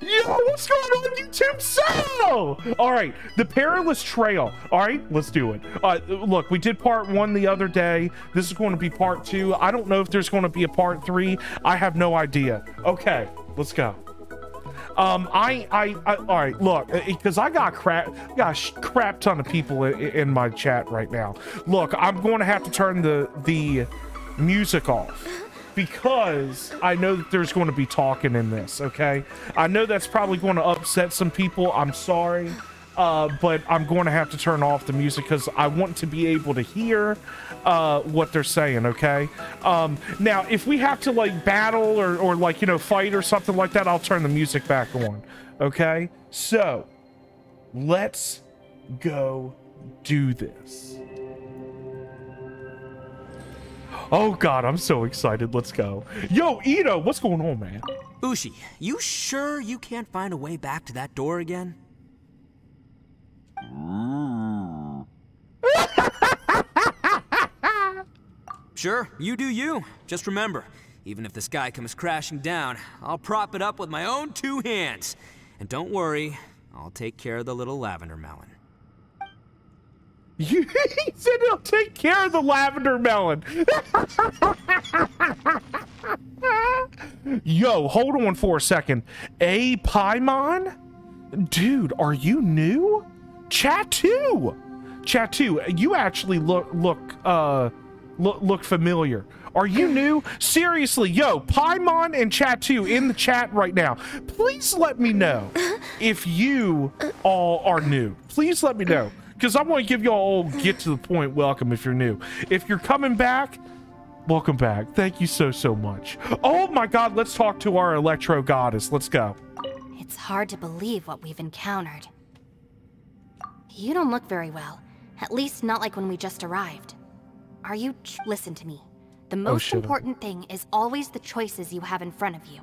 Yo, what's going on YouTube? So, all right, the perilous trail. All right, let's do it. Uh, look, we did part one the other day. This is going to be part two. I don't know if there's going to be a part three. I have no idea. Okay, let's go. Um, I, I, I all right, look, because I got crap, got crap ton of people in, in my chat right now. Look, I'm going to have to turn the the music off because I know that there's going to be talking in this, okay? I know that's probably going to upset some people. I'm sorry. Uh, but I'm going to have to turn off the music because I want to be able to hear uh, what they're saying, okay? Um, now, if we have to, like, battle or, or, like, you know, fight or something like that, I'll turn the music back on, okay? So, let's go do this. Oh god, I'm so excited. Let's go. Yo, Itto, what's going on, man? Ushi, you sure you can't find a way back to that door again? sure, you do you. Just remember, even if the sky comes crashing down, I'll prop it up with my own two hands. And don't worry, I'll take care of the little lavender melon. he said he'll take care of the lavender melon. Yo, hold on for a second. A Paimon? Dude, are you new? Chatu! Chatu, you actually look look uh look look familiar. Are you new? Seriously, yo, Paimon and Chatu in the chat right now. Please let me know if you all are new. Please let me know because I want to give you all get to the point welcome if you're new. If you're coming back, welcome back. Thank you so, so much. Oh my God, let's talk to our Electro Goddess. Let's go. It's hard to believe what we've encountered. You don't look very well. At least not like when we just arrived. Are you... Listen to me. The oh, most oh, important thing is always the choices you have in front of you.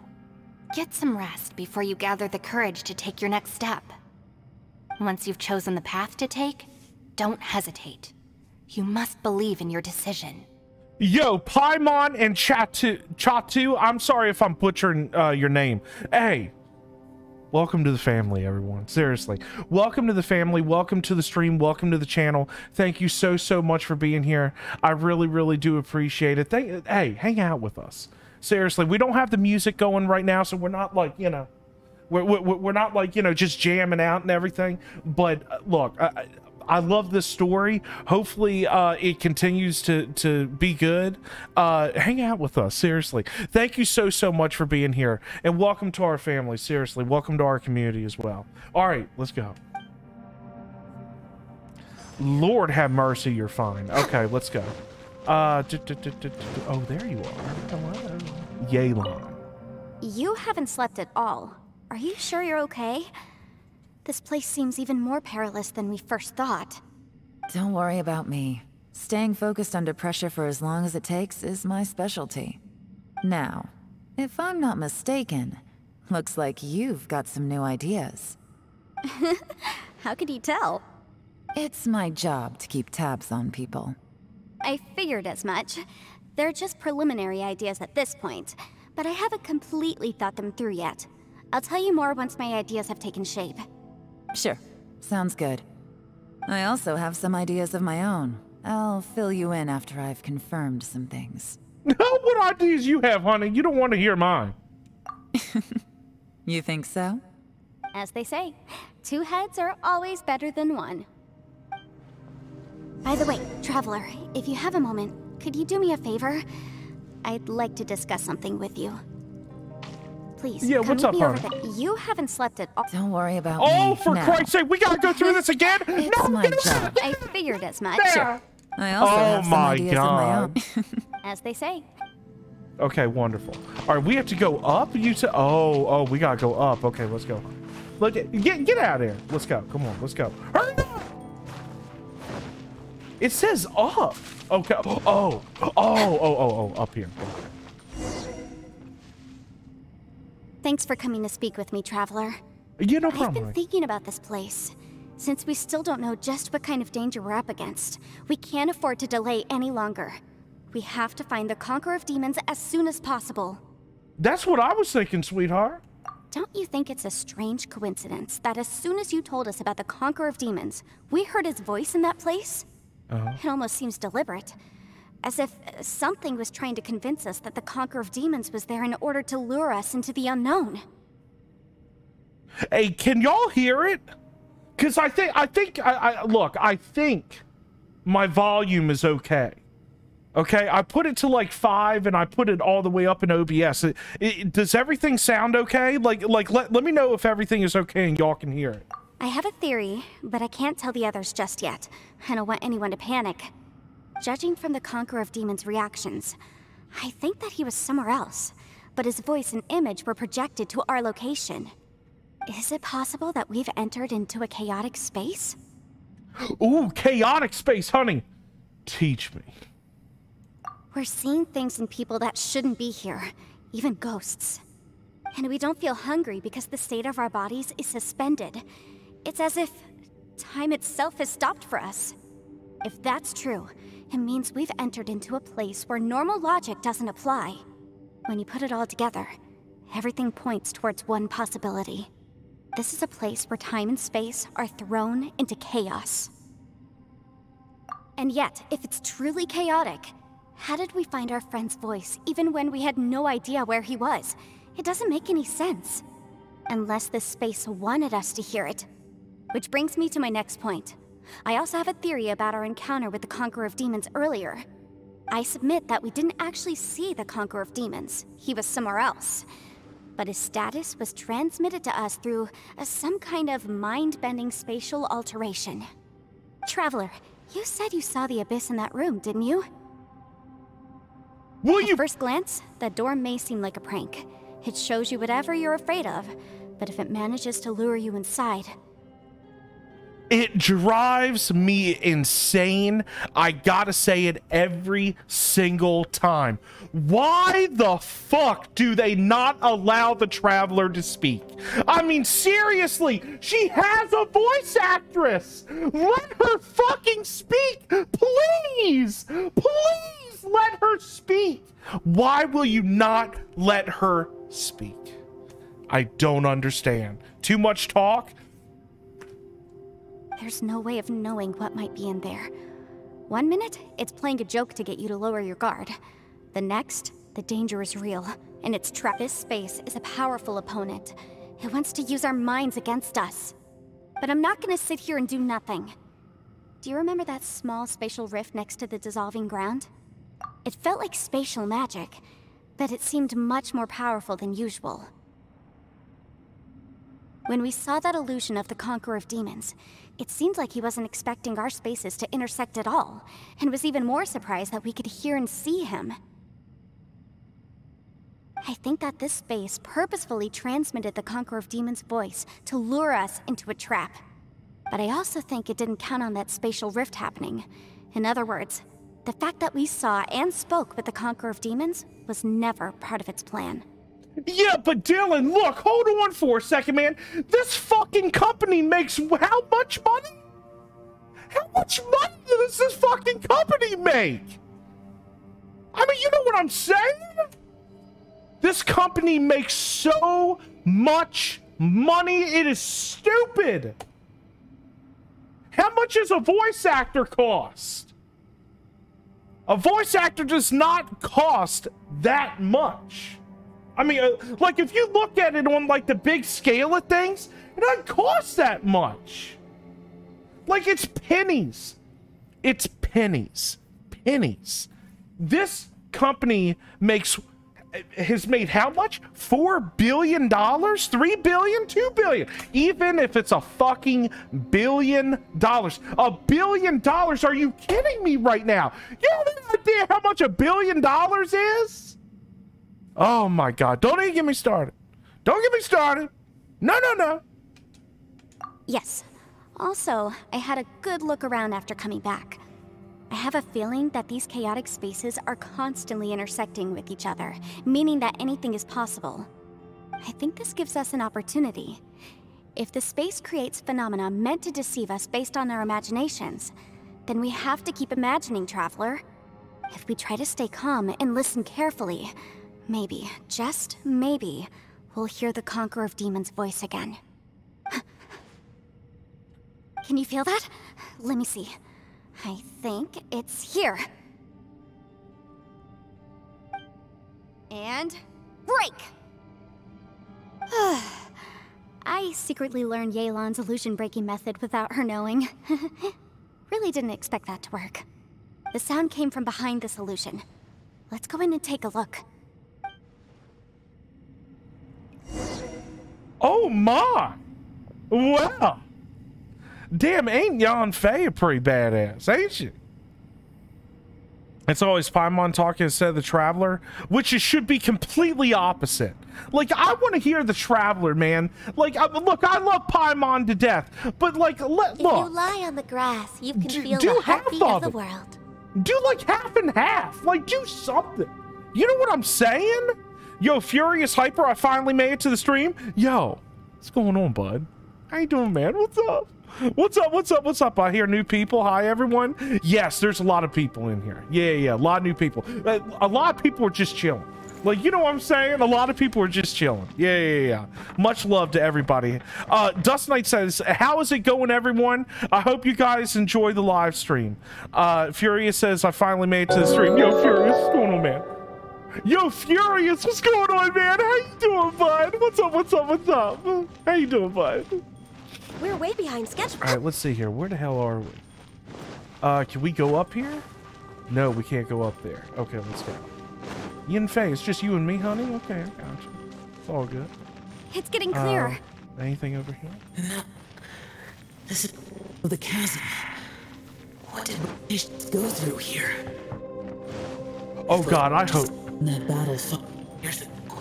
Get some rest before you gather the courage to take your next step. Once you've chosen the path to take, don't hesitate. You must believe in your decision. Yo, Paimon and Chatu, Chatu, I'm sorry if I'm butchering uh, your name. Hey, welcome to the family, everyone. Seriously, welcome to the family. Welcome to the stream. Welcome to the channel. Thank you so, so much for being here. I really, really do appreciate it. Thank, hey, hang out with us. Seriously, we don't have the music going right now, so we're not like, you know, we're, we're, we're not like, you know, just jamming out and everything. But uh, look, I, I love this story. Hopefully, uh, it continues to, to be good. Uh, hang out with us, seriously. Thank you so, so much for being here. And welcome to our family, seriously. Welcome to our community as well. All right, let's go. Lord have mercy, you're fine. Okay, let's go. Uh, oh, there you are. Hello. Yelan. You haven't slept at all. Are you sure you're okay? This place seems even more perilous than we first thought. Don't worry about me. Staying focused under pressure for as long as it takes is my specialty. Now, if I'm not mistaken, looks like you've got some new ideas. How could you tell? It's my job to keep tabs on people. I figured as much. They're just preliminary ideas at this point, but I haven't completely thought them through yet. I'll tell you more once my ideas have taken shape. Sure. Sounds good. I also have some ideas of my own. I'll fill you in after I've confirmed some things. what ideas you have, honey? You don't want to hear mine. you think so? As they say, two heads are always better than one. By the way, Traveler, if you have a moment, could you do me a favor? I'd like to discuss something with you. Please, yeah, what's up, honey? You haven't slept at all. Don't worry about oh, me. Oh, for Christ's sake, we gotta go through this again? it's no, my job. I figured as much. Sure. I also oh have some my ideas God. of my own. as they say. Okay, wonderful. All right, we have to go up. You said, oh, oh, we gotta go up. Okay, let's go. Look, get get out of there. Let's go. Come on, let's go. Hurry up! It says up. Okay. Oh, oh, oh, oh, oh, oh, up here. Thanks for coming to speak with me, Traveler. Yeah, no problem. I've been thinking about this place. Since we still don't know just what kind of danger we're up against, we can't afford to delay any longer. We have to find the Conqueror of Demons as soon as possible. That's what I was thinking, sweetheart. Don't you think it's a strange coincidence that as soon as you told us about the Conqueror of Demons, we heard his voice in that place? Uh-huh. It almost seems deliberate. As if uh, something was trying to convince us that the Conqueror of Demons was there in order to lure us into the unknown. Hey, can y'all hear it? Because I think, I think, I, I, look, I think my volume is okay. Okay, I put it to like five and I put it all the way up in OBS. It, it, does everything sound okay? Like, like let, let me know if everything is okay and y'all can hear it. I have a theory, but I can't tell the others just yet. I don't want anyone to panic. Judging from the Conqueror of Demons' reactions, I think that he was somewhere else, but his voice and image were projected to our location. Is it possible that we've entered into a chaotic space? Ooh, chaotic space, honey. Teach me. We're seeing things in people that shouldn't be here, even ghosts. And we don't feel hungry because the state of our bodies is suspended. It's as if time itself has stopped for us. If that's true, it means we've entered into a place where normal logic doesn't apply. When you put it all together, everything points towards one possibility. This is a place where time and space are thrown into chaos. And yet, if it's truly chaotic, how did we find our friend's voice even when we had no idea where he was? It doesn't make any sense. Unless this space wanted us to hear it. Which brings me to my next point. I also have a theory about our encounter with the Conqueror of Demons earlier. I submit that we didn't actually see the Conqueror of Demons. He was somewhere else. But his status was transmitted to us through a, some kind of mind-bending spatial alteration. Traveler, you said you saw the Abyss in that room, didn't you? Will At you first glance, that door may seem like a prank. It shows you whatever you're afraid of, but if it manages to lure you inside, It drives me insane. I gotta say it every single time. Why the fuck do they not allow the traveler to speak? I mean, seriously, she has a voice actress. Let her fucking speak, please. Please let her speak. Why will you not let her speak? I don't understand. Too much talk? There's no way of knowing what might be in there. One minute, it's playing a joke to get you to lower your guard. The next, the danger is real, and its trap. This space is a powerful opponent. It wants to use our minds against us. But I'm not gonna sit here and do nothing. Do you remember that small spatial rift next to the dissolving ground? It felt like spatial magic, but it seemed much more powerful than usual. When we saw that illusion of the Conqueror of Demons, it seemed like he wasn't expecting our spaces to intersect at all, and was even more surprised that we could hear and see him. I think that this space purposefully transmitted the Conqueror of Demons' voice to lure us into a trap. But I also think it didn't count on that spatial rift happening. In other words, the fact that we saw and spoke with the Conqueror of Demons was never part of its plan. Yeah, but Dylan, look, hold on for a second, man. This fucking company makes how much money? How much money does this fucking company make? I mean, you know what I'm saying? This company makes so much money, it is stupid. How much does a voice actor cost? A voice actor does not cost that much. I mean, uh, like if you look at it on like the big scale of things, it doesn't cost that much. Like it's pennies. It's pennies. Pennies. This company makes has made how much? Four billion dollars? Three billion? Two billion? Even if it's a fucking billion dollars. A billion dollars? Are you kidding me right now? You have any idea how much a billion dollars is? Oh my god. Don't even get me started. Don't get me started. No, no, no. Yes. Also, I had a good look around after coming back. I have a feeling that these chaotic spaces are constantly intersecting with each other, meaning that anything is possible. I think this gives us an opportunity. If the space creates phenomena meant to deceive us based on our imaginations, then we have to keep imagining, Traveler. If we try to stay calm and listen carefully, maybe, just maybe, we'll hear the Conqueror of Demons' voice again. Can you feel that? Let me see. I think it's here. And break! I secretly learned Yelan's illusion breaking method without her knowing. really didn't expect that to work. The sound came from behind this illusion. Let's go in and take a look. Oh my! Wow! Damn, ain't Yanfei a pretty badass, ain't she? It's always Paimon talking instead of the Traveler, which it should be completely opposite. Like, I want to hear the Traveler, man. Like, I, look, I love Paimon to death, but like, let, look. If you lie on the grass, you can do, feel do the heartbeat of, of the world. Do like half and half. Like, do something. You know what I'm saying? Yo, Furious Hyper, I finally made it to the stream. Yo, what's going on, bud? How you doing, man? What's up? What's up? What's up? What's up? I hear new people. Hi, everyone. Yes, there's a lot of people in here. Yeah, yeah, a lot of new people. Uh, a lot of people are just chilling. Like, you know what I'm saying? A lot of people are just chilling. Yeah, yeah, yeah. Much love to everybody. Uh, Dust Knight says, How is it going, everyone? I hope you guys enjoy the live stream. Uh, Furious says, I finally made it to the stream. Yo, Furious, what's going on, man? Yo, Furious, what's going on, man? How you doing, bud? What's up, what's up, what's up? How you doing, bud? We're way behind schedule. All right, let's see here. Where the hell are we? Uh, can we go up here? No, we can't go up there. Okay, let's go. Yanfei, it's just you and me, honey? Okay, I got you. It's all good. It's getting clearer. Uh, anything over here? No. This is the chasm. What did we go through here? Oh god, I hope. That battle fought years ago.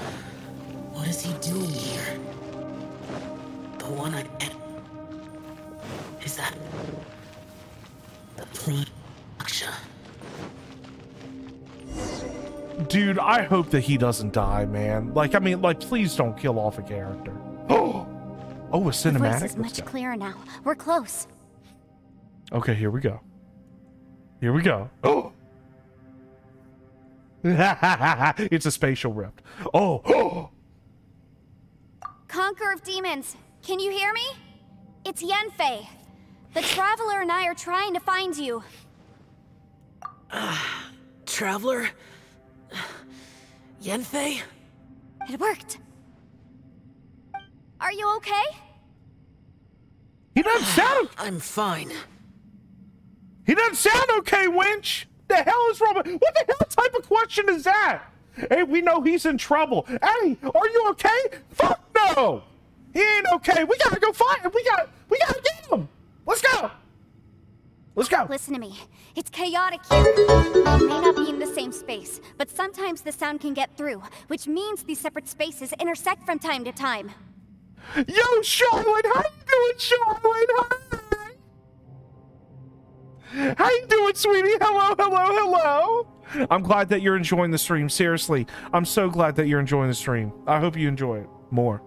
What is he doing here? The one I met. Is that the Prime Aksha? Dude, I hope that he doesn't die, man. Like, I mean, like, please don't kill off a character. Oh, oh, a The voice cinematic. is much clearer now. We're close. Okay, here we go. Here we go. Oh. it's a spatial rift. Oh. oh. Conqueror of Demons, can you hear me? It's Yanfei. The Traveler and I are trying to find you. Traveler? Yanfei? It worked. Are you okay? He doesn't sound. I'm fine. He doesn't sound okay, Winch. The hell is wrong? What the hell type of question is that? Hey, we know he's in trouble. Hey, are you okay? Fuck no. He ain't okay. We gotta go find him. We gotta, We gotta get him. Let's go. Let's go. Listen to me. It's chaotic here. We may not be in the same space, but sometimes the sound can get through, which means these separate spaces intersect from time to time. Yo, Charlotte, how you doing, Charlotte? Hi. How you doing, sweetie? Hello, hello, hello. I'm glad that you're enjoying the stream. Seriously, I'm so glad that you're enjoying the stream. I hope you enjoy it more.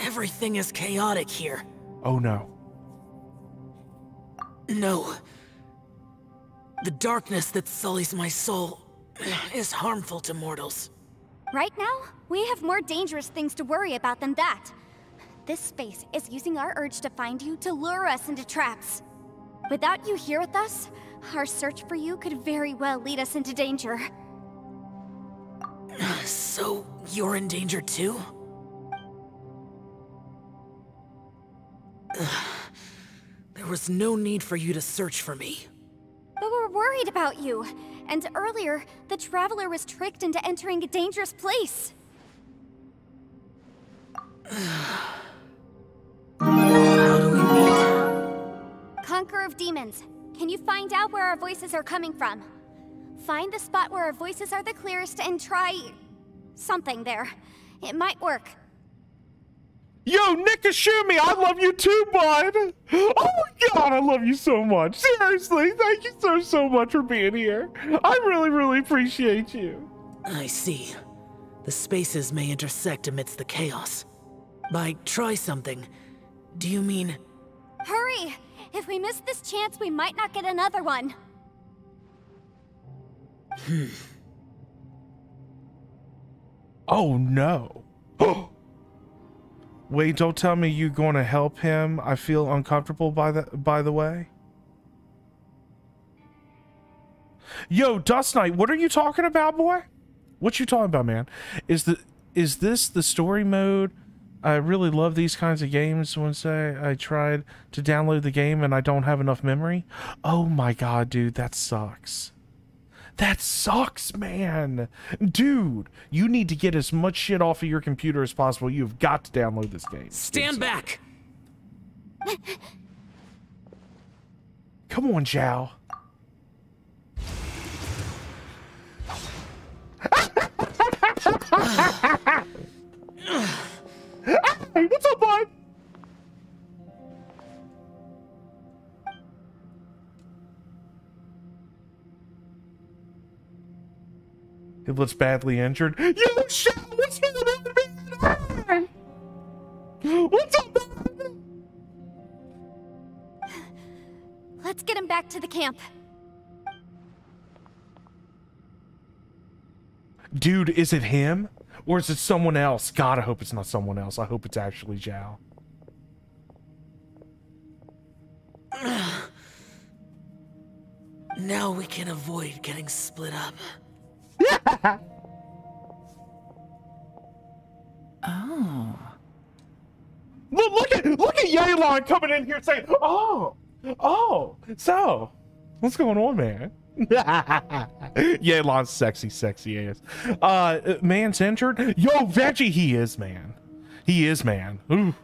Everything is chaotic here. Oh no. No. The darkness that sullies my soul is harmful to mortals. Right now, we have more dangerous things to worry about than that. This space is using our urge to find you to lure us into traps. Without you here with us, our search for you could very well lead us into danger. So, you're in danger too? There was no need for you to search for me. But we're worried about you. And earlier, the Traveler was tricked into entering a dangerous place. Conqueror of Demons, can you find out where our voices are coming from? Find the spot where our voices are the clearest and try... something there. It might work. Yo, Nikashumi, I love you too, bud. Oh my god, I love you so much. Seriously, thank you so, so much for being here. I really, really appreciate you. I see. The spaces may intersect amidst the chaos. By try something, do you mean Hurry! If we miss this chance, we might not get another one. Hmm. Oh no. Wait, don't tell me you're going to help him. I feel uncomfortable by the by the way. Yo, Dust Knight, what are you talking about, boy? What you talking about, man? Is the is this the story mode? I really love these kinds of games. Once I, I tried to download the game and I don't have enough memory. Oh my god, dude, that sucks. That sucks, man. Dude, you need to get as much shit off of your computer as possible. You've got to download this game. Stand back! Come on, Xiao. hey, what's up, bud? He looks badly injured. Yo, shit! What's going on, man? What's up, man? Let's get him back to the camp. Dude, is it him? Or is it someone else? God, I hope it's not someone else. I hope it's actually Xiao. Now we can avoid getting split up. Oh. Look, look at look at Yelan coming in here saying, "Oh, oh, so what's going on, man?" Yelan's sexy, sexy ass. Uh, man's injured. Yo, Veggie, he is man. He is man. Ooh.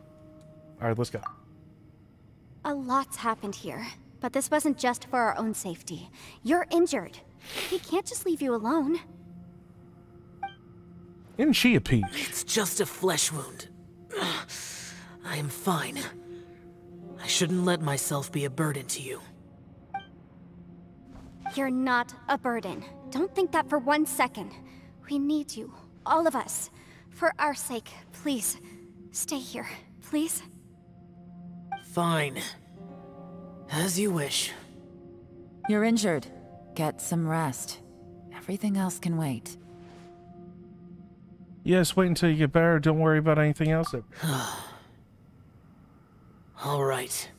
All right, let's go. A lot's happened here, but this wasn't just for our own safety. You're injured. He can't just leave you alone. Isn't she a peach? It's just a flesh wound. I am fine. I shouldn't let myself be a burden to you. You're not a burden. Don't think that for one second. We need you, all of us. For our sake, please. Stay here, please. Fine. As you wish. You're injured. Get some rest. Everything else can wait. Yes, wait until you get better. Don't worry about anything else. All right.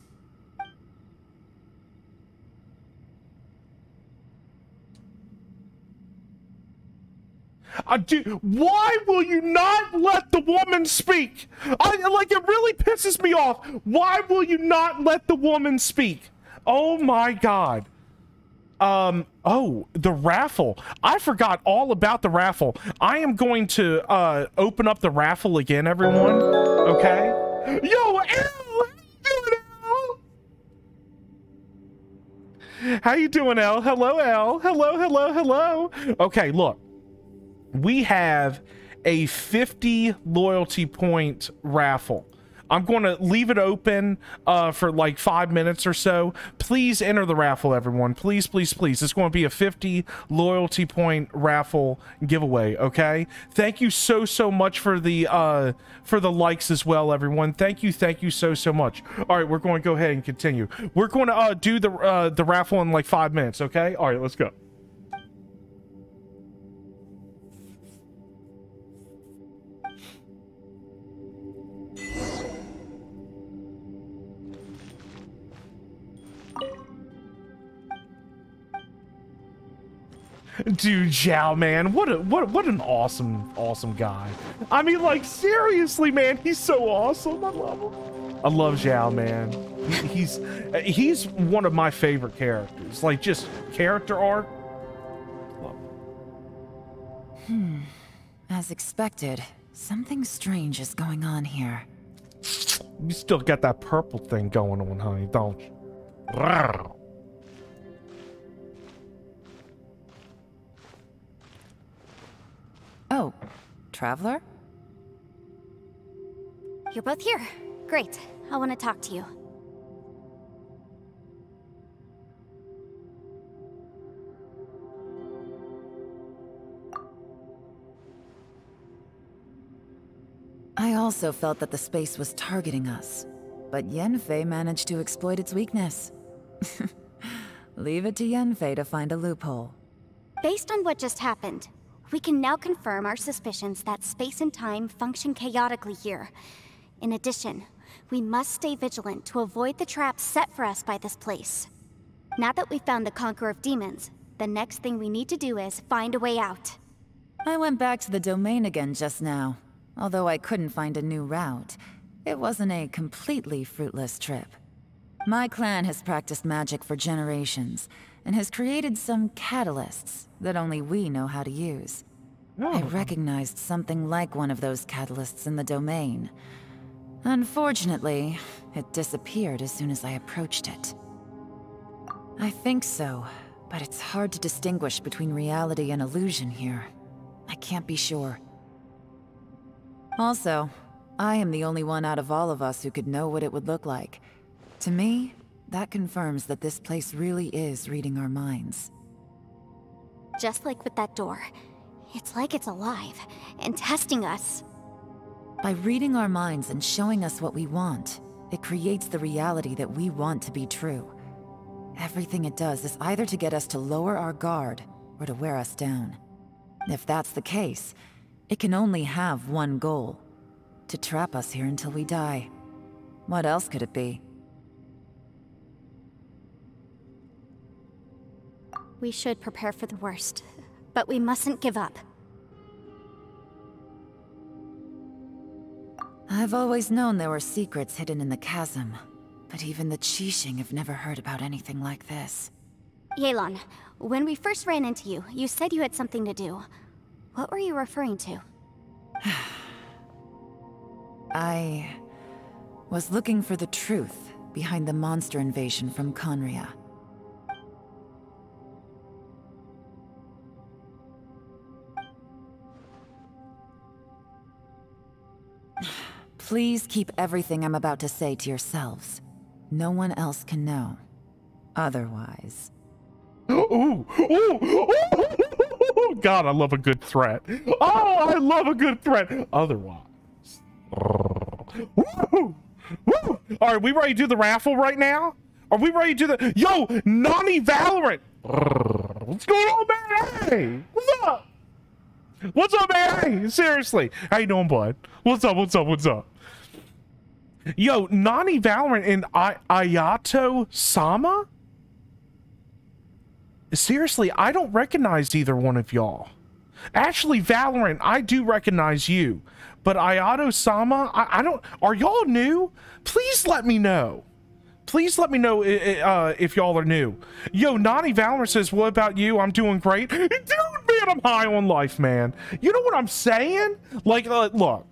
Do. Why will you not let the woman speak? I like it really pisses me off. Why will you not let the woman speak? Oh my god. Um, oh, the raffle. I forgot all about the raffle. I am going to uh open up the raffle again, everyone. Okay? Yo, Al, how you doing, Al? How you doing, Al? Hello, Al. Hello, hello, hello. Okay, look we have a 50 loyalty point raffle. I'm going to leave it open uh, for like five minutes or so. Please enter the raffle, everyone. Please, please, please. It's going to be a 50 loyalty point raffle giveaway. Okay. Thank you so so much for the uh, for the likes as well, everyone. Thank you, thank you so so much. All right, we're going to go ahead and continue. We're going to uh, do the uh, the raffle in like five minutes. Okay. All right, let's go. Dude, Xiao, man, what a what what an awesome awesome guy. I mean, like seriously, man, he's so awesome. I love him. I love Xiao, man. He's he's one of my favorite characters. Like just character art. Love him. Hmm. As expected, something strange is going on here. You still got that purple thing going on, honey, don't you? Oh, Traveler? You're both here. Great. I want to talk to you. I also felt that the space was targeting us, but Yanfei managed to exploit its weakness. Leave it to Yanfei to find a loophole. Based on what just happened, we can now confirm our suspicions that space and time function chaotically here. In addition, we must stay vigilant to avoid the traps set for us by this place. Now that we've found the Conqueror of Demons, the next thing we need to do is find a way out. I went back to the domain again just now. Although I couldn't find a new route, it wasn't a completely fruitless trip. My clan has practiced magic for generations, and has created some catalysts that only we know how to use. I hmm. recognized something like one of those catalysts in the domain. Unfortunately, it disappeared as soon as I approached it. I think so, but it's hard to distinguish between reality and illusion here. I can't be sure. Also, I am the only one out of all of us who could know what it would look like. To me, that confirms that this place really is reading our minds. Just like with that door. It's like it's alive, and testing us. By reading our minds and showing us what we want, it creates the reality that we want to be true. Everything it does is either to get us to lower our guard, or to wear us down. If that's the case, it can only have one goal. To trap us here until we die. What else could it be? We should prepare for the worst, but we mustn't give up. I've always known there were secrets hidden in the chasm, but even the Qixing have never heard about anything like this. Yelan, when we first ran into you, you said you had something to do. What were you referring to? I... was looking for the truth behind the monster invasion from Khaenri'ah. Please keep everything I'm about to say to yourselves. No one else can know. Otherwise... Ooh, ooh, ooh, God, I love a good threat. Oh, I love a good threat. Otherwise. Woo, woo. All right, we ready to do the raffle right now? Are we ready to do the... Yo, Nani Valorant. What's going on, man? Hey, what's up? What's up, man? Seriously. How you doing, bud? What's up, what's up, what's up? Yo, Nani Valorant and I Ayato Sama? Seriously, I don't recognize either one of y'all. Actually, Valorant, I do recognize you. But Ayato Sama, I, I don't. Are y'all new? Please let me know. Please let me know uh, if y'all are new. Yo, Nani Valorant says, What about you? I'm doing great. Dude, man, I'm high on life, man. You know what I'm saying? Like, uh, look,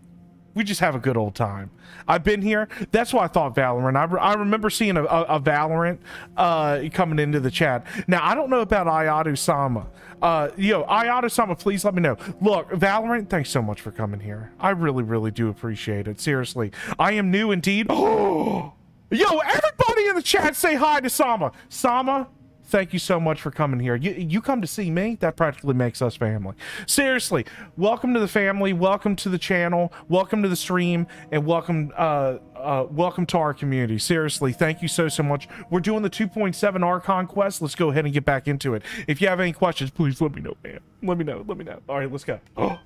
we just have a good old time. I've been here. That's why I thought Valorant. I, re I remember seeing a, a, a Valorant uh, coming into the chat. Now, I don't know about Ayato Sama. Uh, yo, Ayato Sama, please let me know. Look, Valorant, thanks so much for coming here. I really, really do appreciate it. Seriously. I am new indeed. Oh! Yo, everybody in the chat say hi to Sama. Sama, thank you so much for coming here. You, you come to see me, that practically makes us family. Seriously, welcome to the family, welcome to the channel, welcome to the stream, and welcome uh, uh, welcome to our community. Seriously, thank you so, so much. We're doing the 2.7 Archon quest. Let's go ahead and get back into it. If you have any questions, please let me know, man. Let me know, let me know. All right, let's go.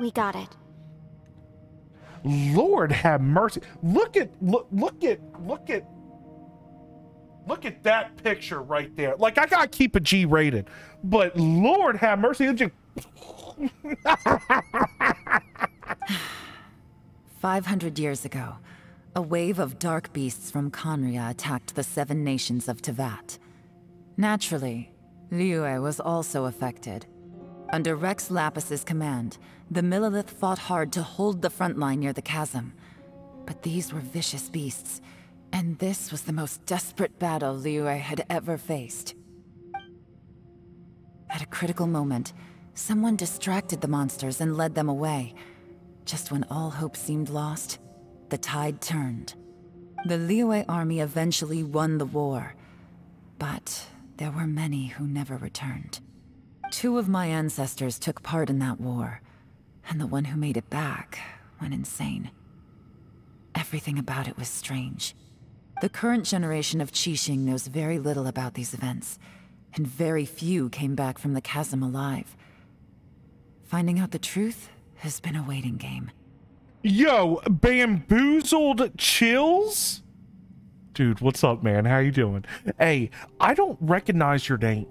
we got it. Lord have mercy. Look at, look, look at, look at, Look at that picture right there. Like, I gotta keep a G rated, but Lord have mercy. Just... 500 years ago, a wave of dark beasts from Khaenri'ah attacked the seven nations of Teyvat. Naturally, Liyue was also affected. Under Rex Lapis's command, the Millilith fought hard to hold the front line near the chasm. But these were vicious beasts, and this was the most desperate battle Liyue had ever faced. At a critical moment, someone distracted the monsters and led them away. Just when all hope seemed lost, the tide turned. The Liyue army eventually won the war, but there were many who never returned. Two of my ancestors took part in that war, and the one who made it back went insane. Everything about it was strange. The current generation of Qixing knows very little about these events, and very few came back from the chasm alive. Finding out the truth has been a waiting game. Yo, bamboozled chills? Dude, what's up, man? How you doing? Hey, I don't recognize your name.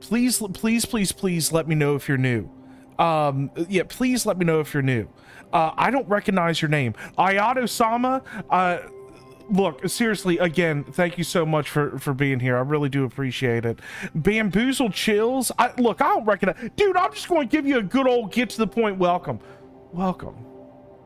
Please, please, please, please let me know if you're new. Um, yeah, please let me know if you're new. Uh, I don't recognize your name. Ayato Sama, uh, look, seriously, again, thank you so much for, for being here. I really do appreciate it. Bamboozle Chills, I, look, I don't recognize, dude, I'm just going to give you a good old get to the point welcome. Welcome.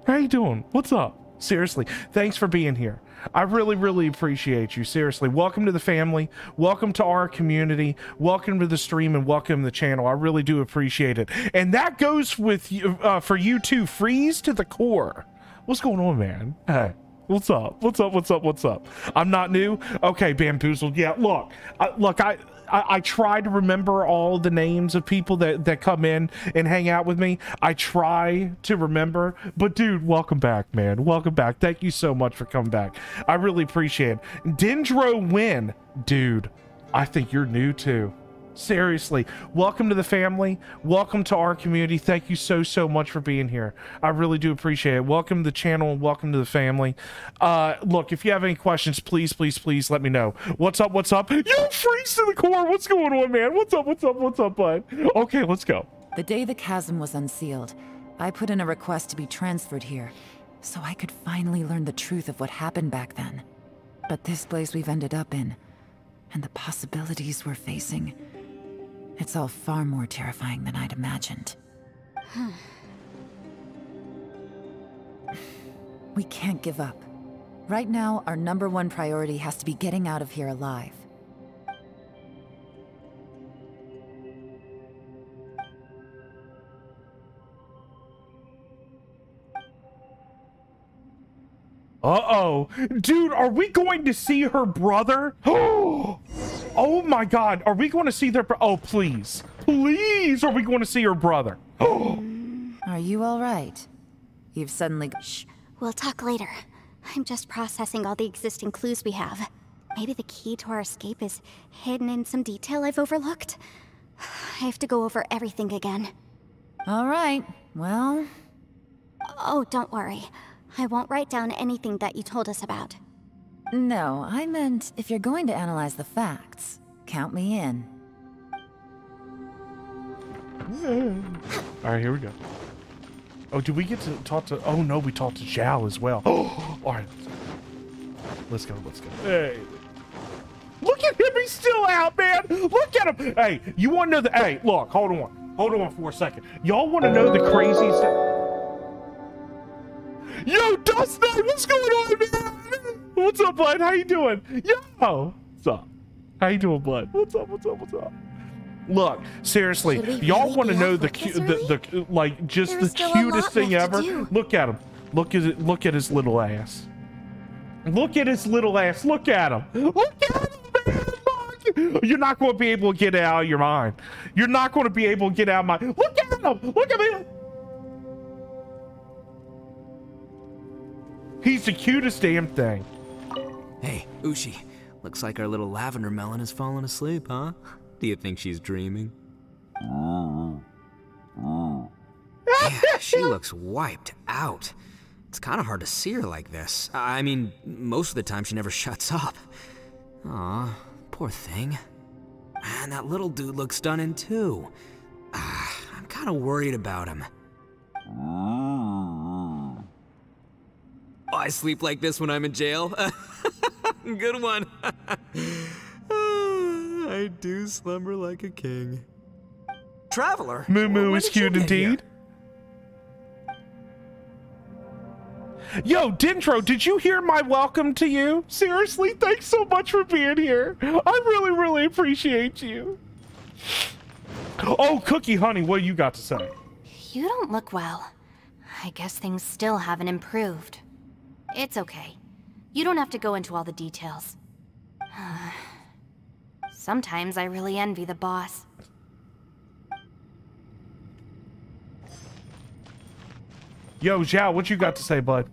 How you doing? What's up? Seriously, thanks for being here. I really, really appreciate you. Seriously, welcome to the family. Welcome to our community. Welcome to the stream and welcome to the channel. I really do appreciate it. And that goes with you uh, for you too. Freeze to the core. What's going on, man? Hey. What's up? What's up? What's up? What's up? I'm not new. Okay, bamboozled. Yeah, look, I, look, I, I, try to remember all the names of people that that come in and hang out with me. I try to remember, but dude, welcome back, man. Welcome back. Thank you so much for coming back. I really appreciate it. Dendro Win, dude. I think you're new too. Seriously, welcome to the family. Welcome to our community. Thank you so, so much for being here. I really do appreciate it. Welcome to the channel and welcome to the family. Uh, look, if you have any questions, please, please, please let me know. What's up? What's up? You freeze to the core. What's going on, man? What's up? What's up? What's up, bud? Okay, let's go. The day the chasm was unsealed, I put in a request to be transferred here, so I could finally learn the truth of what happened back then. But this place we've ended up in, and the possibilities we're facing, it's all far more terrifying than I'd imagined. we can't give up. Right now, our number one priority has to be getting out of here alive. Uh-oh. Dude, are we going to see her brother? Oh my god, are we going to see their Oh, please. Please, are we going to see her brother? Are you all right? You've suddenly... Shh, we'll talk later. I'm just processing all the existing clues we have. Maybe the key to our escape is hidden in some detail I've overlooked. I have to go over everything again. All right, well... Oh, don't worry. I won't write down anything that you told us about. No, I meant if you're going to analyze the facts, count me in. All right, here we go. Oh, do we get to talk to... Oh, no, we talked to Xiao as well. Oh, all right. Let's go, let's go. Hey. Look at him, he's still out, man. Look at him. Hey, you want to know the... Hey, look, hold on. Hold on for a second. Y'all want to know the craziest... Yo, Dustin, what's going on, man? What's up, bud? How you doing? Yo, what's up? How you doing, bud? What's up? What's up? What's up? Look, seriously, y'all really want to know the, work the the like just There's the cutest thing ever? Look at him. Look at it. Look at his little ass. Look at his little ass. Look at him. Look at him, man. Look. You're not going to be able to get it out of your mind. You're not going to be able to get out of my. Look at him. Look at me. He's the cutest damn thing. Hey, Ushi. Looks like our little lavender melon has fallen asleep, huh? Do you think she's dreaming? Yeah, she looks wiped out. It's kind of hard to see her like this. I mean, most of the time she never shuts up. Aw, poor thing. Man, that little dude looks stunning too. Ah, I'm kind of worried about him. Oh, I sleep like this when I'm in jail. Good one. I do slumber like a king. Traveler. Moo Moo when is did cute get here? indeed. Yo, Dintro, did you hear my welcome to you? Seriously, thanks so much for being here. I really, really appreciate you. Oh, Kuki Honey, what do you got to say? You don't look well. I guess things still haven't improved. It's okay. You don't have to go into all the details. Sometimes I really envy the boss. Yo, Xiao, what you got to say, bud?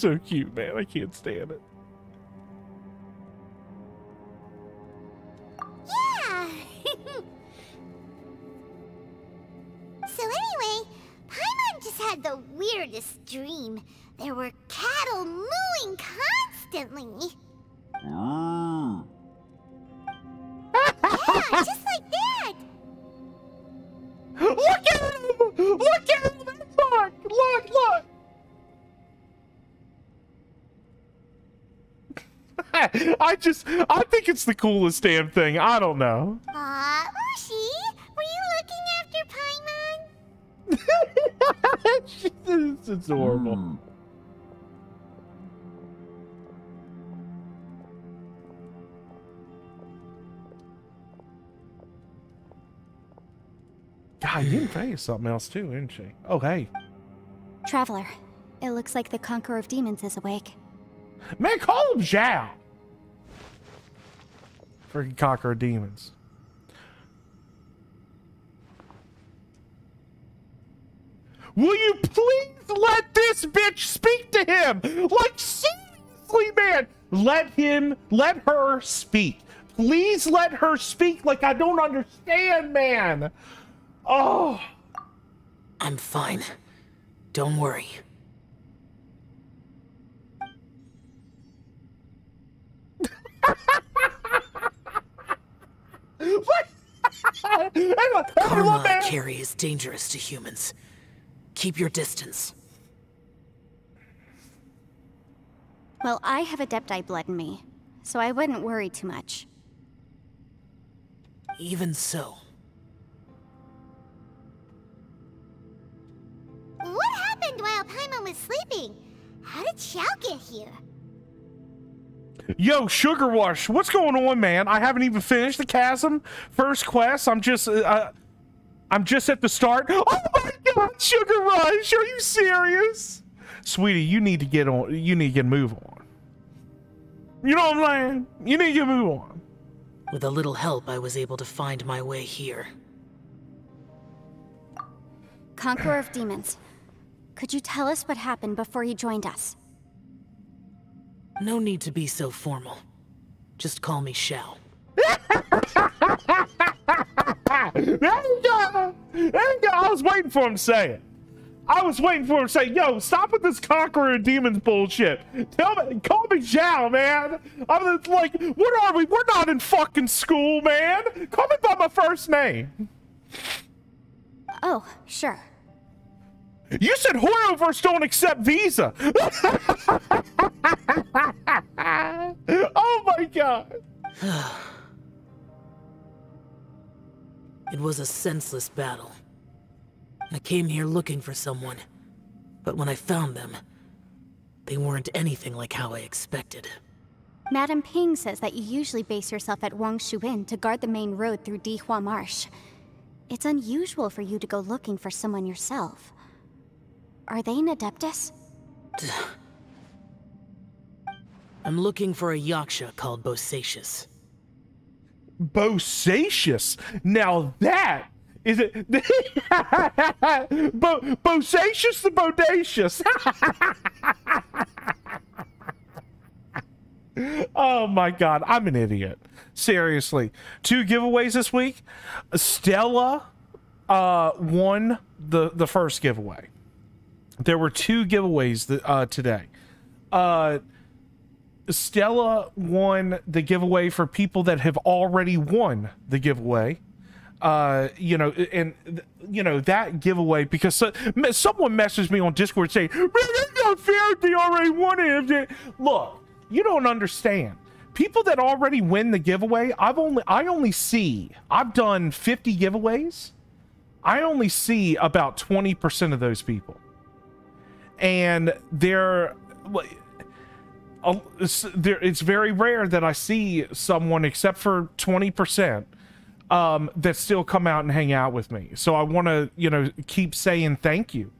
So cute, man. I can't stand it. It's the coolest damn thing. I don't know. Aw, Ushi, were you looking after Paimon? it's adorable. Mm. God, you didn't something else too, didn't she? Oh, hey. Traveler, it looks like the Conqueror of Demons is awake. Man, call him Xiao. Freaking cocker Demons. Will you please let this bitch speak to him? Like, seriously, man. Let him, let her speak. Please let her speak like I don't understand, man. Oh! I'm fine. Don't worry. what? Karma carry is dangerous to humans. Keep your distance. Well, I have Adepti blood in me, so I wouldn't worry too much. Even so, What happened while Paimon was sleeping? How did Xiao get here? Yo, Sugar Rush, what's going on, man? I haven't even finished the chasm first quest. I'm just, uh, uh, I'm just at the start. Oh my God, Sugar Rush, are you serious, sweetie? You need to get on. You need to get move on. You know what I'm saying? You need to get move on. With a little help, I was able to find my way here. Conqueror of Demons. Could you tell us what happened before you joined us? No need to be so formal. Just call me Xiao. there you go! There you go! I was waiting for him to say it. I was waiting for him to say, yo, stop with this Conqueror of Demons bullshit. Tell me, call me Xiao, man. I'm like, what are we? We're not in fucking school, man. Call me by my first name. Oh, sure. You said Hoyoverse don't accept Visa. oh my god. it was a senseless battle. I came here looking for someone, but when I found them, they weren't anything like how I expected. Madam Ping says that you usually base yourself at Wangshu Inn to guard the main road through Dihua Marsh. It's unusual for you to go looking for someone yourself. Are they an Adeptus? I'm looking for a Yaksha called Bosacius. Bosacius? Now that is it Bo Bosacius the Bodacious? oh my god, I'm an idiot. Seriously. Two giveaways this week. Stella uh, won the the first giveaway there were two giveaways that, uh, today. Uh, Stella won the giveaway for people that have already won the giveaway. Uh, you know, and you know that giveaway because so, someone messaged me on Discord saying, "Man, that's not fair. They already won it." Look, you don't understand. People that already win the giveaway, I've only I only see. I've done 50 giveaways. I only see about 20% of those people and they're it's very rare that I see someone except for 20% um, that still come out and hang out with me. So I want to, you know, keep saying thank you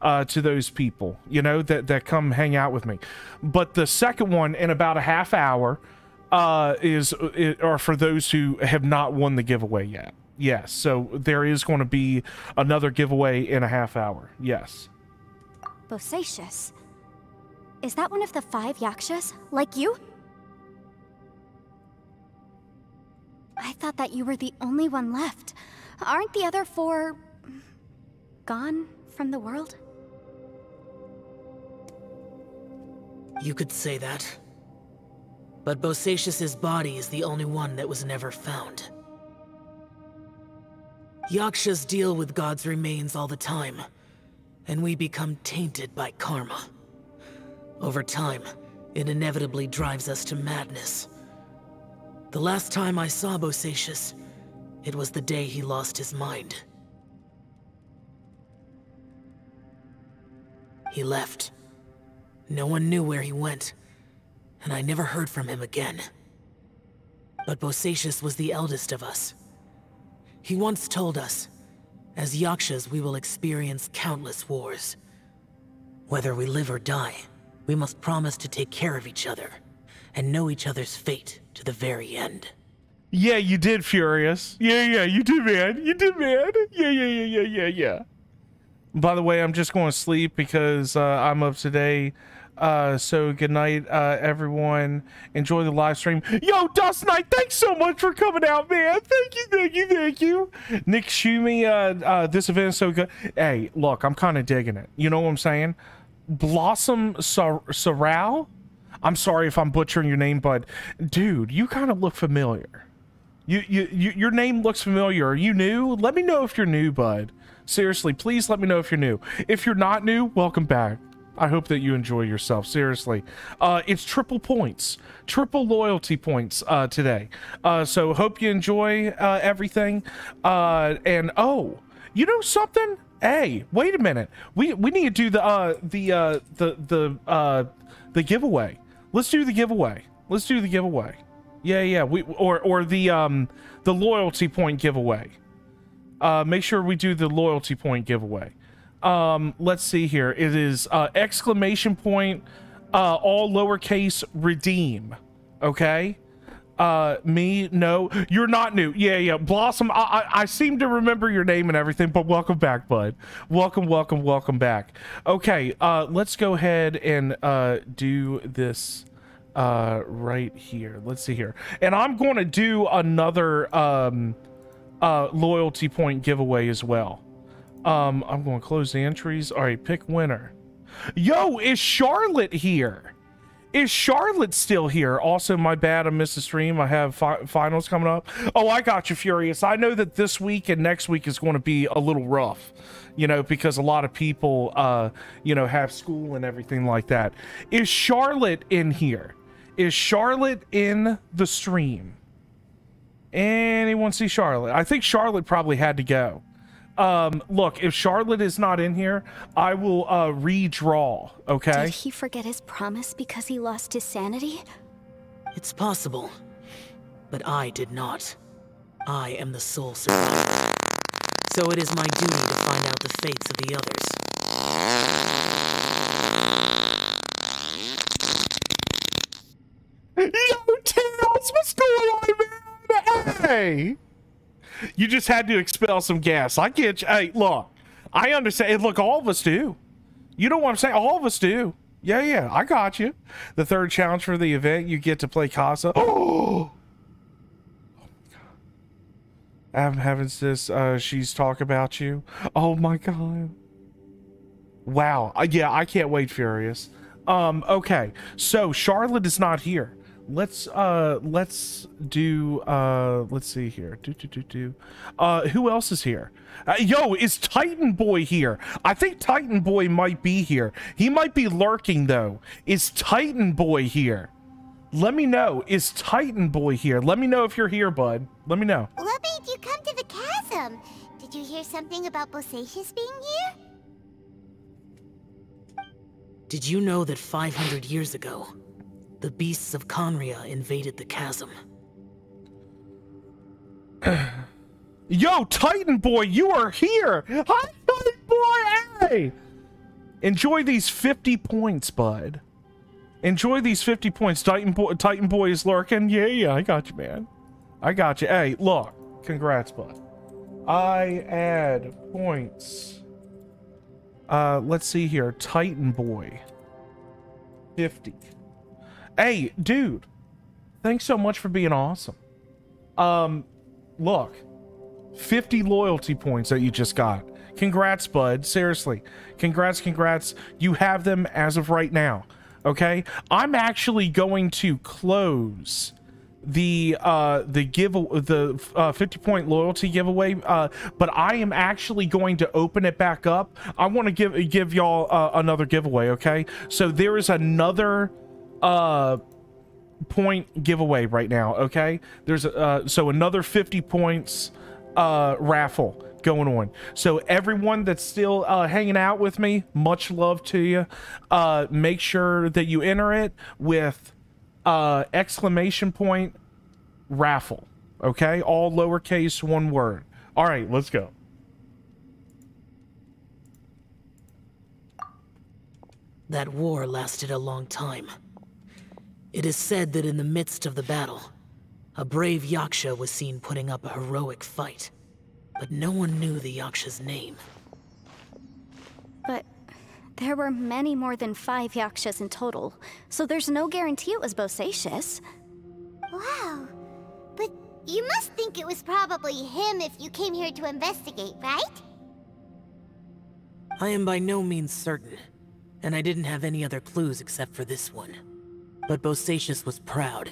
uh, to those people, you know, that that come hang out with me. But the second one in about a half hour uh, is, is are for those who have not won the giveaway yet. Yes, so there is going to be another giveaway in a half hour. Yes. Bosacius. Is that one of the five Yakshas? Like you? I thought that you were the only one left. Aren't the other four... gone from the world? You could say that. But Bosacius's body is the only one that was never found. Yakshas deal with God's remains all the time, and we become tainted by karma. Over time, it inevitably drives us to madness. The last time I saw Bosacius, it was the day he lost his mind. He left. No one knew where he went, and I never heard from him again. But Bosacius was the eldest of us. He once told us, as Yakshas we will experience countless wars. Whether we live or die, we must promise to take care of each other, and know each other's fate to the very end. Yeah, you did, Furious. Yeah, yeah, you did, man. You did, man. Yeah, yeah, yeah, yeah, yeah, yeah. By the way, I'm just going to sleep because uh, I'm up today. Uh, so good night, uh, everyone. Enjoy the live stream. Yo, Dust Knight, thanks so much for coming out, man. Thank you, thank you, thank you. Nick Shumi, uh, uh, this event is so good. Hey, look, I'm kind of digging it. You know what I'm saying? Blossom Sorrel. I'm sorry if I'm butchering your name, but dude, you kind of look familiar. You, you, you, your name looks familiar. Are you new? Let me know if you're new, bud. Seriously, please let me know if you're new. If you're not new, welcome back. I hope that you enjoy yourself. Seriously, uh, it's triple points, triple loyalty points uh, today. Uh, so hope you enjoy uh, everything. Uh, and oh, you know something? Hey, wait a minute. We we need to do the uh, the the the the giveaway. Let's do the giveaway. Let's do the giveaway. Yeah, yeah. We or or the um the loyalty point giveaway. Uh, make sure we do the loyalty point giveaway um, let's see here. It is uh, exclamation point, uh, all lowercase redeem. Okay. Uh, me, no, you're not new. Yeah, yeah. Blossom, I, I, I seem to remember your name and everything, but welcome back, bud. Welcome, welcome, welcome back. Okay, uh, let's go ahead and uh, do this uh, right here. Let's see here. And I'm going to do another um, uh, loyalty point giveaway as well. Um, I'm going to close the entries. All right, pick winner. Yo, is Charlotte here? Is Charlotte still here? Also, my bad, I missed the stream. I have fi finals coming up. Oh, I got you, Furious. I know that this week and next week is going to be a little rough, you know, because a lot of people, uh, you know, have school and everything like that. Is Charlotte in here? Is Charlotte in the stream? Anyone see Charlotte? I think Charlotte probably had to go. Um, look, if Charlotte is not in here, I will uh, redraw. Okay. Did he forget his promise because he lost his sanity? It's possible, but I did not. I am the sole survivor, so it is my duty to find out the fates of the others. Yo, Tails, what's going on, man? Hey. You just had to expel some gas. I get you. Hey, look, I understand. Look, all of us do. You know what I'm saying? All of us do. Yeah, yeah, I got you. The third challenge for the event, you get to play Casa. Oh! I'm having this, uh, she's talk about you. Oh my god. Wow. Uh, yeah, I can't wait, Furious. Um, okay. So, Charlotte is not here let's uh let's do uh let's see here. Do do do do. Uh who else is here? Uh, yo is titan boy here? I think titan boy might be here. He might be lurking though. Is titan boy here? Let me know. Is titan boy here? Let me know if you're here bud. Let me know. What made you come to the chasm. Did you hear something about bosacius being here? Did you know that 500 years ago the beasts of Khaenri'ah invaded the chasm. Yo, Titan Boy, you are here! Hi, Titan Boy! Hey! Enjoy these 50 points, bud. Enjoy these 50 points. Titan boy, Titan boy is lurking. Yeah, yeah, I got you, man. I got you. Hey, look. Congrats, bud. I add points. Uh, let's see here. Titan boy. 50. Hey, dude. Thanks so much for being awesome. Um, look. 50 loyalty points that you just got. Congrats, bud. Seriously. Congrats, congrats. You have them as of right now. Okay? I'm actually going to close the uh the give the uh 50 point loyalty giveaway uh but i am actually going to open it back up i want to give give y'all uh, another giveaway okay so there is another uh point giveaway right now okay? There's uh so another 50 points uh raffle going on. So everyone that's still uh hanging out with me much love to you. Uh make sure that you enter it with uh exclamation point raffle okay? All lowercase one word. All right let's go. That war lasted a long time. It is said that in the midst of the battle, a brave Yaksha was seen putting up a heroic fight. But no one knew the Yaksha's name. But there were many more than five Yakshas in total, so there's no guarantee it was Bosacius. Wow. But you must think it was probably him if you came here to investigate, right? I am by no means certain, and I didn't have any other clues except for this one. But Bosacius was proud.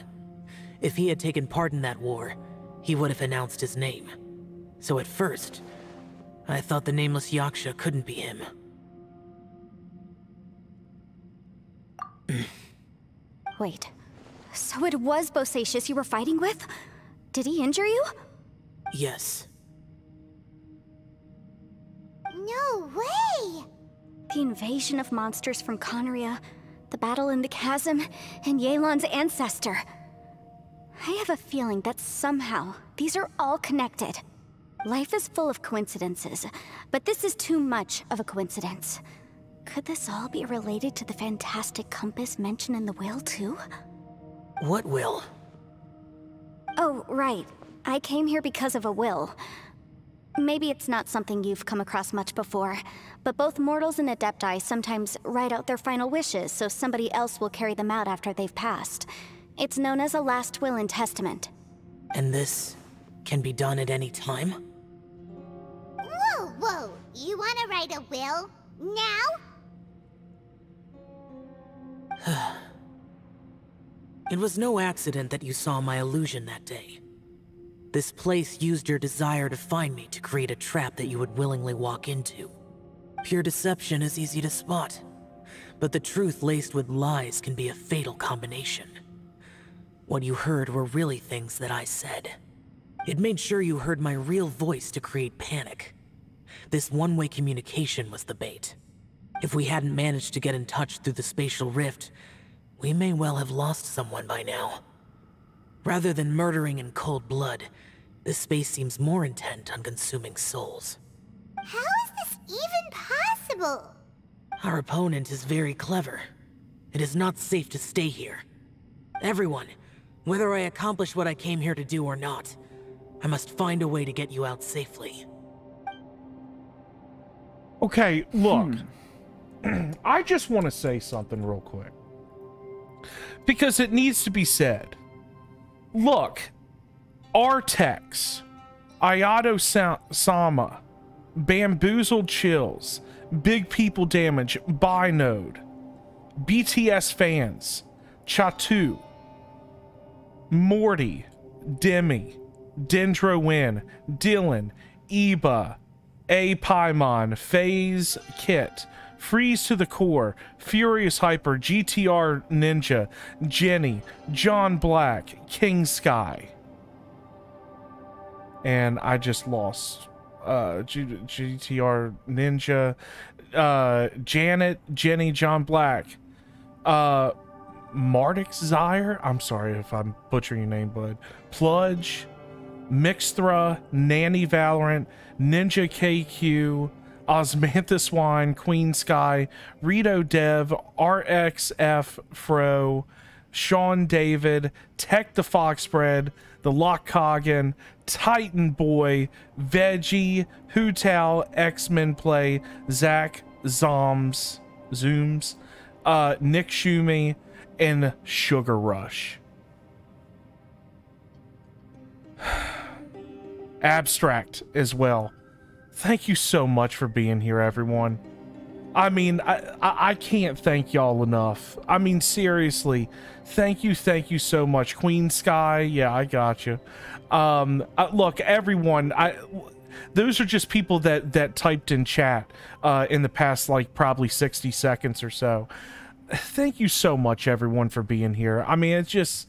If he had taken part in that war, he would have announced his name. So at first, I thought the nameless Yaksha couldn't be him. Wait, so it was Bosacius you were fighting with? Did he injure you? Yes. No way! The invasion of monsters from Khaenri'ah, the battle in the chasm, and Yelan's ancestor. I have a feeling that somehow these are all connected. Life is full of coincidences, but this is too much of a coincidence. Could this all be related to the fantastic compass mentioned in the will, too? What will? Oh, right. I came here because of a will. Maybe it's not something you've come across much before, but both mortals and adepti sometimes write out their final wishes so somebody else will carry them out after they've passed. It's known as a last will and testament. And this can be done at any time? Whoa, whoa! You wanna write a will? Now? It was no accident that you saw my illusion that day. This place used your desire to find me to create a trap that you would willingly walk into. Pure deception is easy to spot, but the truth laced with lies can be a fatal combination. What you heard were really things that I said. It made sure you heard my real voice to create panic. This one-way communication was the bait. If we hadn't managed to get in touch through the spatial rift, we may well have lost someone by now. Rather than murdering in cold blood, this space seems more intent on consuming souls. How is this even possible? Our opponent is very clever. It is not safe to stay here. Everyone, whether I accomplish what I came here to do or not, I must find a way to get you out safely. Okay, look. Hmm. I just want to say something real quick. Because it needs to be said. Look, Artex, Ayato Sama, Bamboozled Chills, Big People Damage, Binode, BTS Fans, Chatu, Morty, Demi, Dendro Win, Dylan, Eba, A Paimon, Phase Kit, Freeze to the Core, Furious Hyper, GTR Ninja, Jenny, John Black, King Sky. And I just lost uh G- GTR Ninja, uh Janet, Jenny, John Black, uh Mardix Zyre. I'm sorry if I'm butchering your name, bud. Pludge, Mixthra, Nanny Valorant, Ninja KQ, Osmanthus Wine, Queen Sky, Rito Dev, RXF Fro, Sean David, Tech the Foxbread, the Lock Coggin, Titan Boy, Veggie, Hootal, X Men Play, Zach Zoms, Zooms, uh, Nick Shumi, and Sugar Rush. Abstract as well. Thank you so much for being here, everyone. I mean, I, I, I can't thank y'all enough. I mean, seriously, thank you, thank you so much. Queen Sky, yeah, I got you. Um, uh, look, everyone, I those are just people that that typed in chat uh, in the past like probably 60 seconds or so. Thank you so much, everyone, for being here. I mean, it's just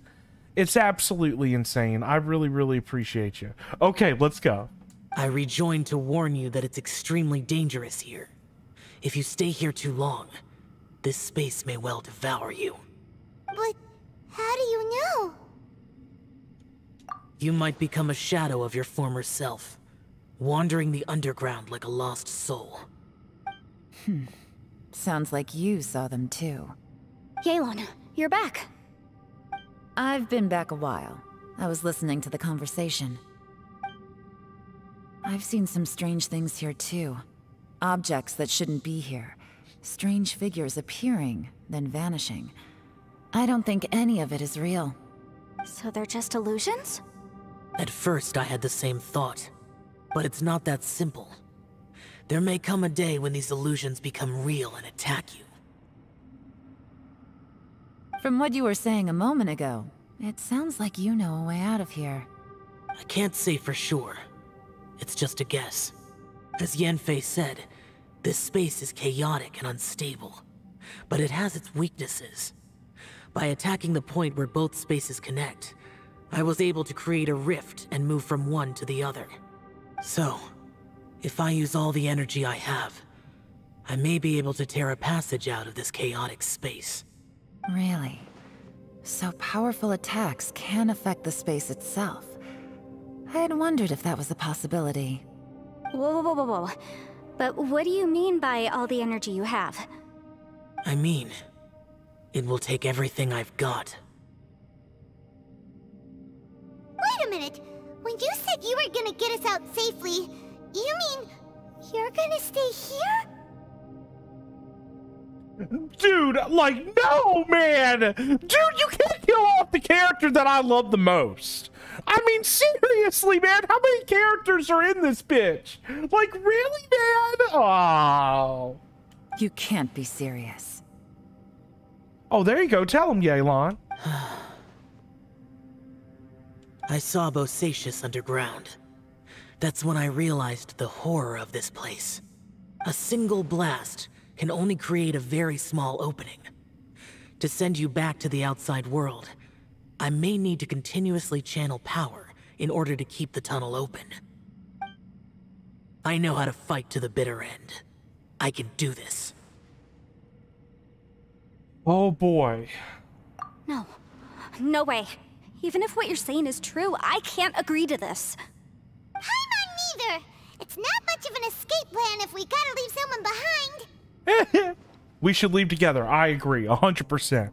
it's absolutely insane. I really, really appreciate you. Okay, let's go. I rejoined to warn you that it's extremely dangerous here. If you stay here too long, this space may well devour you. But how do you know? You might become a shadow of your former self, wandering the underground like a lost soul. Hmm. Sounds like you saw them too. Yelan, you're back. I've been back a while. I was listening to the conversation. I've seen some strange things here too. Objects that shouldn't be here. Strange figures appearing, then vanishing. I don't think any of it is real. So they're just illusions? At first, I had the same thought. But it's not that simple. There may come a day when these illusions become real and attack you. From what you were saying a moment ago, it sounds like you know a way out of here. I can't say for sure. It's just a guess. As Yanfei said, this space is chaotic and unstable, but it has its weaknesses. By attacking the point where both spaces connect, I was able to create a rift and move from one to the other. So, if I use all the energy I have, I may be able to tear a passage out of this chaotic space. Really? So powerful attacks can affect the space itself. I had wondered if that was a possibility. Whoa, whoa, whoa, whoa. But what do you mean by all the energy you have? I mean, it will take everything I've got. Wait a minute! When you said you were gonna get us out safely, you mean you're gonna stay here? Dude, like, no, man! Dude, you can't kill off the character that I love the most. I mean, seriously, man, how many characters are in this bitch? Like, really, man? Oh. You can't be serious. Oh, there you go. Tell him, Yelan. I saw Bosacius underground. That's when I realized the horror of this place. A single blast can only create a very small opening. To send you back to the outside world, I may need to continuously channel power in order to keep the tunnel open. I know how to fight to the bitter end. I can do this. Oh boy. No. No way. Even if what you're saying is true, I can't agree to this. I'm not neither. It's not much of an escape plan if we gotta leave someone behind. we should leave together. I agree, 100%.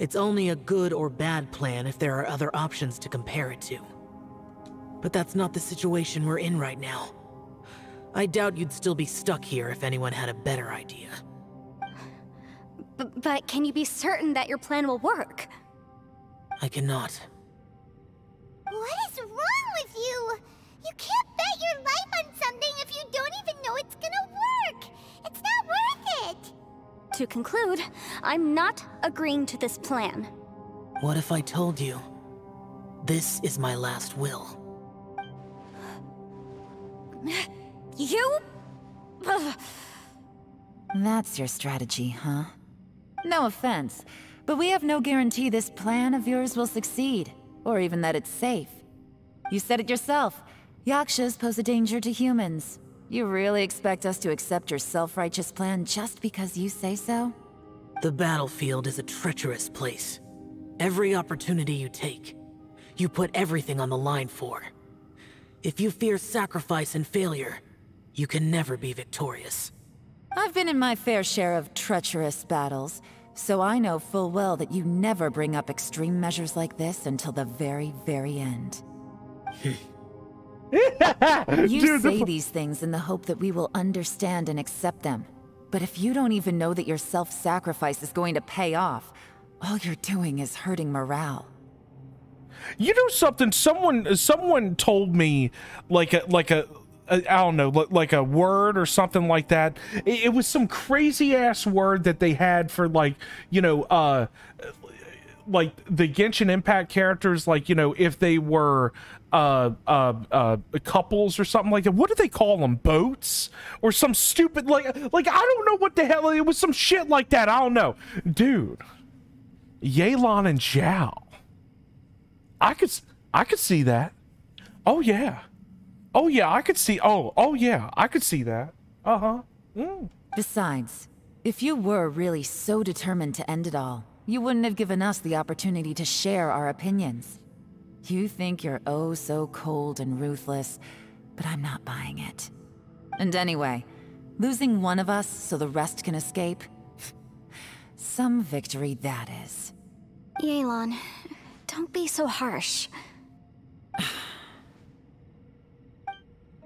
It's only a good or bad plan if there are other options to compare it to. But that's not the situation we're in right now. I doubt you'd still be stuck here if anyone had a better idea. B but can you be certain that your plan will work? I cannot. What is wrong with you? You can't bet your life on something if you don't even know it's gonna work. To conclude, I'm not agreeing to this plan. What if I told you? This is my last will. You? That's your strategy, huh? No offense, but we have no guarantee this plan of yours will succeed, or even that it's safe. You said it yourself. Yakshas pose a danger to humans. You really expect us to accept your self-righteous plan just because you say so? The battlefield is a treacherous place. Every opportunity you take, you put everything on the line for. If you fear sacrifice and failure, You can never be victorious. I've been in my fair share of treacherous battles, so I know full well that you never bring up extreme measures like this until the very, very end. you Dude, say the- these things in the hope that we will understand and accept them. But if you don't even know that your self-sacrifice is going to pay off, all you're doing is hurting morale. You know something? Someone someone told me like a like a, a I don't know like, a word or something like that. It, it was some crazy ass word that they had for like you know uh like the Genshin Impact characters like you know if they were uh uh uh couples or something like that. What do they call them? Boats or some stupid like like I don't know what the hell it was. Some shit like that. I don't know, dude. Yelan and Xiao. I could I could see that. Oh yeah. Oh yeah, I could see oh oh yeah, I could see that. Uh-huh. Mm. Besides, if you were really so determined to end it all, you wouldn't have given us the opportunity to share our opinions. You think you're oh so cold and ruthless, but I'm not buying it. And anyway, losing one of us so the rest can escape? Some victory that is. Yelan, don't be so harsh.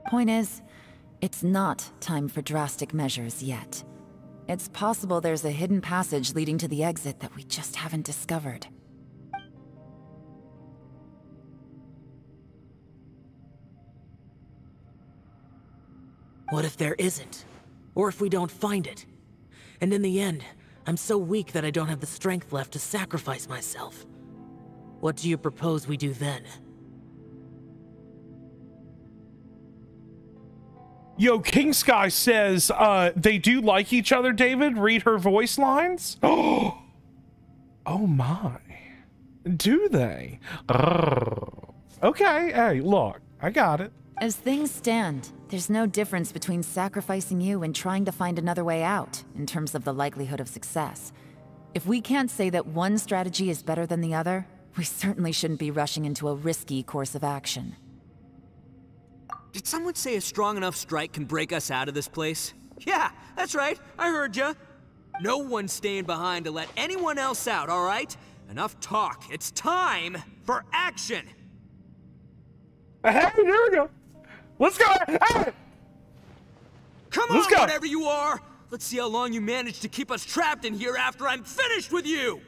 Point is, it's not time for drastic measures yet. It's possible there's a hidden passage leading to the exit that we just haven't discovered. What if there isn't? Or if we don't find it? And in the end, I'm so weak that I don't have the strength left to sacrifice myself. What do you propose we do then? Yo, King Sky says uh they do like each other, David. Read her voice lines. Oh, oh my. Do they? Okay, hey, look, I got it. As things stand, there's no difference between sacrificing you and trying to find another way out, in terms of the likelihood of success. If we can't say that one strategy is better than the other, we certainly shouldn't be rushing into a risky course of action. Did someone say a strong enough strike can break us out of this place? Yeah, that's right. I heard ya. No one's staying behind to let anyone else out, all right? Enough talk. It's time for action. Hey, here we go. Let's go. Hey! Come Let's on, go. whatever you are. Let's see how long you manage to keep us trapped in here after I'm finished with you.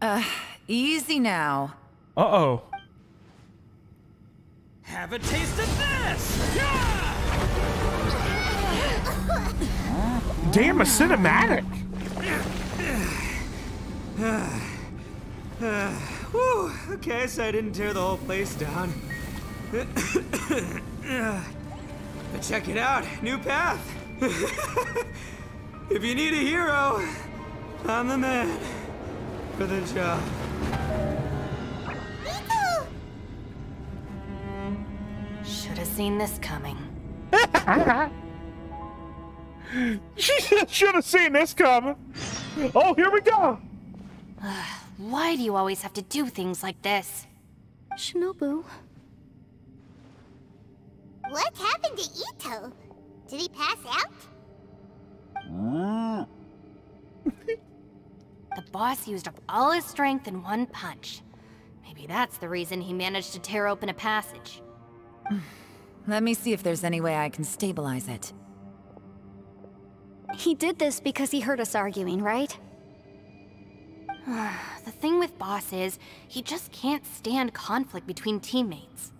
Uh, easy now. Uh-oh. Have a taste of this. Yeah! Damn, a cinematic. Whew, okay, so I didn't tear the whole place down. but check it out, new path. if you need a hero, I'm the man for the job. Should have seen this coming. She should have seen this coming. Oh, here we go. Ah. Why do you always have to do things like this? Shinobu, What happened to Itto? Did he pass out? The boss used up all his strength in one punch. Maybe that's the reason he managed to tear open a passage. Let me see if there's any way I can stabilize it. he did this because he heard us arguing, right? The thing with Boss is, he just can't stand conflict between teammates.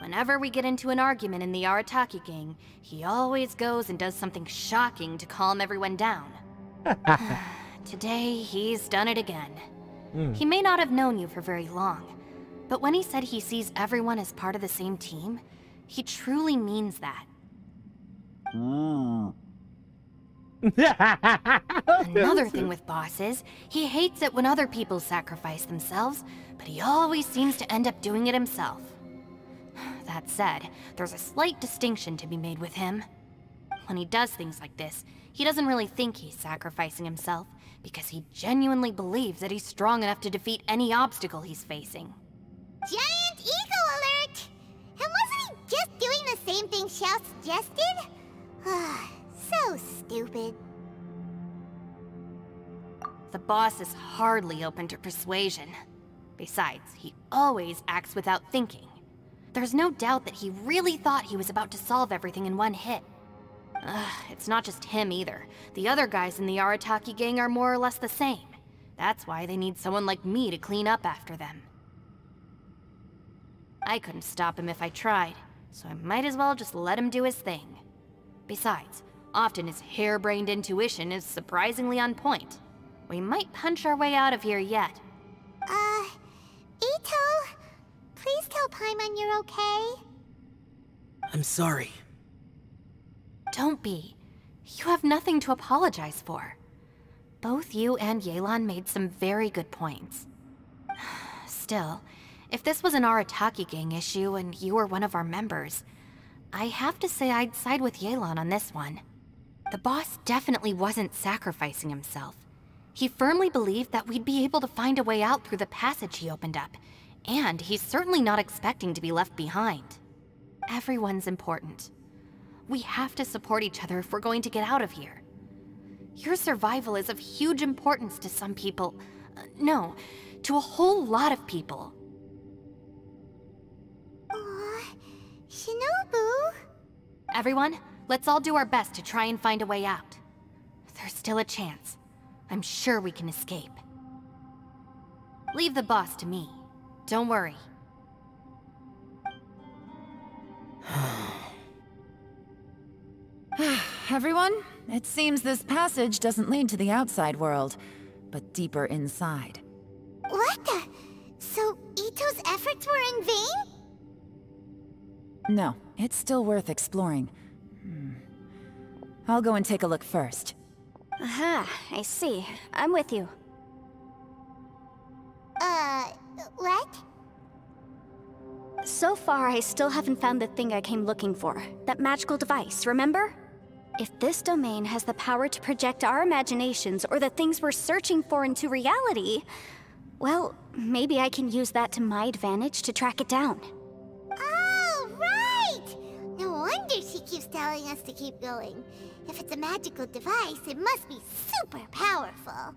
Whenever we get into an argument in the Arataki gang, he always goes and does something shocking to calm everyone down. Today, he's done it again. Hmm. He may not have known you for very long, but when he said he sees everyone as part of the same team, he truly means that. Hmm. Another thing with Boss is, he hates it when other people sacrifice themselves, but he always seems to end up doing it himself. That said, there's a slight distinction to be made with him. When he does things like this, he doesn't really think he's sacrificing himself, because he genuinely believes that he's strong enough to defeat any obstacle he's facing. Giant eagle alert! How Xiao suggested? so stupid. The boss is hardly open to persuasion. Besides, he always acts without thinking. There's no doubt that he really thought he was about to solve everything in one hit. Ugh, it's not just him either. The other guys in the Arataki gang are more or less the same. That's why they need someone like me to clean up after them. I couldn't stop him if I tried, so I might as well just let him do his thing. Besides, often his harebrained intuition is surprisingly on point. We might punch our way out of here yet. Uh, Itto, please tell Paimon you're okay. I'm sorry. Don't be. You have nothing to apologize for. Both you and Yelan made some very good points. Still, if this was an Arataki gang issue and you were one of our members, I have to say I'd side with Yelan on this one. The boss definitely wasn't sacrificing himself. He firmly believed that we'd be able to find a way out through the passage he opened up, and he's certainly not expecting to be left behind. Everyone's important. We have to support each other if we're going to get out of here. Your survival is of huge importance to some people. Uh, no, to a whole lot of people. Aww, Shinobu? Everyone, let's all do our best to try and find a way out. There's still a chance. I'm sure we can escape. Leave the boss to me. Don't worry. Everyone, it seems this passage doesn't lead to the outside world, but deeper inside. What the? So Itto's efforts were in vain? No, it's still worth exploring. I'll go and take a look first. Aha, I see. I'm with you. Uh, what? So far, I still haven't found the thing I came looking for. That magical device, remember? If this domain has the power to project our imaginations or the things we're searching for into reality, well, maybe I can use that to my advantage to track it down. Oh, right! No wonder she keeps telling us to keep going. If it's a magical device, it must be super powerful.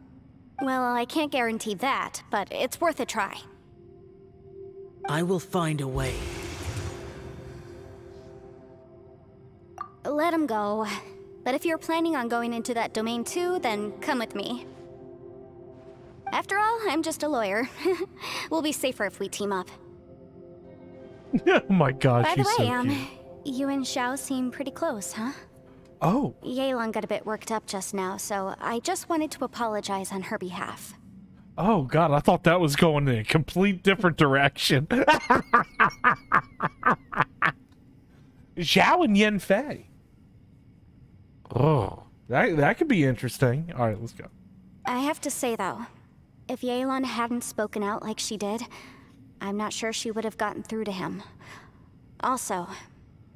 Well, I can't guarantee that, but it's worth a try. I will find a way. Let him go. But if you're planning on going into that domain too, then come with me. After all, I'm just a lawyer. we'll be safer if we team up. oh my god, By the she's way, so um, you and Xiao seem pretty close, huh? Oh, Yelan got a bit worked up just now, so I just wanted to apologize on her behalf. oh god, I thought that was going in a complete different direction. Xiao and Yanfei. Oh, that that could be interesting. All right, let's go. I have to say though, if Yelan hadn't spoken out like she did, I'm not sure she would have gotten through to him. Also,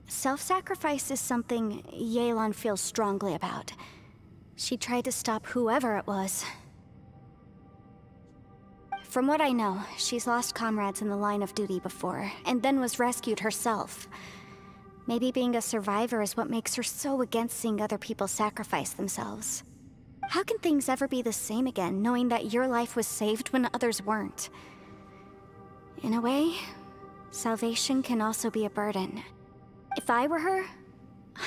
self-sacrifice is something Yelan feels strongly about. She tried to stop whoever it was. From what I know, she's lost comrades in the line of duty before, and then was rescued herself. Maybe being a survivor is what makes her so against seeing other people sacrifice themselves. How can things ever be the same again, knowing that your life was saved when others weren't? In a way, salvation can also be a burden. If I were her,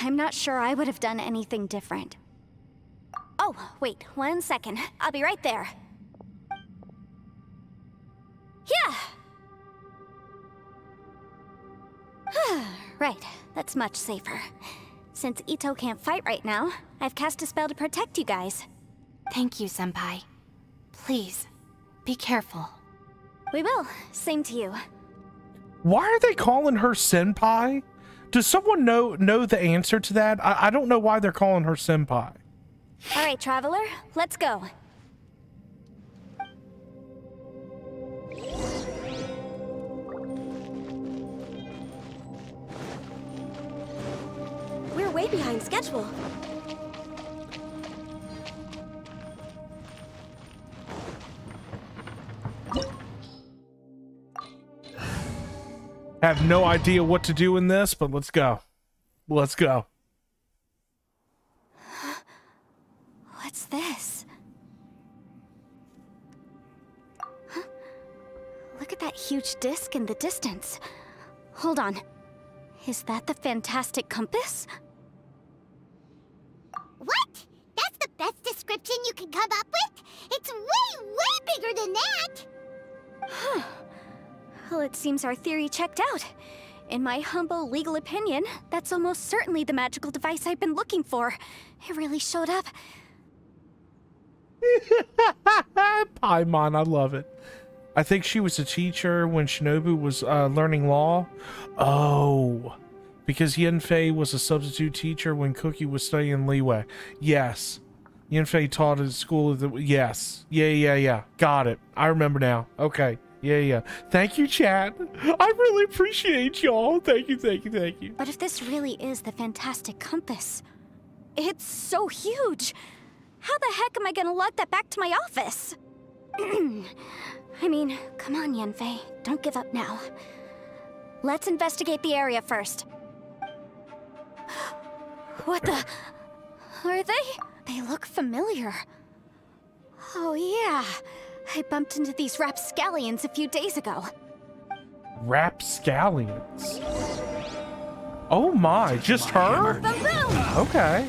I'm not sure I would have done anything different. Oh, wait, one second. I'll be right there. Yeah! right, that's much safer. Since Itto can't fight right now, I've cast a spell to protect you guys. Thank you, Senpai. Please, be careful. We will. Same to you. Why are they calling her senpai? Does someone know know the answer to that? I, I don't know why they're calling her senpai. All right, Traveler, let's go. We're way behind schedule. Have no idea what to do in this, but let's go. Let's go. What's this? Huh? Look at that huge disc in the distance. Hold on. Is that the fantastic compass? What? That's the best description you can come up with? It's way, way bigger than that! Huh. Well, it seems our theory checked out. In my humble legal opinion, that's almost certainly the magical device I've been looking for. It really showed up. Paimon, I love it. I think she was a teacher when Shinobu was uh, learning law. Oh, because Yanfei was a substitute teacher when Kuki was studying Liyue. Yes. Yanfei taught at school. Yes. Yeah, yeah, yeah. Got it. I remember now. Okay. Yeah, yeah. Thank you, chat. I really appreciate y'all. Thank you, thank you, thank you. But if this really is the fantastic compass, it's so huge. How the heck am I gonna lug that back to my office? I mean, come on, Yanfei. Don't give up now. Let's investigate the area first. What the? Are they? They look familiar. Oh, yeah. I bumped into these rapscallions a few days ago. Rapscallions? Oh my, just her? Okay.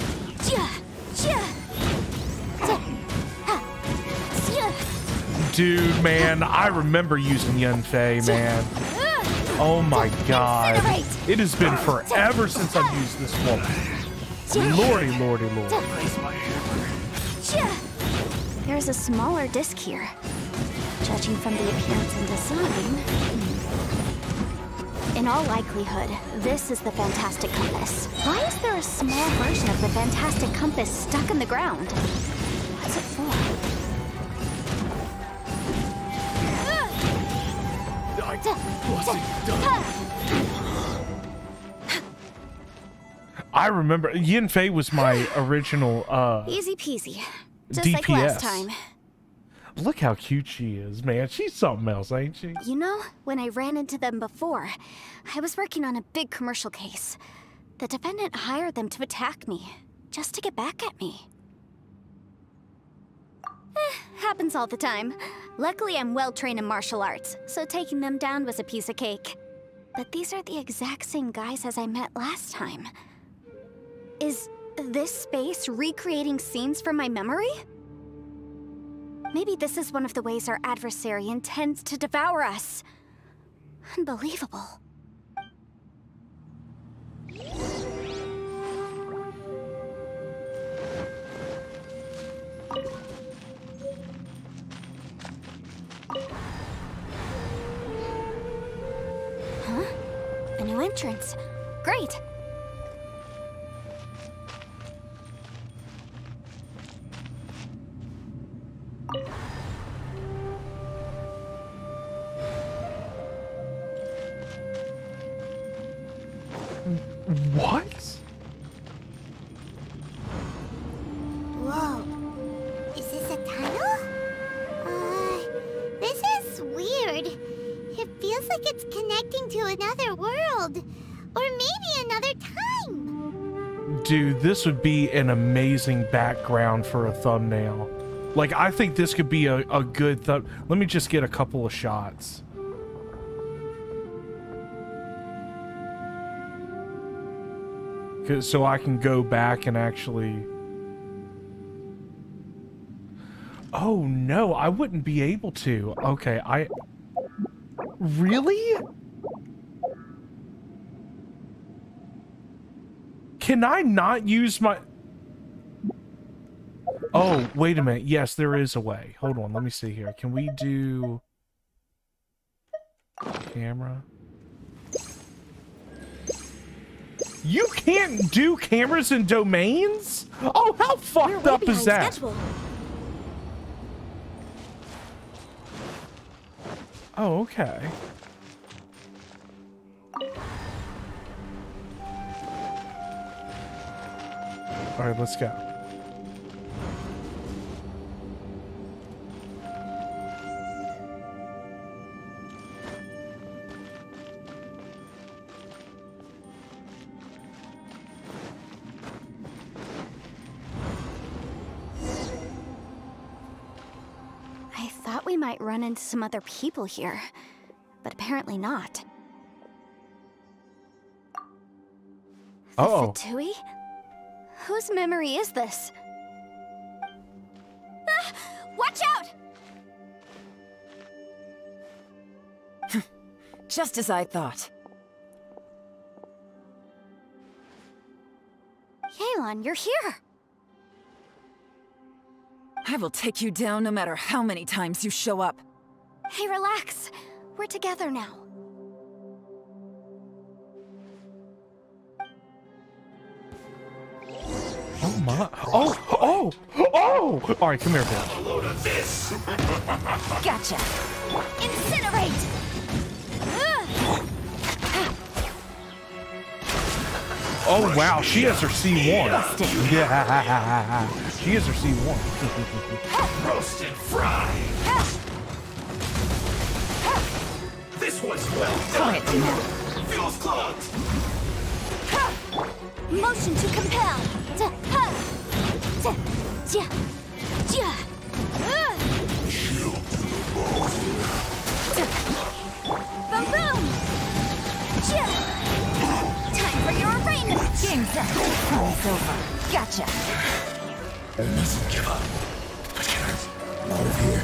Dude, man, I remember using Yanfei, man. Oh my god. It has been forever since I've used this woman. Lordy, lordy, lordy. There's a smaller disc here. Judging from the appearance and design... In all likelihood, this is the Fantastic Compass. Why is there a small version of the Fantastic Compass stuck in the ground? What's it for? I remember Yanfei was my original uh Easy peasy. Just DPS. like last time. Look how cute she is, man. She's something else, ain't she? You know, when I ran into them before, I was working on a big commercial case. The defendant hired them to attack me, just to get back at me. Eh, happens all the time. Luckily, I'm well trained in martial arts, so taking them down was a piece of cake. But these are the exact same guys as I met last time. Is this space recreating scenes from my memory? Maybe this is one of the ways our adversary intends to devour us. Unbelievable. Huh? A new entrance. Great! Like it's connecting to another world. Or maybe another time. Dude, this would be an amazing background for a thumbnail. Like, I think this could be a, a good thumb. Let me just get a couple of shots. So I can go back and actually... Oh, no, I wouldn't be able to. Okay, I... Really? Can I not use my... Oh, wait a minute. Yes, there is a way. Hold on, let me see here. Can we do... Camera? You can't do cameras and domains? Oh, how fucked up is that? Schedule. Oh, okay. All right, let's go. Run into some other people here, but apparently not. Uh oh. Fatui? Whose memory is this? Ah, watch out! Just as I thought. Yelan, you're here! I will take you down no matter how many times you show up. Hey, relax. We're together now. Oh my. Oh, oh, oh! All right, come here, bitch. Load of this. Gotcha. Incinerate! Oh wow, she has her C1. Yeah, she has her C1. Roast and fry. Well done. Quiet now. Feels clogged. Motion to compel. Ta- ha. Ta- ja. Ja. Boom boom. Time for your arraignment. Game's up. Time's over. Gotcha. I mustn't give up. I can't. Out of here.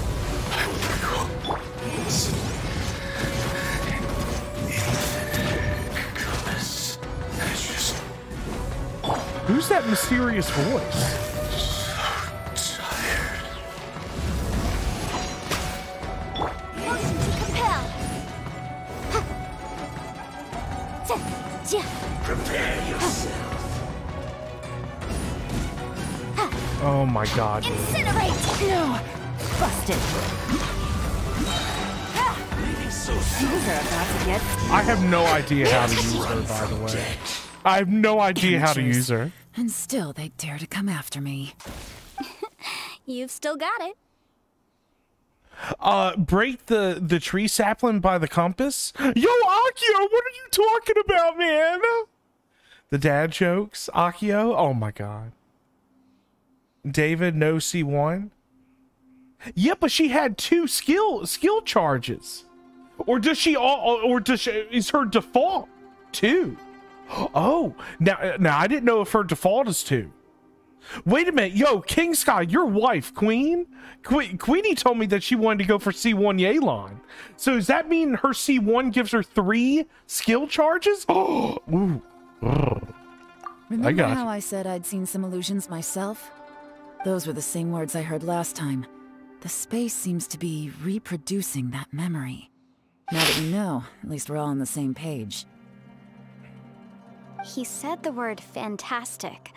I will let go. Listen. Who's that mysterious voice? tired. Motion to compel. Ha. Ta- ja. Prepare yourself. Oh my god. Incinerate. No. Busted. So soon. These are about to get I have no idea how to use her, by the way. I have no idea how to use her. And still they dare to come after me. You've still got it. Uh, break the the tree sapling by the compass. Yo, Akio, what are you talking about, man? The dad jokes, Akio. Oh my god. David, no C1. Yeah, but she had two skill skill charges. Or does she all? Or does she, is her default two? Oh, now now I didn't know if her default is two. Wait a minute, yo, King Sky, your wife, Queen, que- Queenie told me that she wanted to go for C1 Yelan. So does that mean her C1 gives her three skill charges? Oh, ooh. Remember got how you. I said I'd seen some illusions myself? Those were the same words I heard last time. The space seems to be reproducing that memory. Now that we know, at least we're all on the same page. He said the word fantastic.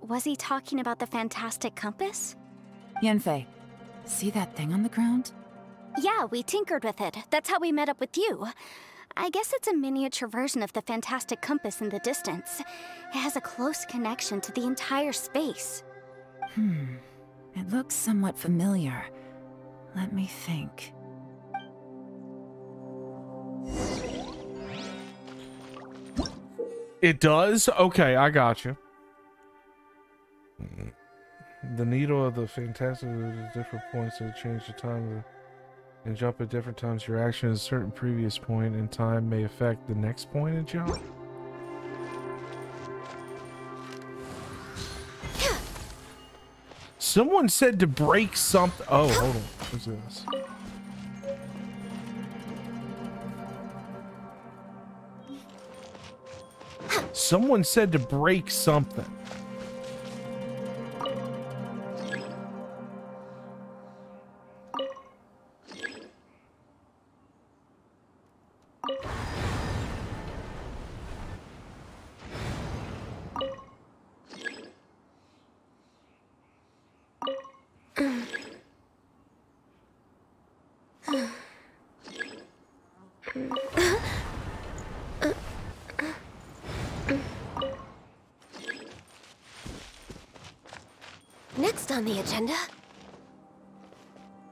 Was he talking about the fantastic compass? Yanfei, see that thing on the ground? Yeah, we tinkered with it. That's how we met up with you. I guess it's a miniature version of the fantastic compass in the distance. It has a close connection to the entire space. Hmm. It looks somewhat familiar. Let me think. It does? Okay, I got you. The needle of the fantastic is different points that change the time and jump at different times. Your action at a certain previous point in time may affect the next point in jump. Someone said to break something. Oh, hold on. What's this? Someone said to break something. The agenda,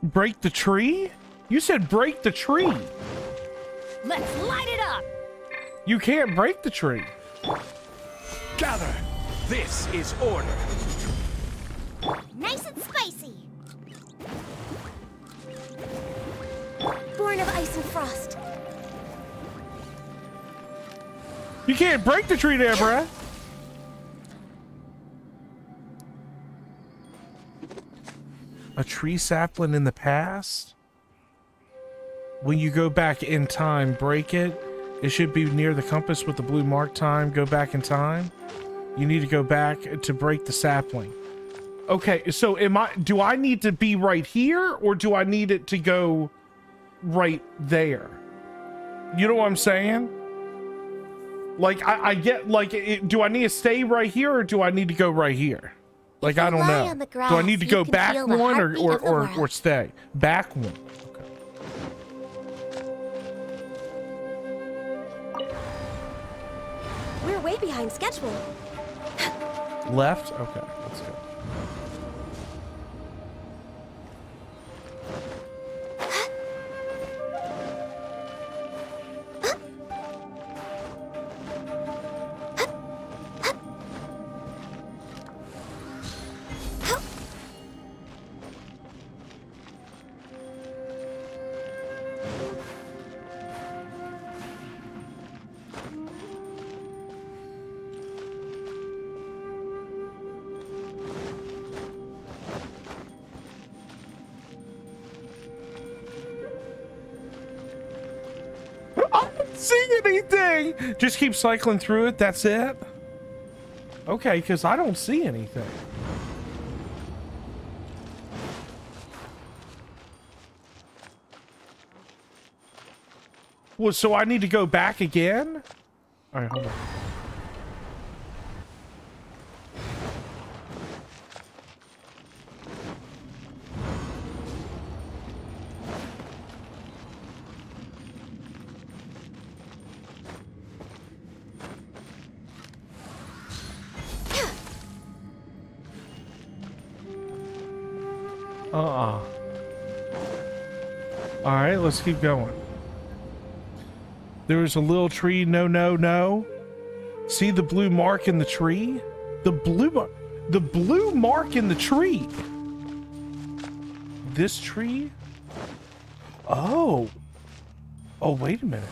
Break the tree? You said break the tree. Let's light it up! You can't break the tree. Gather. This is order. Nice and spicy. Born of ice and frost. You can't break the tree there, bruh. A tree sapling in the past? When you go back in time, break it. It should be near the compass with the blue mark time. Go back in time. You need to go back to break the sapling. Okay, so am I do I need to be right here or do I need it to go right there? You know what I'm saying? Like I, I get like it, do I need to stay right here or do I need to go right here? Like I don't know. do I need to go back one or or, or, or stay? Back one. We're way behind schedule. Left? Okay, let's go. Just keep cycling through it. That's it. Okay, because I don't see anything. Well, so I need to go back again? All right, hold on. Keep going. There was a little tree. No, no, no. See the blue mark in the tree? The blue mark. The blue mark in the tree. This tree? Oh. Oh, wait a minute.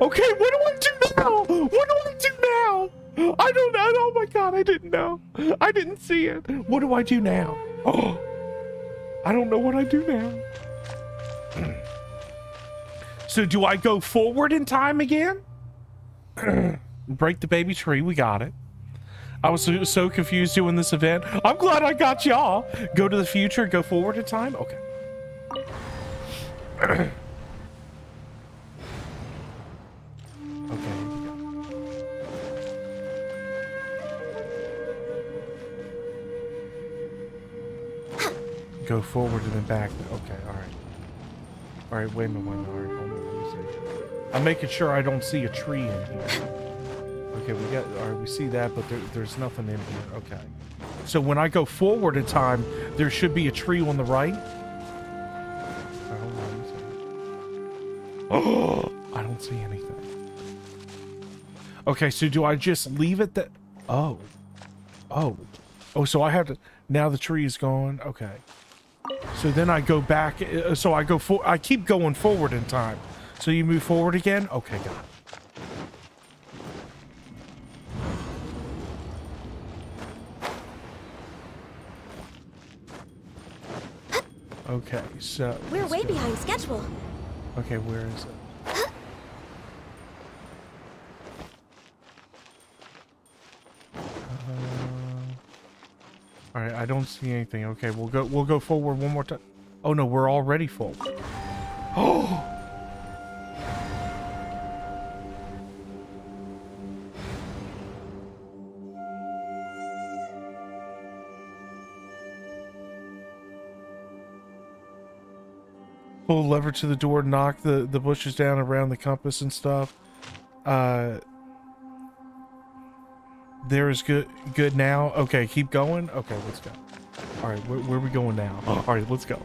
Okay, what do I do now? What do I do now? I don't know. Oh my god, I didn't know. I didn't see it. What do I do now? Oh, I don't know what I do now. so do I go forward in time again? Break the baby tree. We got it. I was so, confused doing this event. I'm glad I got y'all. Go to the future, go forward in time. Okay. Go forward and then back. Okay, all right. All right, wait a minute, wait a minute. All right, hold on, let me see. I'm making sure I don't see a tree in here. Okay, we got. All right, we see that, but there, there's nothing in here. Okay. So when I go forward in time, there should be a tree on the right. Oh, I don't see anything. Okay, so do I just leave it that? Oh, oh, oh. So I have to. Now the tree is gone. Okay. So then I go back. uh, So I go for. I keep going forward in time. So you move forward again. Okay, got it. Okay, so We're way go. behind schedule. Okay, where is it? Uh, I don't see anything. Okay, we'll go. We'll go forward one more time. Oh no, we're already full. Oh. Pull lever to the door, knock the, the bushes down around the compass and stuff. Uh, there is good good now. Okay, keep going. Okay, let's go. All right, where, where are we going now? Oh. All right, let's go.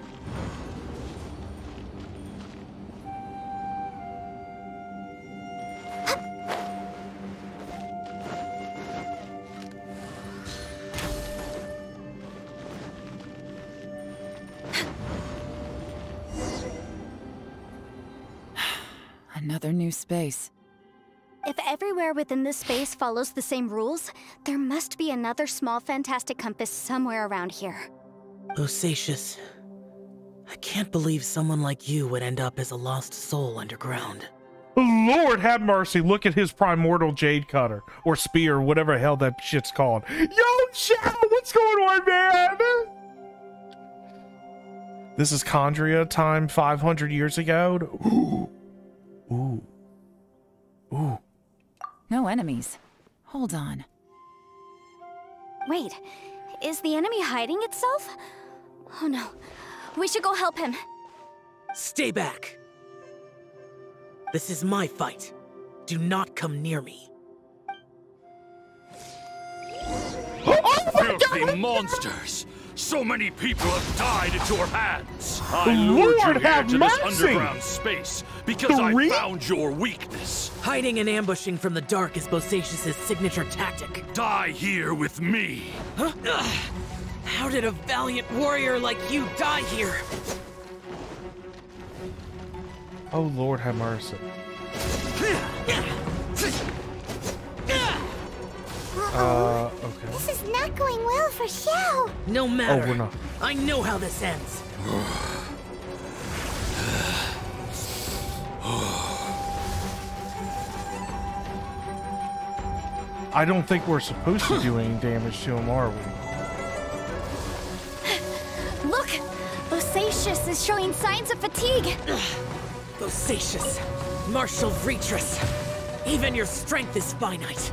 Within this space follows the same rules, there must be another small fantastic compass somewhere around here. Bosacius, I can't believe someone like you would end up as a lost soul underground. Oh, Lord have mercy. Look at his primordial jade cutter or spear, whatever the hell that shit's called. Yo, Chow, what's going on, man? This is Khaenri'ah time 500 years ago. Ooh. Ooh. Ooh. No enemies. Hold on. Wait, is the enemy hiding itself? Oh no, we should go help him. Stay back. This is my fight. Do not come near me. Oh Filthy monsters! So many people have died at your hands. I Lord lured you here have to this mercy! underground space because Three? I found your weakness. Hiding and ambushing from the dark is Bosacius' signature tactic. Die here with me. Huh? Ugh. How did a valiant warrior like you die here? Oh, Lord have mercy. Uh, okay. This is not going well for Xiao. No matter. we're not. I know how this ends. I don't think we're supposed to do any damage to him, are we? Look! Bosacius is showing signs of fatigue. Bosacius, Marshal Vretrus, even your strength is finite.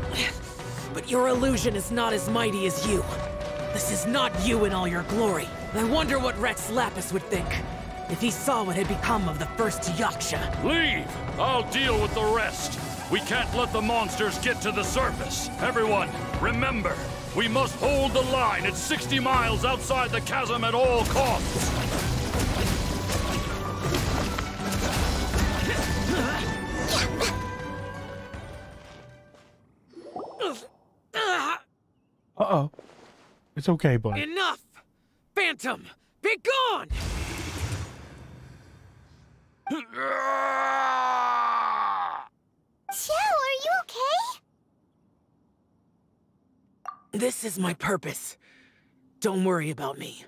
But your illusion is not as mighty as you. This is not you in all your glory. I wonder what Rex Lapis would think if he saw what had become of the first Yaksha. Leave! I'll deal with the rest. We can't let the monsters get to the surface. Everyone, remember, we must hold the line at 60 miles outside the chasm at all costs. Uh-oh. It's okay, bud. Enough! Phantom, be gone! Xiao, are you okay? This is my purpose. Don't worry about me.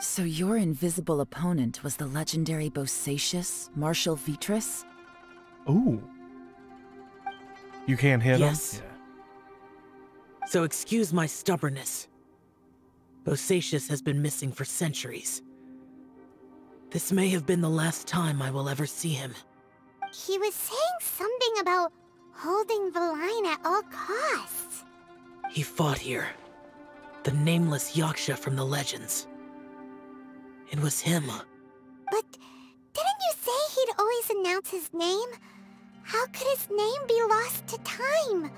So your invisible opponent was the legendary Bosacius, Marshal Vitris? Ooh. You can't hit Yes. him? So excuse my stubbornness. Bosacius has been missing for centuries. This may have been the last time I will ever see him. He was saying something about holding the line at all costs. He fought here. The nameless Yaksha from the legends. It was him. But didn't you say he'd always announce his name? How could his name be lost to time?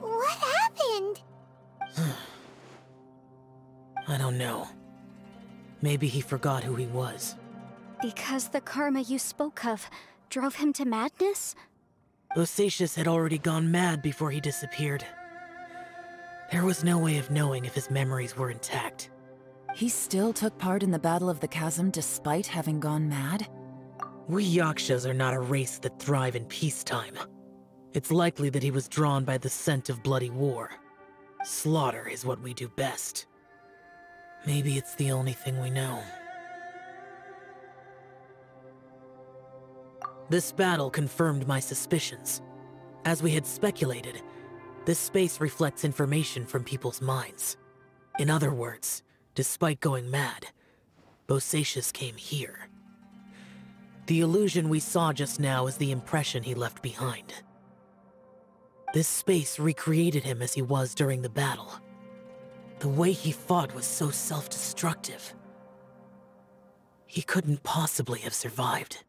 What happened? I don't know. Maybe he forgot who he was. Because the karma you spoke of drove him to madness? Bosacius had already gone mad before he disappeared. There was no way of knowing if his memories were intact. He still took part in the Battle of the Chasm despite having gone mad? We Yakshas are not a race that thrive in peacetime. It's likely that he was drawn by the scent of bloody war. Slaughter is what we do best. Maybe it's the only thing we know. This battle confirmed my suspicions. As we had speculated, this space reflects information from people's minds. In other words, despite going mad, Bosacius came here. The illusion we saw just now is the impression he left behind. This space recreated him as he was during the battle. The way he fought was so self-destructive. He couldn't possibly have survived.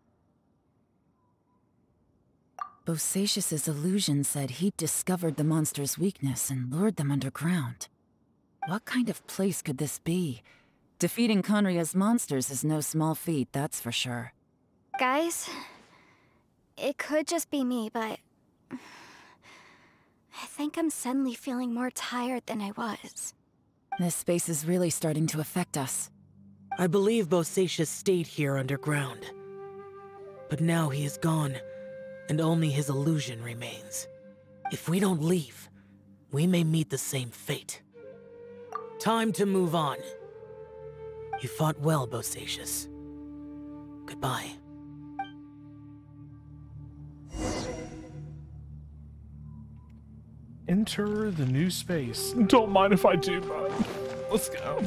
Bosacius's illusion said he'd discovered the monster's weakness and lured them underground. What kind of place could this be? Defeating Khaenri'ah's monsters is no small feat, that's for sure. Guys, it could just be me, but... I think I'm suddenly feeling more tired than I was. This space is really starting to affect us. I believe Bosacius stayed here underground. But now he is gone. and only his illusion remains. If we don't leave, we may meet the same fate. Time to move on. You fought well, Bosacius. Goodbye. Enter the new space. Don't mind if I do, bud. Let's go.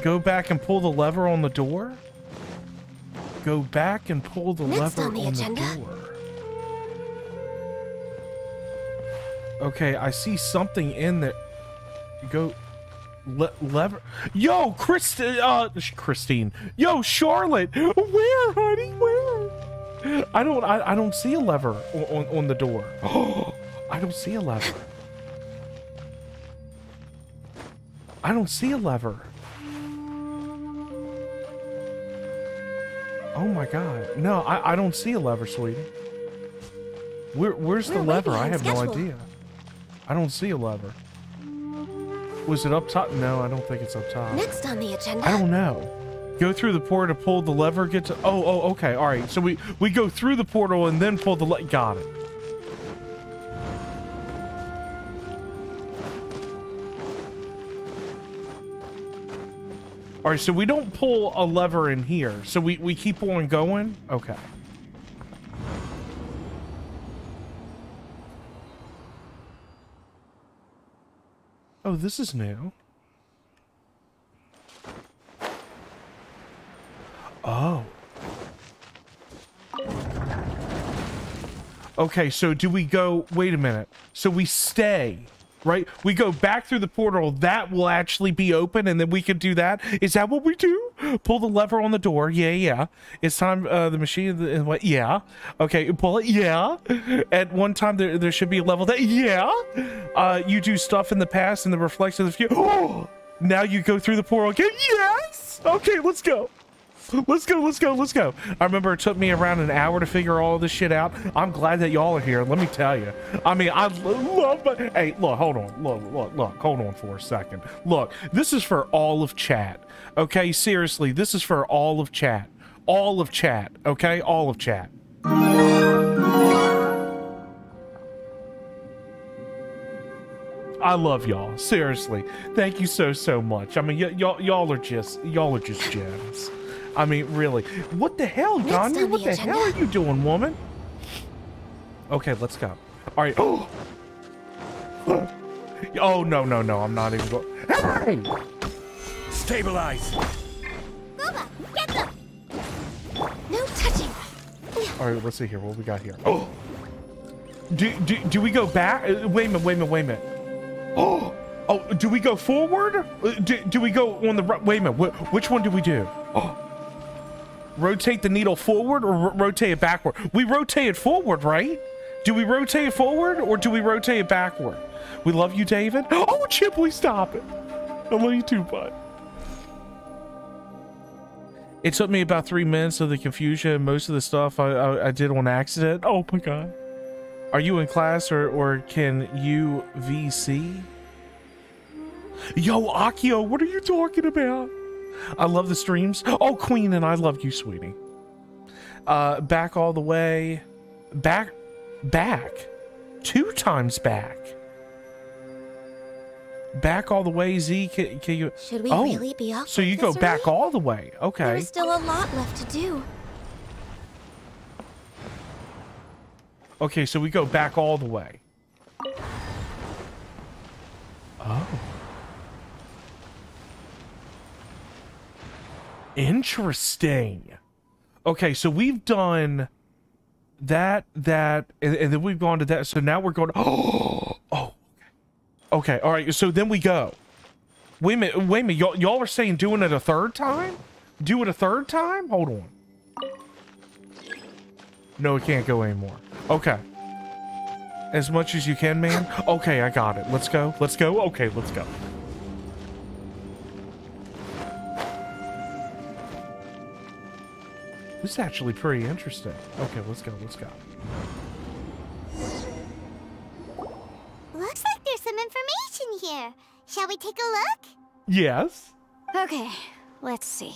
Go back and pull the lever on the door. Go back and pull the Next lever on the on agenda. the door. Okay, I see something in there. Go le- lever. Yo, Christ- uh, Christine. Yo, Charlotte. Where, honey? Where? I don't. I, I don't see a lever on, on, on the door. I don't see a lever. I don't see a lever. Oh my god. No, I, I don't see a lever, sweetie. Where, where's the We're way lever? I have no idea. I don't see a lever. Was it up top? No, I don't think it's up top. Next on the agenda. I don't know. Go through the portal to pull the lever, get to. Oh, oh, okay. All right. So we, we go through the portal and then pull the. Le- Got it. All right, so we don't pull a lever in here. So we, we keep on going? Okay. Oh, this is new. Oh. Okay, so do we go... Wait a minute. So we stay, right? We go back through the portal. That will actually be open, and then we can do that. Is that what we do? Pull the lever on the door. Yeah, yeah. It's time... Uh, the machine... The, what? Yeah. Okay, pull it. Yeah. At one time, there, there should be a level that... Yeah. Uh, you do stuff in the past, and the reflection of the future... Oh! Now you go through the portal again. Yes! Okay, let's go. Let's go, let's go, let's go. I remember it took me around an hour to figure all this shit out. I'm glad that y'all are here. Let me tell you. I mean, I love my... Hey, look, hold on. Look, look, look. Hold on for a second. Look, this is for all of chat. Okay? Seriously, this is for all of chat. All of chat. Okay? All of chat. I love y'all. Seriously. Thank you so, so much. I mean, y'all, y'all are just, y'all are just gems. I mean, really. What the hell, Next Gandhi? What the the hell are you doing, woman? Okay, let's go. All right. Oh, oh no, no, no. I'm not even going. Hey! Stabilize! Boba, get them! No touching. All right, let's see here. What we got here? Oh. Do, do, do we go back? Uh, Wait a minute, wait a minute, wait a minute. Oh, oh, do we go forward? Uh, Do, do we go on the right? Wait a minute, wh- which one do we do? Oh. Rotate the needle forward or rotate it backward? We rotate it forward, right? Do we rotate it forward or do we rotate it backward? We love you, David. Oh, Chip, please stop it. I love you too, bud. It took me about three minutes of the confusion. Most of the stuff I, I, I did on accident. Oh my god. Are you in class or, or can you VC? Yo, Akio, what are you talking about? I love the streams. Oh, Queen, and I love you, sweetie. Uh, back all the way. Back. Back. Two times back. Back all the way, Z. Can, can you? Should we oh, really be off So you go back all the way. Okay. There's still a lot left to do. Okay, so we go back all the way. Oh. Interesting. Okay, so we've done that, that, and, and then we've gone to that. So now we're going. Oh, oh. Okay, all right. So then we go. Wait a minute. Wait a minute. Y'all, y'all are saying doing it a third time? Do it a third time? Hold on. No, it can't go anymore. Okay. As much as you can, man. Okay, I got it. Let's go. Let's go. Okay, let's go. This is actually pretty interesting. Okay, let's go. Let's go. Looks like there's some information here. Shall we take a look? Yes. Okay, let's see.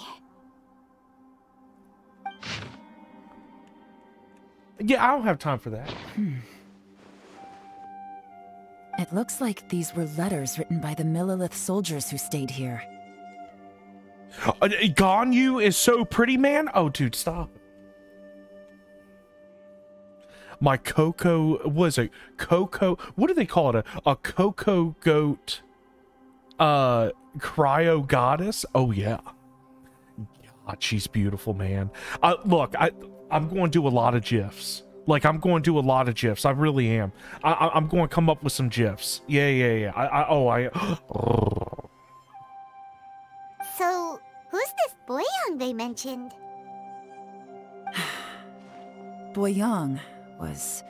Yeah, I don't have time for that. Hmm. It looks like these were letters written by the Millelith soldiers who stayed here. Uh, Ganyu is so pretty, man. Oh, dude, stop. My Coco was a Coco. What do they call it? A, a Coco goat, uh, cryo goddess. Oh yeah. God, she's beautiful, man. Uh, look, I I'm going to do a lot of gifs. Like I'm going to do a lot of gifs. I really am. I, am going to come up with some gifs. Yeah, yeah, yeah. I, I oh I. so who's this Boyang they mentioned? Boyang was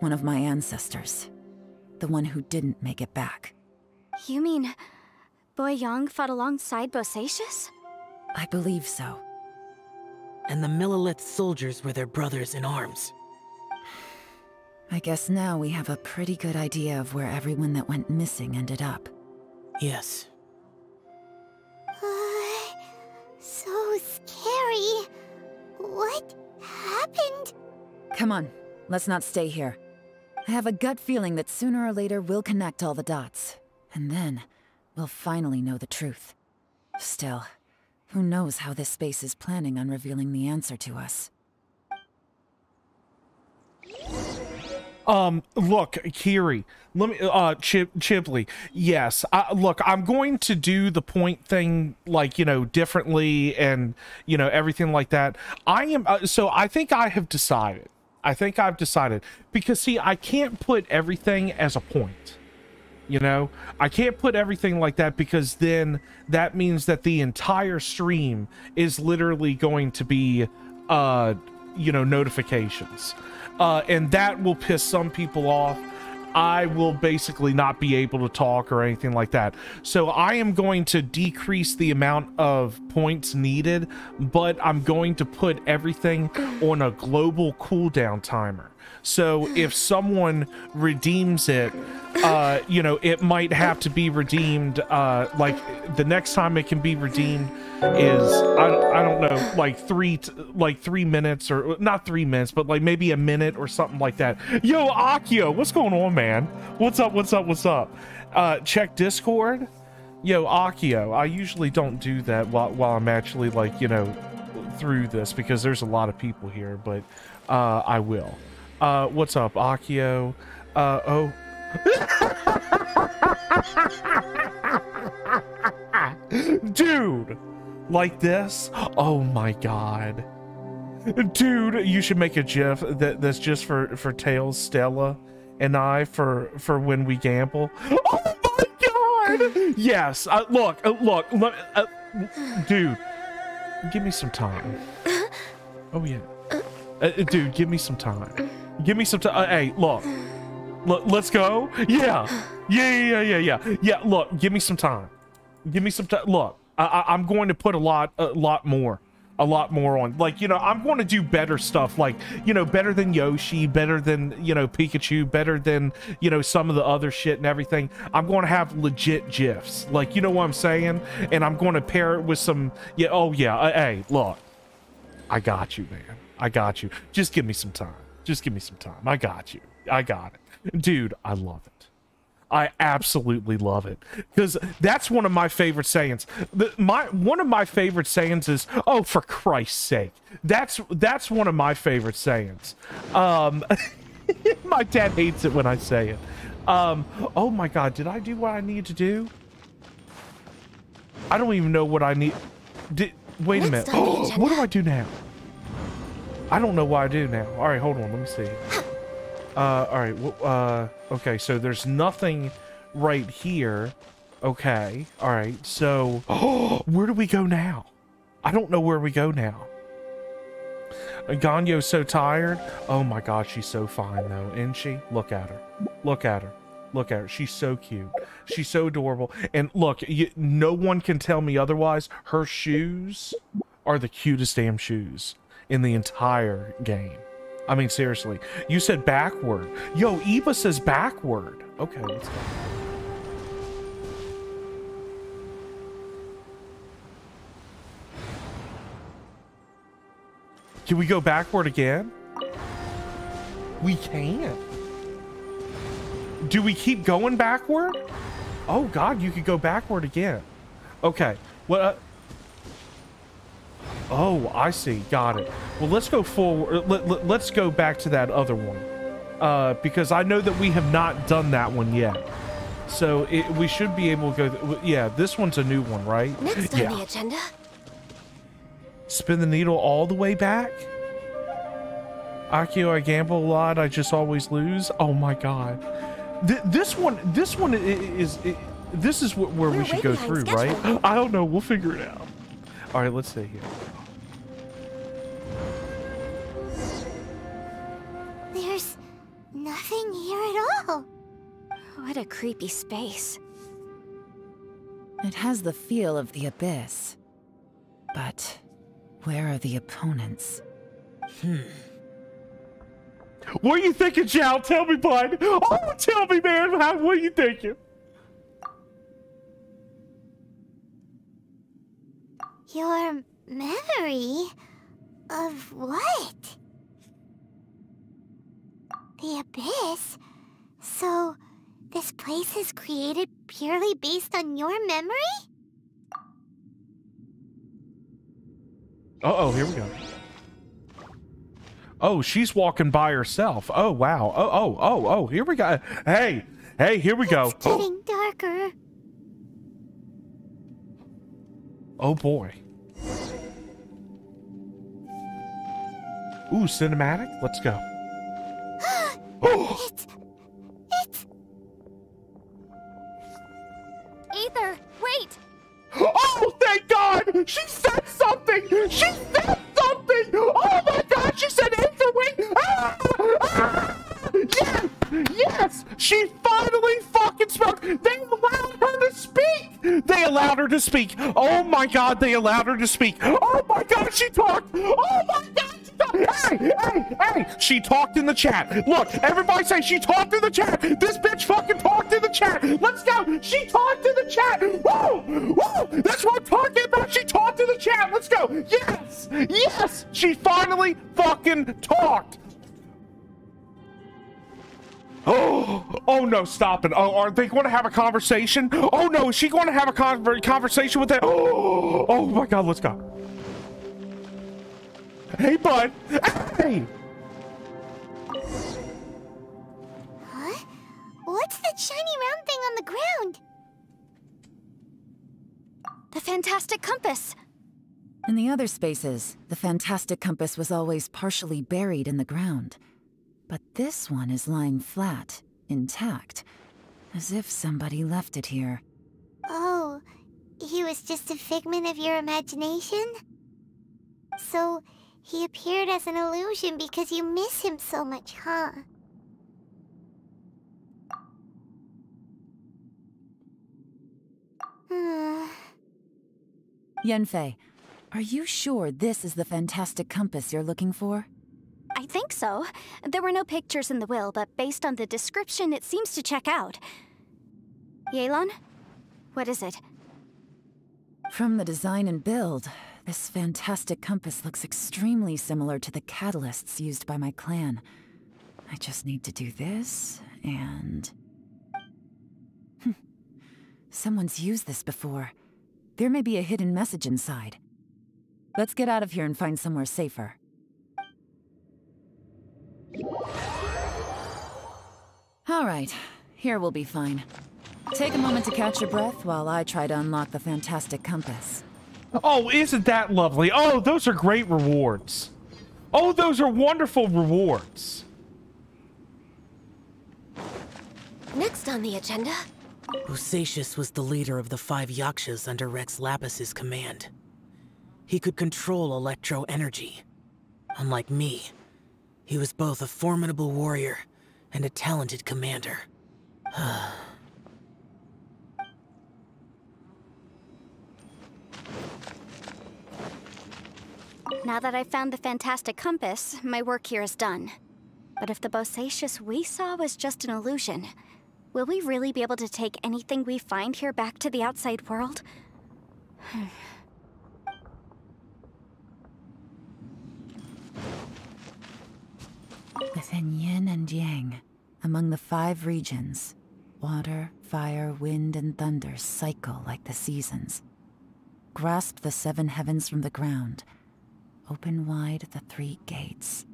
one of my ancestors. The one who didn't make it back. You mean Boyang fought alongside Bosacius? I believe so. And the Millelith soldiers were their brothers in arms. I guess now we have a pretty good idea of where everyone that went missing ended up. Yes. What happened? Come on, let's not stay here. I have a gut feeling that sooner or later we'll connect all the dots. And then, we'll finally know the truth. Still, who knows how this space is planning on revealing the answer to us. Um, look, Kiri, let me, uh, Chip, Chipley, yes, uh, look, I'm going to do the point thing, like, you know, differently and, you know, everything like that. I am, uh, so I think I have decided, I think I've decided, because see, I can't put everything as a point, you know, I can't put everything like that because then that means that the entire stream is literally going to be, uh, you know, notifications uh, and that will piss some people off. I will basically not be able to talk or anything like that. So I am going to decrease the amount of points needed, but I'm going to put everything on a global cooldown timer. So if someone redeems it, uh, you know, it might have to be redeemed. Uh, like the next time it can be redeemed is I, I don't know, like three like three minutes or not three minutes, but like maybe a minute or something like that. Yo, Akio, what's going on, man? What's up? What's up? What's up? Uh, check Discord. Yo, Akio, I usually don't do that while while I'm actually like you know through this because there's a lot of people here, but uh, I will. Uh, what's up, Akio? Uh, oh. Dude, like this? Oh my god. Dude, you should make a GIF that that's just for for Tails, Stella, and I for for when we gamble. Oh my god! Yes. Uh, look, uh, look, look, uh, dude. Give me some time. Oh yeah. Uh, dude, give me some time. Give me some time. Uh, hey, look. Look, let's go. Yeah. Yeah, yeah, yeah, yeah. Yeah, look, give me some time. Give me some time. Look, I, am going to put a lot, a lot more, a lot more on. Like, you know, I'm going to do better stuff. Like, you know, better than Yoshi, better than, you know, Pikachu, better than, you know, some of the other shit and everything. I'm going to have legit GIFs. Like, you know what I'm saying? And I'm going to pair it with some, yeah, oh, yeah. Uh, hey, look. I got you, man. I got you. Just give me some time. Just give me some time. I got you. I got it. Dude, I love it. I absolutely love it because that's one of my favorite sayings. The, my one of my favorite sayings is, "Oh, for Christ's sake!" That's that's one of my favorite sayings. Um, my dad hates it when I say it. Um, oh my God, did I do what I need to do? I don't even know what I need. Did wait a minute? what do I do now? I don't know why I do now. All right, hold on. Let me see. Uh, all right. Uh, okay. So there's nothing right here. Okay. All right. So, oh, where do we go now? I don't know where we go now. Ganyu's so tired. Oh my God, she's so fine though, isn't she? Look at her. Look at her. Look at her. She's so cute. She's so adorable. And look, you, no one can tell me otherwise. Her shoes are the cutest damn shoes in the entire game. I mean, seriously. You said backward. Yo, Eva says backward. Okay, let's go. Can we go backward again? We can't. Do we keep going backward? Oh god, you could go backward again. Okay. Well, uh, Oh, I see. Got it. Well, let's go forward. Let, let, let's go back to that other one. Uh, because I know that we have not done that one yet. So it, we should be able to go. yeah, this one's a new one, right? Next yeah. on the agenda. Spin the needle all the way back? Akio, I gamble a lot. I just always lose. Oh my god. Th this one, this one is, is this is where We're we should go through, schedule. right? I don't know. We'll figure it out. All right, let's stay here. There's nothing here at all. What a creepy space. It has the feel of the Abyss. But where are the opponents? Hmm. What are you thinking, Xiao? Tell me, bud. Oh, tell me, man. How, what are you thinking? Your memory of what? The Abyss? So, this place is created purely based on your memory? Uh-oh, here we go. Oh, she's walking by herself. Oh, wow. Oh, oh, oh, oh, here we go. Hey, hey, here we go. It's getting oh. darker. Oh, boy. Ooh, cinematic? Let's go. Oh! It's... It's... Aether, wait! Oh, thank God! She said something! She said something! Oh my God, she said Aether, wait! Ah! Ah! Yes! Yes! She finally fucking spoke! They allowed her to speak! They allowed her to speak! Oh my God, they allowed her to speak! Oh my God, she talked! Oh my God! Hey, hey, hey! She talked in the chat. Look, everybody say she talked in the chat. This bitch fucking talked in the chat. Let's go. She talked in the chat. Whoa, whoa! That's what I'm talking about. She talked in the chat. Let's go. Yes, yes! She finally fucking talked. Oh, oh no, stop it. Oh, are they going to have a conversation? Oh no, is she going to have a con conversation with that? Oh, oh my god, let's go. Hey, bud. Hey! Huh? What's that shiny round thing on the ground? The Fantastic Compass! In the other spaces, the Fantastic Compass was always partially buried in the ground. But this one is lying flat, intact, as if somebody left it here. Oh, he was just a figment of your imagination? So, he appeared as an illusion because you miss him so much, huh? Yanfei, are you sure this is the fantastic compass you're looking for? I think so. There were no pictures in the will, but based on the description, it seems to check out. Yelan? What is it? From the design and build, this fantastic compass looks extremely similar to the catalysts used by my clan. I just need to do this, and... Hmm. Someone's used this before. There may be a hidden message inside. Let's get out of here and find somewhere safer. All right, here we'll be fine. Take a moment to catch your breath while I try to unlock the fantastic compass. Oh, isn't that lovely? Oh, those are great rewards. Oh, those are wonderful rewards. Next on the agenda. Bosacius was the leader of the five Yakshas under Rex Lapis's command. He could control electro energy. Unlike me, he was both a formidable warrior and a talented commander. now that I've found the fantastic compass, my work here is done. But if the Bosacius we saw was just an illusion, will we really be able to take anything we find here back to the outside world? Within yin and yang, among the five regions, water, fire, wind, and thunder cycle like the seasons. Grasp the seven heavens from the ground. Open wide the three gates.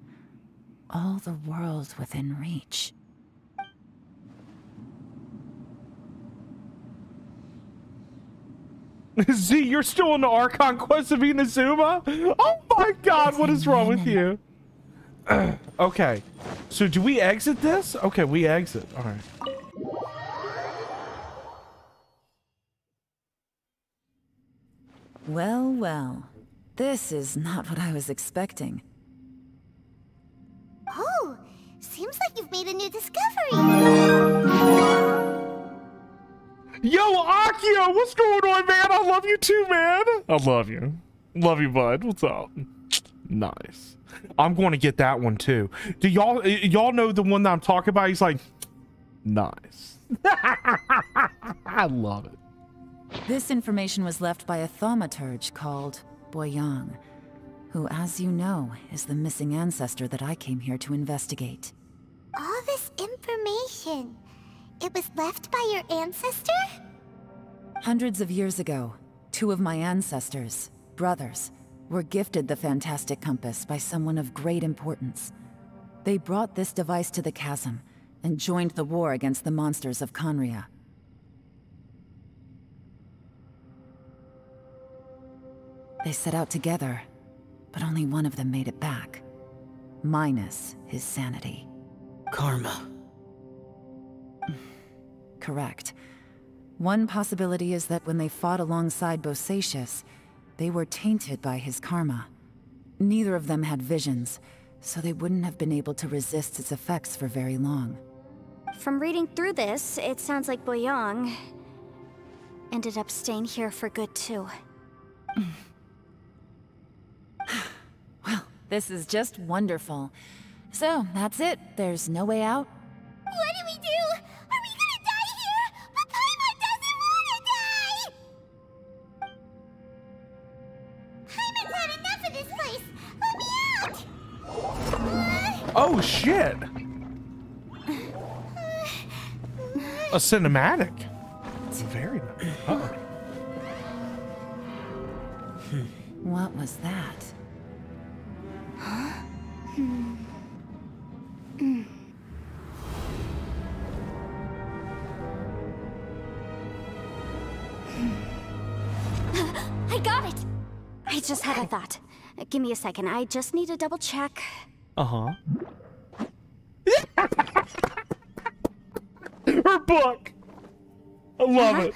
All the world within reach. Z, you're still on the Archon quest of Inazuma? Oh my god, what is wrong with you? Okay, so do we exit this? Okay, we exit. All right. Well, well. This is not what I was expecting. Oh, seems like you've made a new discovery. Yo, Akio, what's going on, man? I love you too, man. I love you. Love you, bud. What's up? Nice. I'm going to get that one too. Do y'all y'all know the one that I'm talking about? He's like, nice. I love it. This information was left by a thaumaturge called Boyang, who, as you know, is the missing ancestor that I came here to investigate. All this information, it was left by your ancestor? Hundreds of years ago, two of my ancestors, brothers, were gifted the Fantastic Compass by someone of great importance. They brought this device to the chasm and joined the war against the monsters of Khaenri'ah. They set out together, but only one of them made it back. Minus his sanity. Karma. Correct. One possibility is that when they fought alongside Bosacius, they were tainted by his karma. Neither of them had visions, so they wouldn't have been able to resist its effects for very long. From reading through this, it sounds like Boyang ended up staying here for good too. well, this is just wonderful. So, that's it. There's no way out? What do we do? Oh shit! A cinematic. It's very nice. Uh -oh. What was that? I got it! I just had a thought. Give me a second, I just need to double check. Uh-huh. Her book! I love it.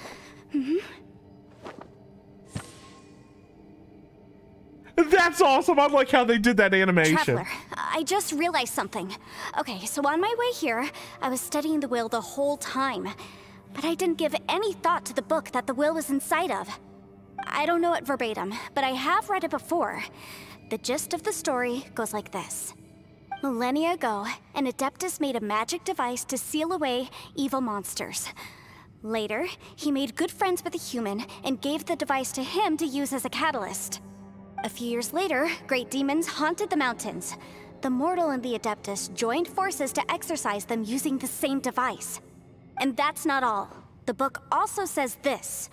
Mm-hmm. That's awesome. I like how they did that animation. Traveler, I just realized something. Okay, so on my way here, I was studying the will the whole time. But I didn't give any thought to the book that the will was inside of. I don't know it verbatim, but I have read it before. The gist of the story goes like this. Millennia ago, an Adeptus made a magic device to seal away evil monsters. Later, he made good friends with a human and gave the device to him to use as a catalyst. A few years later, great demons haunted the mountains. The mortal and the Adeptus joined forces to exorcise them using the same device. And that's not all. The book also says this.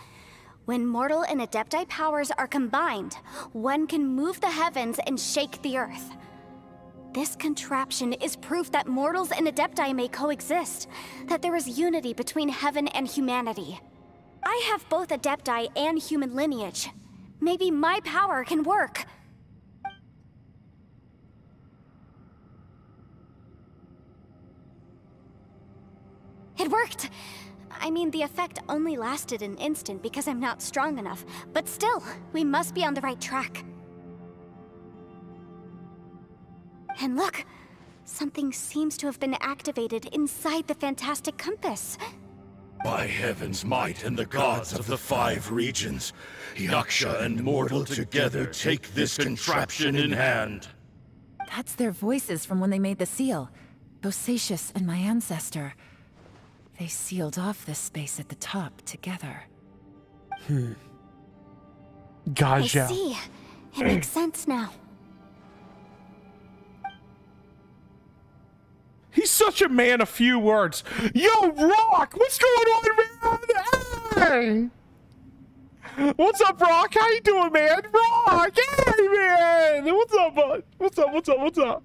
When mortal and Adepti powers are combined, one can move the heavens and shake the earth. This contraption is proof that mortals and Adepti may coexist, that there is unity between heaven and humanity. I have both Adepti and human lineage. Maybe my power can work. It worked! I mean, the effect only lasted an instant because I'm not strong enough, but still, we must be on the right track. And look! Something seems to have been activated inside the Fantastic Compass. By heaven's might and the gods of the five regions, Yaksha and mortal together take this contraption in hand. That's their voices from when they made the seal. Bosacius and my ancestor. They sealed off this space at the top together. Hmm. Gotcha. I see. It makes sense now. He's such a man of few words. Yo, Rock, what's going on, man? Hey. What's up, Rock? How you doing, man? Rock, hey, man. What's up, bud? What's up? What's up? What's up?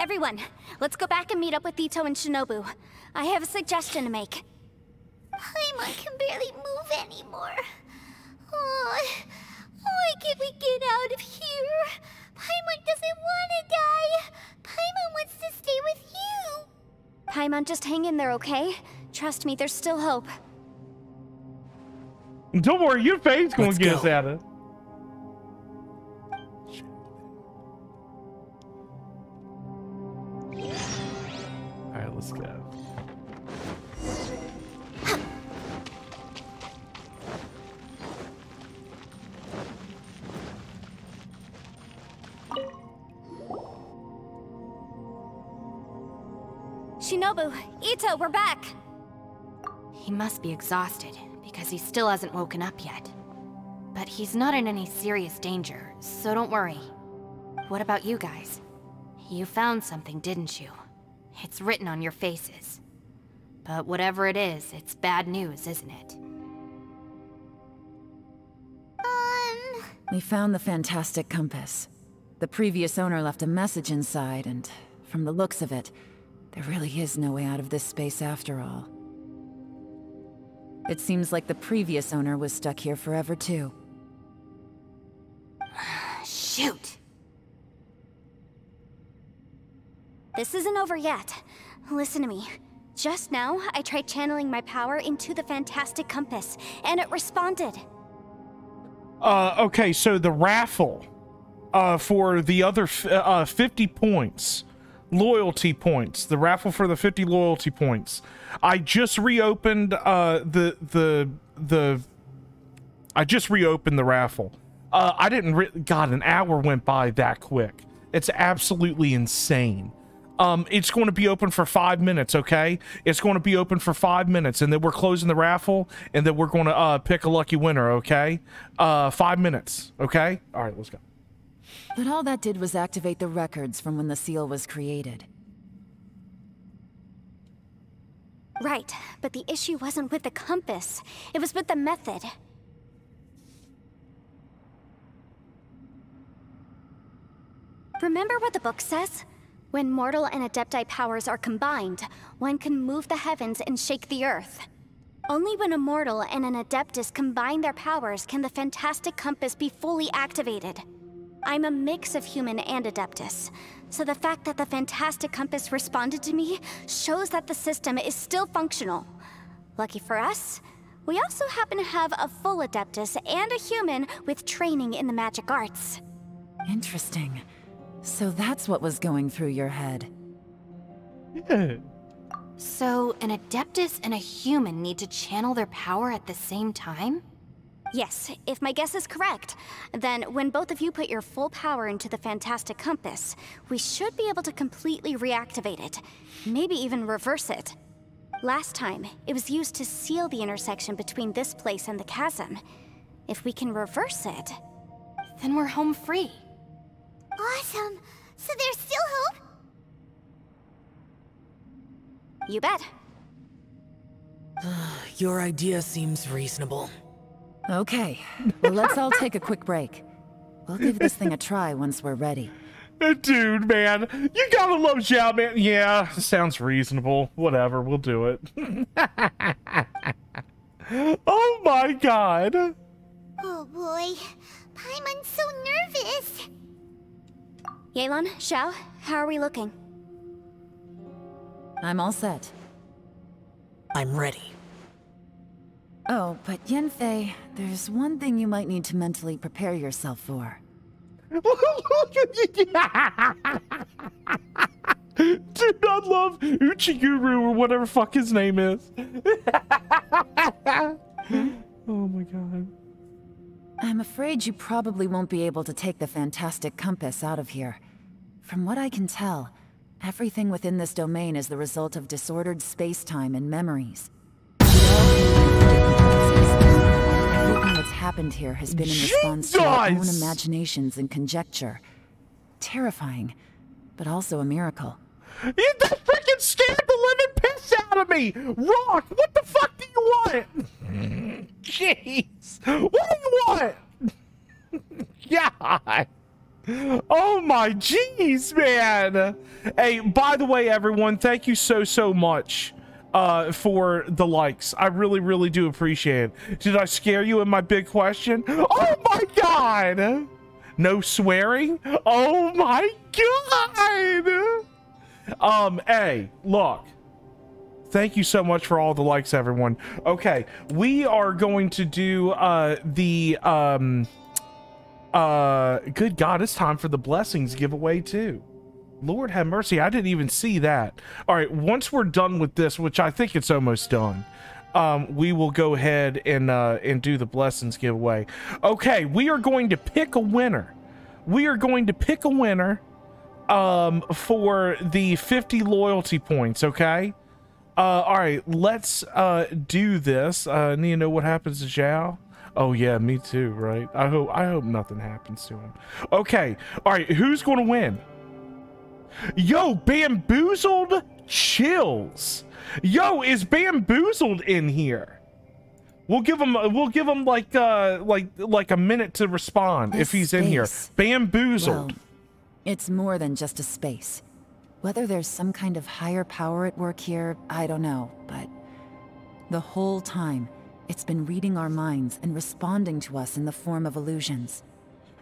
Everyone, let's go back and meet up with Itto and Shinobu. I have a suggestion to make. Paimon can barely move anymore. Oh, oh why can't we get out of here? Paimon doesn't want to die. Paimon wants to stay with you. Paimon, just hang in there, okay? Trust me, there's still hope. Don't worry, your fate's gonna Let's get go. us out of Alright, let's go. Shinobu, Itto, we're back! He must be exhausted, because he still hasn't woken up yet. But he's not in any serious danger, so don't worry. What about you guys? You found something, didn't you? It's written on your faces. But whatever it is, it's bad news, isn't it? Um... We found the fantastic compass. The previous owner left a message inside, and from the looks of it, there really is no way out of this space after all. It seems like the previous owner was stuck here forever too. Shoot! This isn't over yet. Listen to me. Just now, I tried channeling my power into the Fantastic Compass, and it responded. Uh, okay, so the raffle, uh, for the other, uh, 50 points loyalty points. The raffle for the 50 loyalty points. I just reopened uh, the the the. I just reopened the raffle. Uh, I didn't. Re- God, an hour went by that quick. It's absolutely insane. Um, it's going to be open for five minutes. Okay, it's going to be open for five minutes, and then we're closing the raffle, and then we're going to uh, pick a lucky winner. Okay, uh, five minutes. Okay, all right, let's go. But all that did was activate the records from when the seal was created. Right, but the issue wasn't with the compass. It was with the method. Remember what the book says? When mortal and adepti powers are combined, one can move the heavens and shake the earth. Only when a mortal and an adeptus combine their powers can the fantastic compass be fully activated. I'm a mix of human and Adeptus, so the fact that the Fantastic Compass responded to me shows that the system is still functional. Lucky for us, we also happen to have a full Adeptus and a human with training in the magic arts. Interesting. So that's what was going through your head. Yeah. So, an Adeptus and a human need to channel their power at the same time? Yes, if my guess is correct, then when both of you put your full power into the Fantastic Compass, we should be able to completely reactivate it, maybe even reverse it. Last time, it was used to seal the intersection between this place and the chasm. If we can reverse it... Then we're home free. Awesome! So there's still hope? You bet. Your idea seems reasonable. Okay, well let's all take a quick break. We'll give this thing a try once we're ready. Uh, dude, man, you gotta love Xiao, man. Yeah, sounds reasonable. Whatever, we'll do it. oh my god. Oh boy, Paimon's so nervous. Yelan, Xiao, how are we looking? I'm all set. I'm ready. Oh, but Yanfei, there's one thing you might need to mentally prepare yourself for. Dude, not love Uchiguru or whatever fuck his name is. oh my god. I'm afraid you probably won't be able to take the fantastic compass out of here. From what I can tell, everything within this domain is the result of disordered space-time and memories. Everything that's happened here has been in response to our own imaginations and conjecture. Terrifying, but also a miracle. You that freaking scared the living piss out of me! Rock, what the fuck do you want? Jeez, what do you want? God. Oh my jeez, man. Hey, by the way, everyone, thank you so, so much uh, for the likes. I really, really do appreciate it. Did I scare you in my big question? Oh my God. No swearing? Oh my God. Um, hey, look. Thank you so much for all the likes, everyone. Okay, we are going to do uh, the um, uh, good God, it's time for the blessings giveaway too. Lord have mercy, I didn't even see that. All right, once we're done with this, which I think it's almost done, um, we will go ahead and uh, and do the blessings giveaway. Okay, we are going to pick a winner. We are going to pick a winner um, for the 50 loyalty points. Okay. Uh, all right, let's uh, do this. Uh, need to know what happens to Xiao? Oh yeah, me too. Right. I hope I hope nothing happens to him. Okay. All right. Who's going to win? Yo, bamboozled chills. Yo, is bamboozled in here? We'll give him. We'll give him like uh like like a minute to respond A if he's in here. space. Bamboozled. Well, it's more than just a space. Whether there's some kind of higher power at work here, I don't know, but the whole time, it's been reading our minds and responding to us in the form of illusions.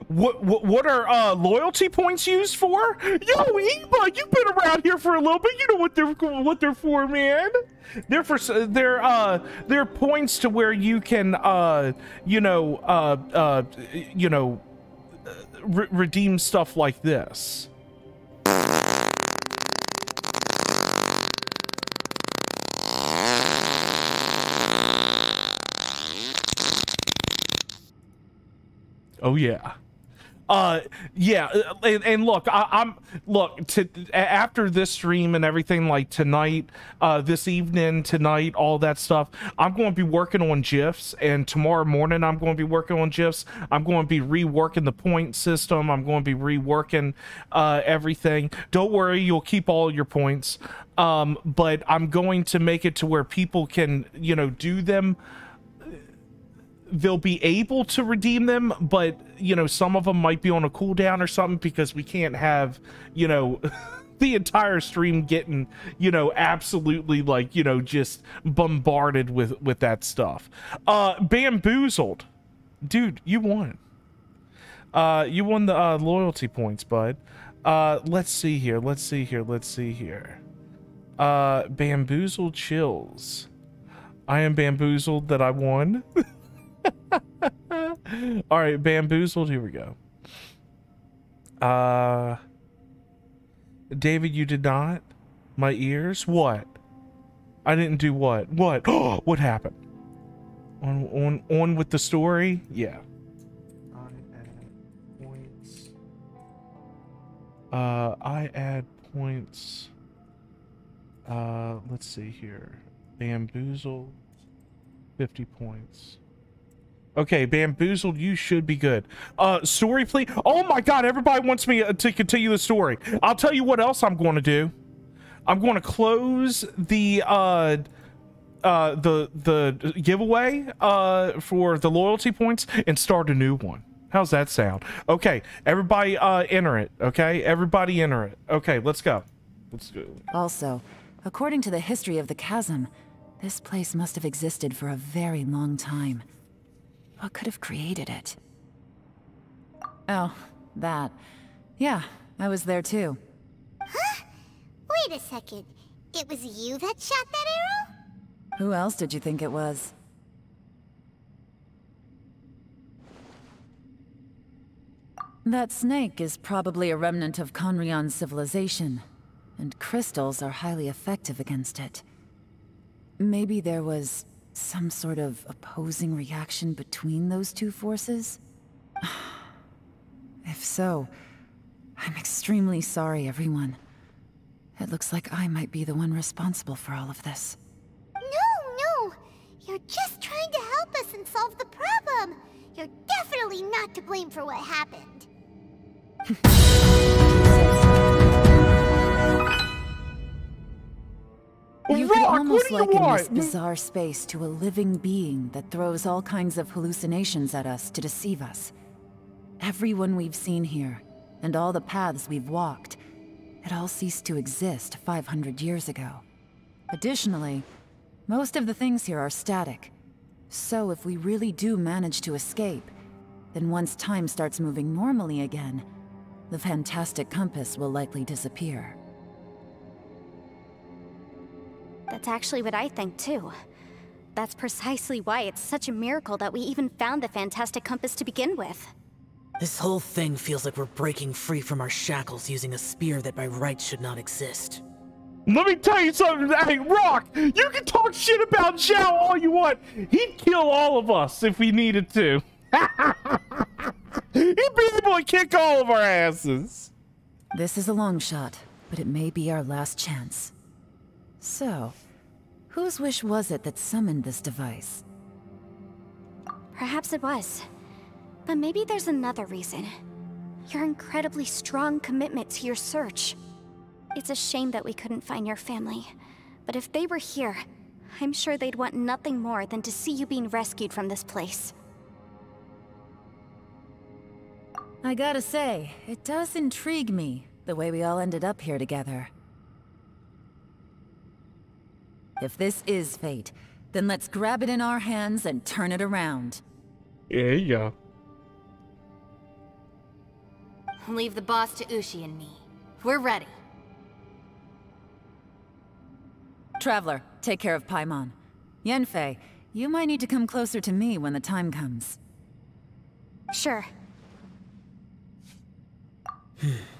What, what what are uh loyalty points used for? Yo, Eva, you've been around here for a little bit. You know what they're what they're for, man. They're for they're uh they're points to where you can uh you know uh uh you know re- redeem stuff like this. Oh yeah. Uh yeah, uh, and, and look, I, I'm look to after this stream and everything like tonight, uh this evening, tonight, all that stuff. I'm going to be working on gifs, and tomorrow morning I'm going to be working on gifs. I'm going to be reworking the point system. I'm going to be reworking uh everything. Don't worry, you'll keep all your points. Um, but I'm going to make it to where people can, you know, do them they'll be able to redeem them, but you know, some of them might be on a cooldown or something because we can't have, you know, the entire stream getting, you know, absolutely like, you know, just bombarded with with that stuff. Uh bamboozled. Dude, you won. Uh you won the uh loyalty points, bud. Uh let's see here. Let's see here. Let's see here. Uh bamboozled chills. I am bamboozled that I won. All right, bamboozled. Here we go. Uh, David, you did not. My ears. What? I didn't do what? What? What happened? On on on with the story. Yeah. I add points. Uh, I add points. Uh, let's see here. Bamboozled. Fifty points. Okay, bamboozled. You should be good. Uh, story, please. Oh my God! Everybody wants me uh, to continue the story. I'll tell you what else I'm going to do. I'm going to close the uh, uh, the the giveaway uh for the loyalty points and start a new one. How's that sound? Okay, everybody uh enter it. Okay, everybody enter it. Okay, let's go. Let's go. Also, according to the history of the chasm, this place must have existed for a very long time. What could have created it? Oh, that. Yeah, I was there too. Wait a second. It was you that shot that arrow? Who else did you think it was? That snake is probably a remnant of Khaenri'ah's civilization, and crystals are highly effective against it. Maybe there was some sort of opposing reaction between those two forces? if so, I'm extremely sorry, everyone. It looks like I might be the one responsible for all of this. No, no. You're just trying to help us and solve the problem. You're definitely not to blame for what happened. You could almost liken this bizarre space to a living being that throws all kinds of hallucinations at us to deceive us. Everyone we've seen here, and all the paths we've walked, it all ceased to exist 500 years ago. Additionally, most of the things here are static. So if we really do manage to escape, then once time starts moving normally again, the fantastic compass will likely disappear. That's actually what I think too. That's precisely why it's such a miracle that we even found the fantastic compass to begin with. This whole thing feels like we're breaking free from our shackles using a spear that by rights should not exist. Let me tell you something. Hey, Rock, you can talk shit about Xiao all you want. He'd kill all of us if he needed to. He'd be able to kick all of our asses. This is a long shot, but it may be our last chance. So, whose wish was it that summoned this device? Perhaps it was. But maybe there's another reason. Your incredibly strong commitment to your search. It's a shame that we couldn't find your family. But if they were here, I'm sure they'd want nothing more than to see you being rescued from this place. I gotta say, it does intrigue me, the way we all ended up here together. If this is fate, then let's grab it in our hands and turn it around. Yeah, yeah. Leave the boss to Ushi and me. We're ready. Traveler, take care of Paimon. Yanfei, you might need to come closer to me when the time comes. Sure.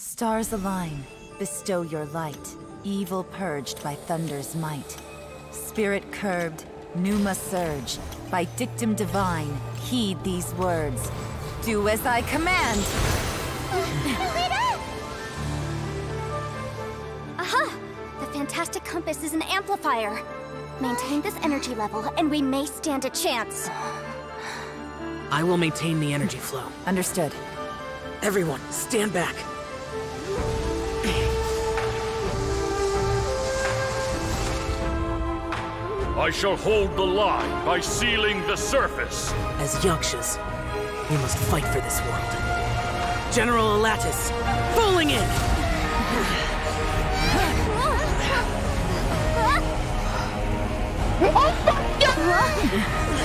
Stars align, bestow your light, evil purged by thunder's might. Spirit curbed, pneuma surge, by dictum divine, heed these words. Do as I command! Aha! The fantastic compass is an amplifier. Maintain this energy level, and we may stand a chance. I will maintain the energy flow. Understood. Everyone, stand back. I shall hold the line by sealing the surface. As Yakshas, we must fight for this world. General Alatus, falling in!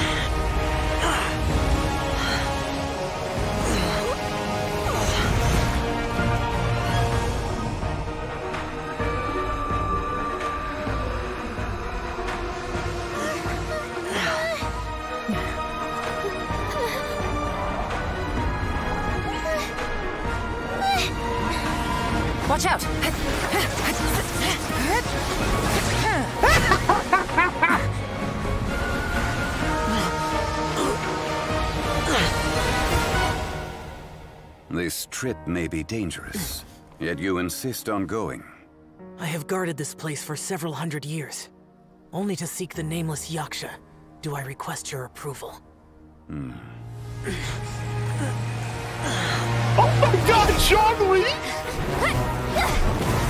Watch out! This trip may be dangerous, yet you insist on going. I have guarded this place for several hundred years. Only to seek the nameless Yaksha, do I request your approval. Hmm. Oh my god, Zhongli! Badass!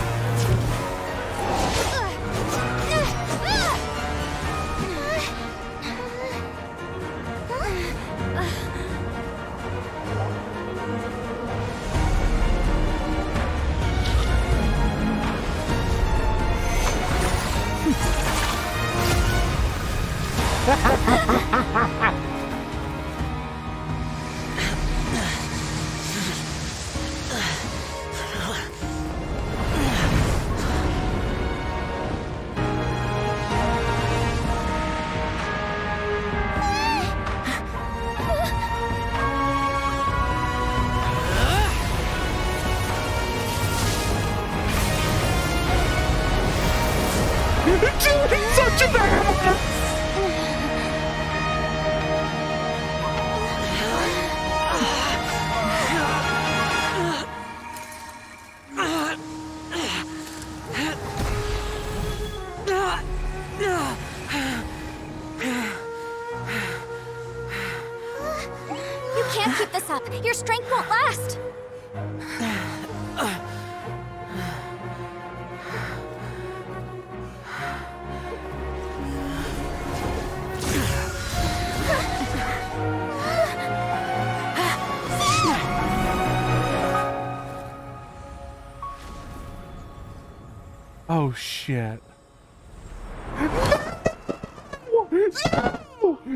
Shit.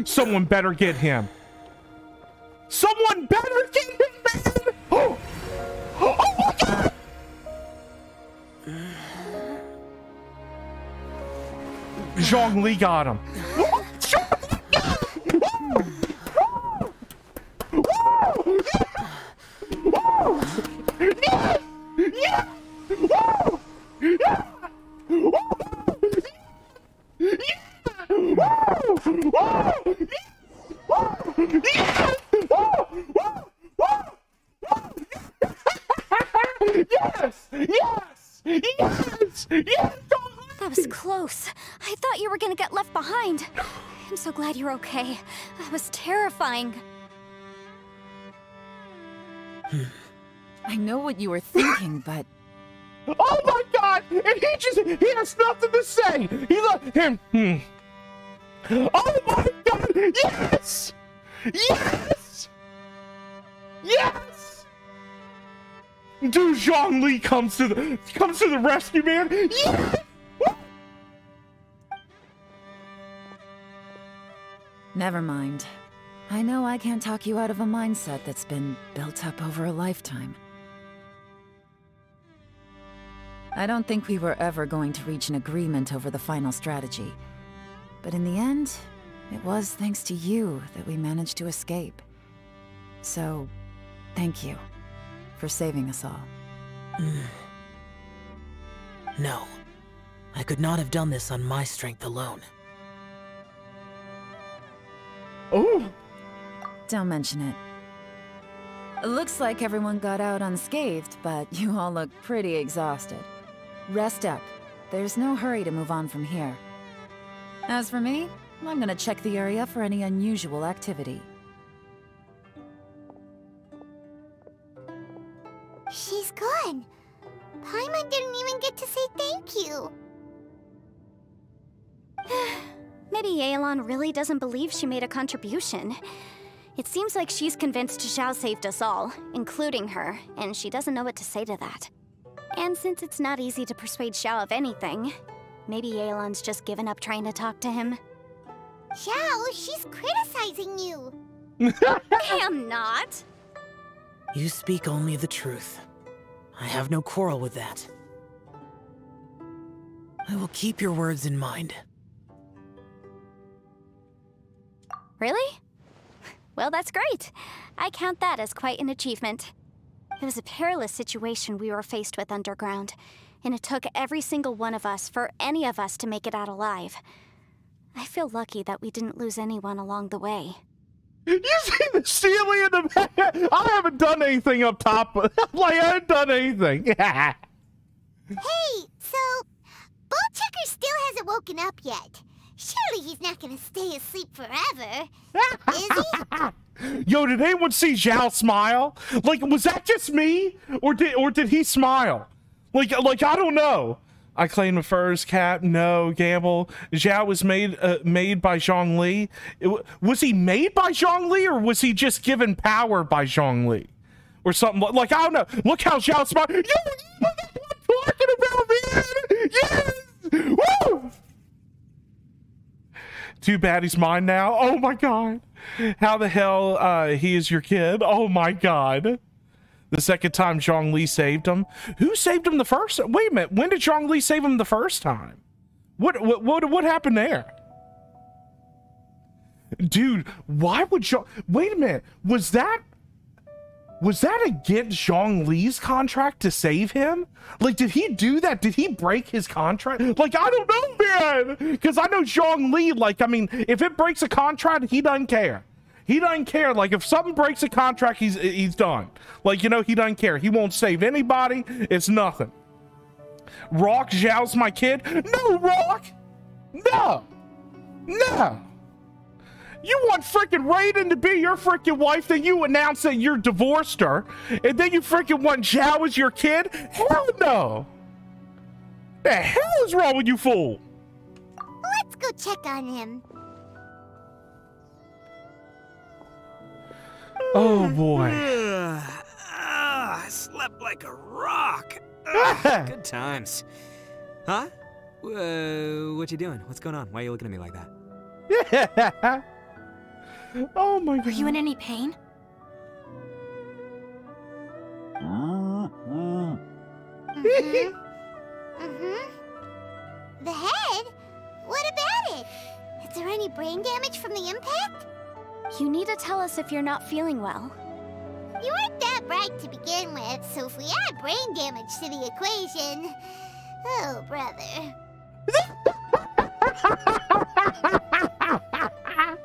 Someone better get him. Someone better get him, man! Oh, oh my god! Zhongli got him. You're okay. That was terrifying. I know what you were thinking, but Oh my god! And he just he has nothing to say. He look him. Hmm. Oh my god! Yes! Yes! Yes! Dude, Zhongli comes to the comes to the rescue, man. Yes! Never mind. I know I can't talk you out of a mindset that's been built up over a lifetime. I don't think we were ever going to reach an agreement over the final strategy. But in the end, it was thanks to you that we managed to escape. So, thank you for saving us all. No. I could not have done this on my strength alone. Oh! Don't mention it. It looks like everyone got out unscathed, but you all look pretty exhausted. Rest up. There's no hurry to move on from here. As for me, I'm gonna check the area for any unusual activity. She's gone. Paimon didn't even get to say thank you. Maybe Yelan really doesn't believe she made a contribution. It seems like she's convinced Xiao saved us all, including her, and she doesn't know what to say to that. And since it's not easy to persuade Xiao of anything, maybe Yelan's just given up trying to talk to him. Xiao, she's criticizing you. I am not. You speak only the truth. I have no quarrel with that. I will keep your words in mind. Really? Well, that's great. I count that as quite an achievement. It was a perilous situation we were faced with underground, and it took every single one of us for any of us to make it out alive. I feel lucky that we didn't lose anyone along the way. You see the ceiling in the back? I haven't done anything up top. like, I haven't done anything. hey, so, Ball Checker still hasn't woken up yet. Surely he's not gonna stay asleep forever, is he? Yo, did anyone see Xiao smile? Like, was that just me, or did or did he smile? Like, like I don't know. I claim the first cat. No, Gamble. Xiao was made uh, made by Zhongli. Was he made by Zhongli, or was he just given power by Zhongli, or something like I don't know. Look how Xiao smiled. Yo, you know what I'm talking about, man. Yes. Woo! Too bad he's mine now. Oh my god. How the hell uh, he is your kid? Oh my god. The second time Zhongli saved him. Who saved him the first? Wait a minute. When did Zhongli save him the first time? What what what, what happened there? Dude, why would Zhong Wait a minute. Was that was that against Zhongli's contract to save him? Like, did he do that? Did he break his contract? Like, I don't know, man. Because I know Zhang Li, like, I mean, if it breaks a contract, he doesn't care. He doesn't care. Like, if something breaks a contract, he's he's done. Like, you know, he doesn't care. He won't save anybody. It's nothing. Rock Xiao's my kid? No, Rock! No! No! You want freaking Raiden to be your freaking wife, then you announce that you're divorced her, and then you freaking want Xiao as your kid? Hell no! The hell is wrong with you, fool? Let's go check on him. Oh boy. Ah, I slept like a rock. Ah, good times. Huh? Uh, what you doing? What's going on? Why are you looking at me like that? oh my god. Are you in any pain? Mm-hmm. mm-hmm. The head? What about it? Is there any brain damage from the impact? You need to tell us if you're not feeling well. You weren't that bright to begin with, so if we add brain damage to the equation... Oh, brother.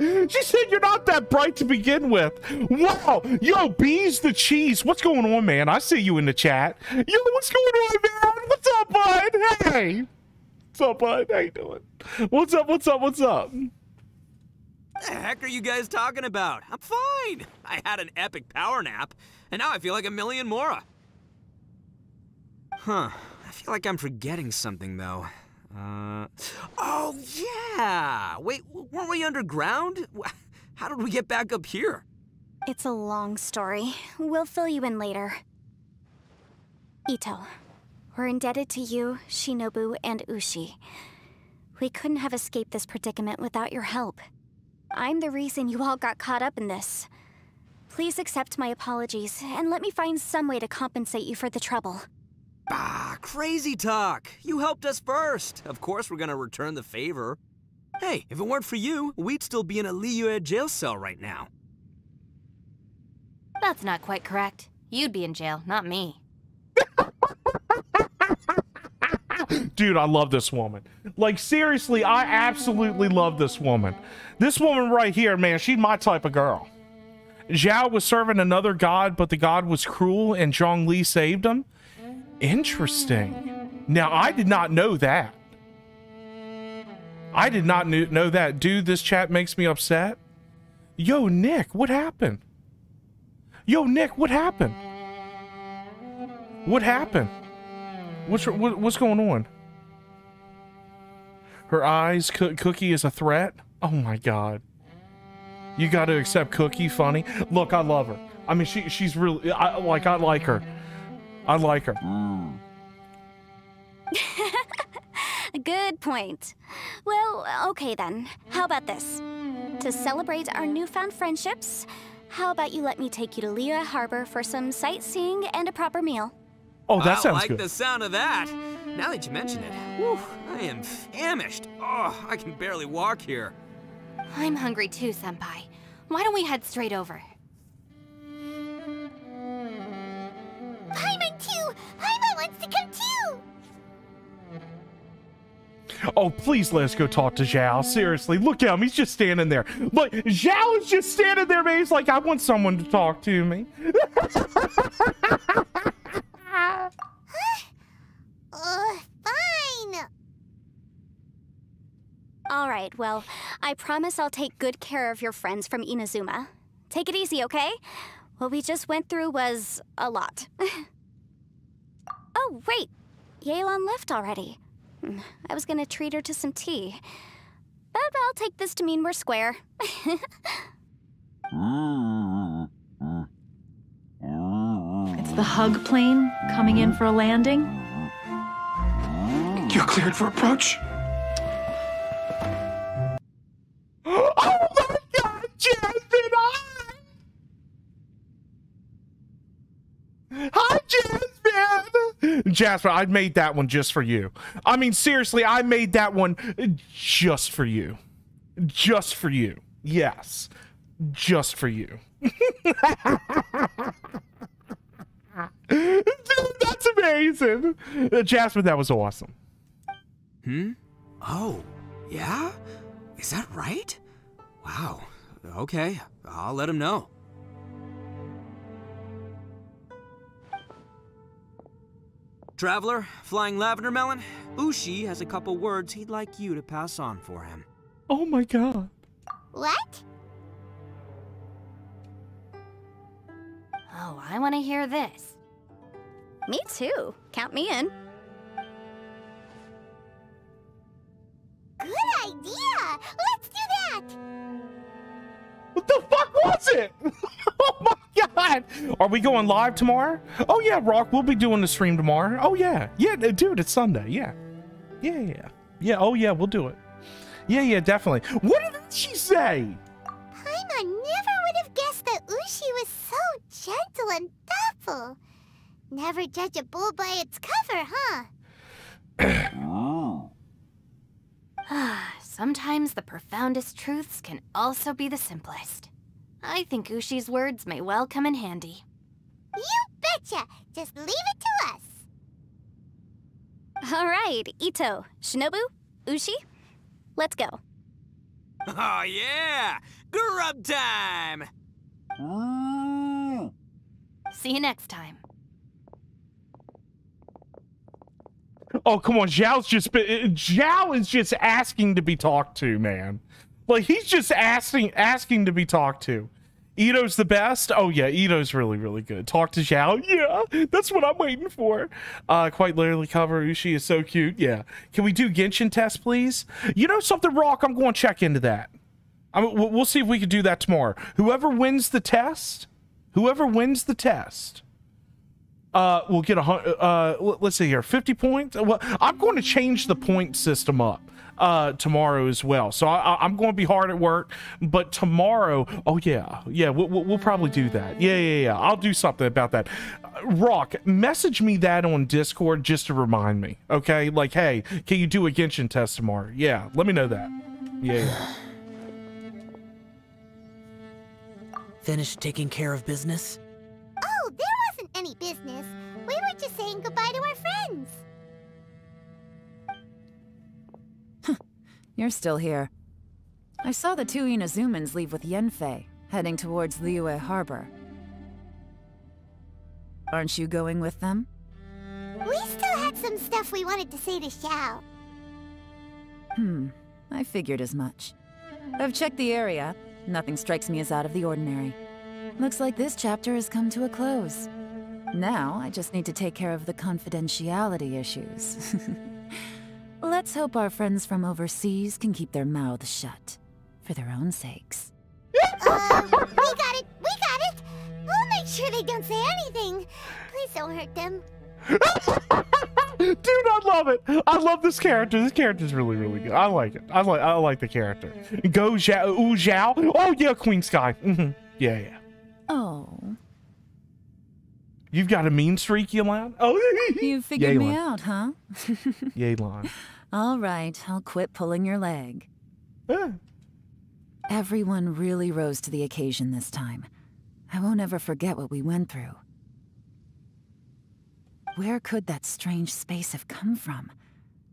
she said you're not that bright to begin with. Wow. Yo, bees the cheese. What's going on, man? I see you in the chat. Yo, what's going on, man? What's up, bud? Hey. What's up, bud? How you doing? What's up? What's up? What's up? What The heck are you guys talking about? I'm fine. I had an epic power nap, and now I feel like a million more. Huh. I feel like I'm forgetting something, though. Uh, oh, yeah! Wait, weren't we underground? How did we get back up here? It's a long story. We'll fill you in later. Itto, we're indebted to you, Shinobu, and Ushi. We couldn't have escaped this predicament without your help. I'm the reason you all got caught up in this. Please accept my apologies, and let me find some way to compensate you for the trouble. Ah, crazy talk. You helped us first. Of course we're gonna return the favor. Hey, if it weren't for you, we'd still be in a Liyue jail cell right now. That's not quite correct. You'd be in jail, not me. Dude, I love this woman. Like, seriously, I absolutely love this woman. This woman right here, man, she's my type of girl. Xiao was serving another god, but the god was cruel and Zhongli saved him. Interesting. Now, I did not know that. I did not know that. Dude, this chat makes me upset. Yo, Nick, what happened? Yo, Nick, what happened? What happened? What's what, what's going on? Her eyes, co Kuki is a threat. Oh my god. You got to accept Kuki funny. Look, I love her. I mean, she she's really I, like I like her. I like her. Mm. Good point. Well, okay then. How about this? To celebrate our newfound friendships, how about you let me take you to Liyue Harbor for some sightseeing and a proper meal? Oh, that I sounds like good. the sound of that. Now that you mention it, whew, I am famished. Oh, I can barely walk here. I'm hungry too, Senpai. Why don't we head straight over? Paimon too! Paimon wants to come too! Oh, please let us go talk to Xiao. Seriously, look at him. He's just standing there. Look, Xiao is just standing there, man. He's like, I want someone to talk to me. uh, fine. All right, well, I promise I'll take good care of your friends from Inazuma. Take it easy, okay? What we just went through was a lot. oh, wait. Yelan left already. Hmm, I was gonna treat her to some tea. But I'll take this to mean we're square. It's the hug plane coming in for a landing. You're cleared for approach. Jasmine, I made that one just for you. I mean, seriously, I made that one just for you. Just for you. Yes. Just for you. Dude, that's amazing. Jasper, that was awesome. Hmm? Oh, yeah? Is that right? Wow. Okay, I'll let him know. Traveler, Flying Lavender Melon, Ushi has a couple words he'd like you to pass on for him. Oh my god. What? Oh, I want to hear this. Me too. Count me in. Good idea! Let's do that! What the fuck was it? oh my god! Are we going live tomorrow? Oh yeah, Rock, we'll be doing the stream tomorrow. Oh yeah, yeah, dude, it's Sunday. Yeah, yeah, yeah, yeah. Oh yeah, we'll do it. Yeah, yeah, definitely. What did she say? Paimon never would have guessed that Ushi was so gentle and thoughtful. Never judge a bull by its cover, huh? Oh. Ah, Sometimes the profoundest truths can also be the simplest. I think Ushi's words may well come in handy. You betcha! Just leave it to us! All right, Itto, Shinobu, Ushi, let's go. Oh yeah! Grub time! Mm. See you next time. Oh come on, Xiao's just been Xiao is just asking to be talked to, man. Like he's just asking asking to be talked to. Itto's the best. Oh yeah, Itto's really really good. Talk to Xiao. Yeah, that's what I'm waiting for. Uh, quite literally, cover Ushi is so cute. Yeah, can we do Genshin test, please? You know something, Rock? I'm going to check into that. I we'll see if we can do that tomorrow. Whoever wins the test, whoever wins the test, uh, we'll get a uh, let's see here, 50 points. Well, I'm going to change the point system up uh tomorrow as well. So I, am going to be hard at work but tomorrow oh yeah yeah we'll, we'll probably do that. Yeah yeah yeah i'll do something about that. Uh, rock message me that on discord just to remind me okay? Like hey can you do a genshin test tomorrow? Yeah let me know that. Yeah, yeah. finished taking care of business? Oh there wasn't any business. we were just saying goodbye to our friends You're still here. I saw the two Inazumans leave with Yanfei, heading towards Liyue Harbor. Aren't you going with them? We still had some stuff we wanted to say to Xiao. Hmm, I figured as much. I've checked the area. Nothing strikes me as out of the ordinary. Looks like this chapter has come to a close. Now, I just need to take care of the confidentiality issues. Let's hope our friends from overseas can keep their mouths shut. For their own sakes. uh, we got it! We got it! We'll make sure they don't say anything. Please don't hurt them. Dude, I love it. I love this character. This character is really, really good. I like it. I like I like the character. Go Xiao. Ooh, Xiao. Oh, yeah, Queen Sky. Mm -hmm. Yeah, yeah. Oh. You've got a mean streak, Yelan? Oh, you figured me out, huh? Yelan. All right, I'll quit pulling your leg. Eh. Everyone really rose to the occasion this time. I won't ever forget what we went through. Where could that strange space have come from?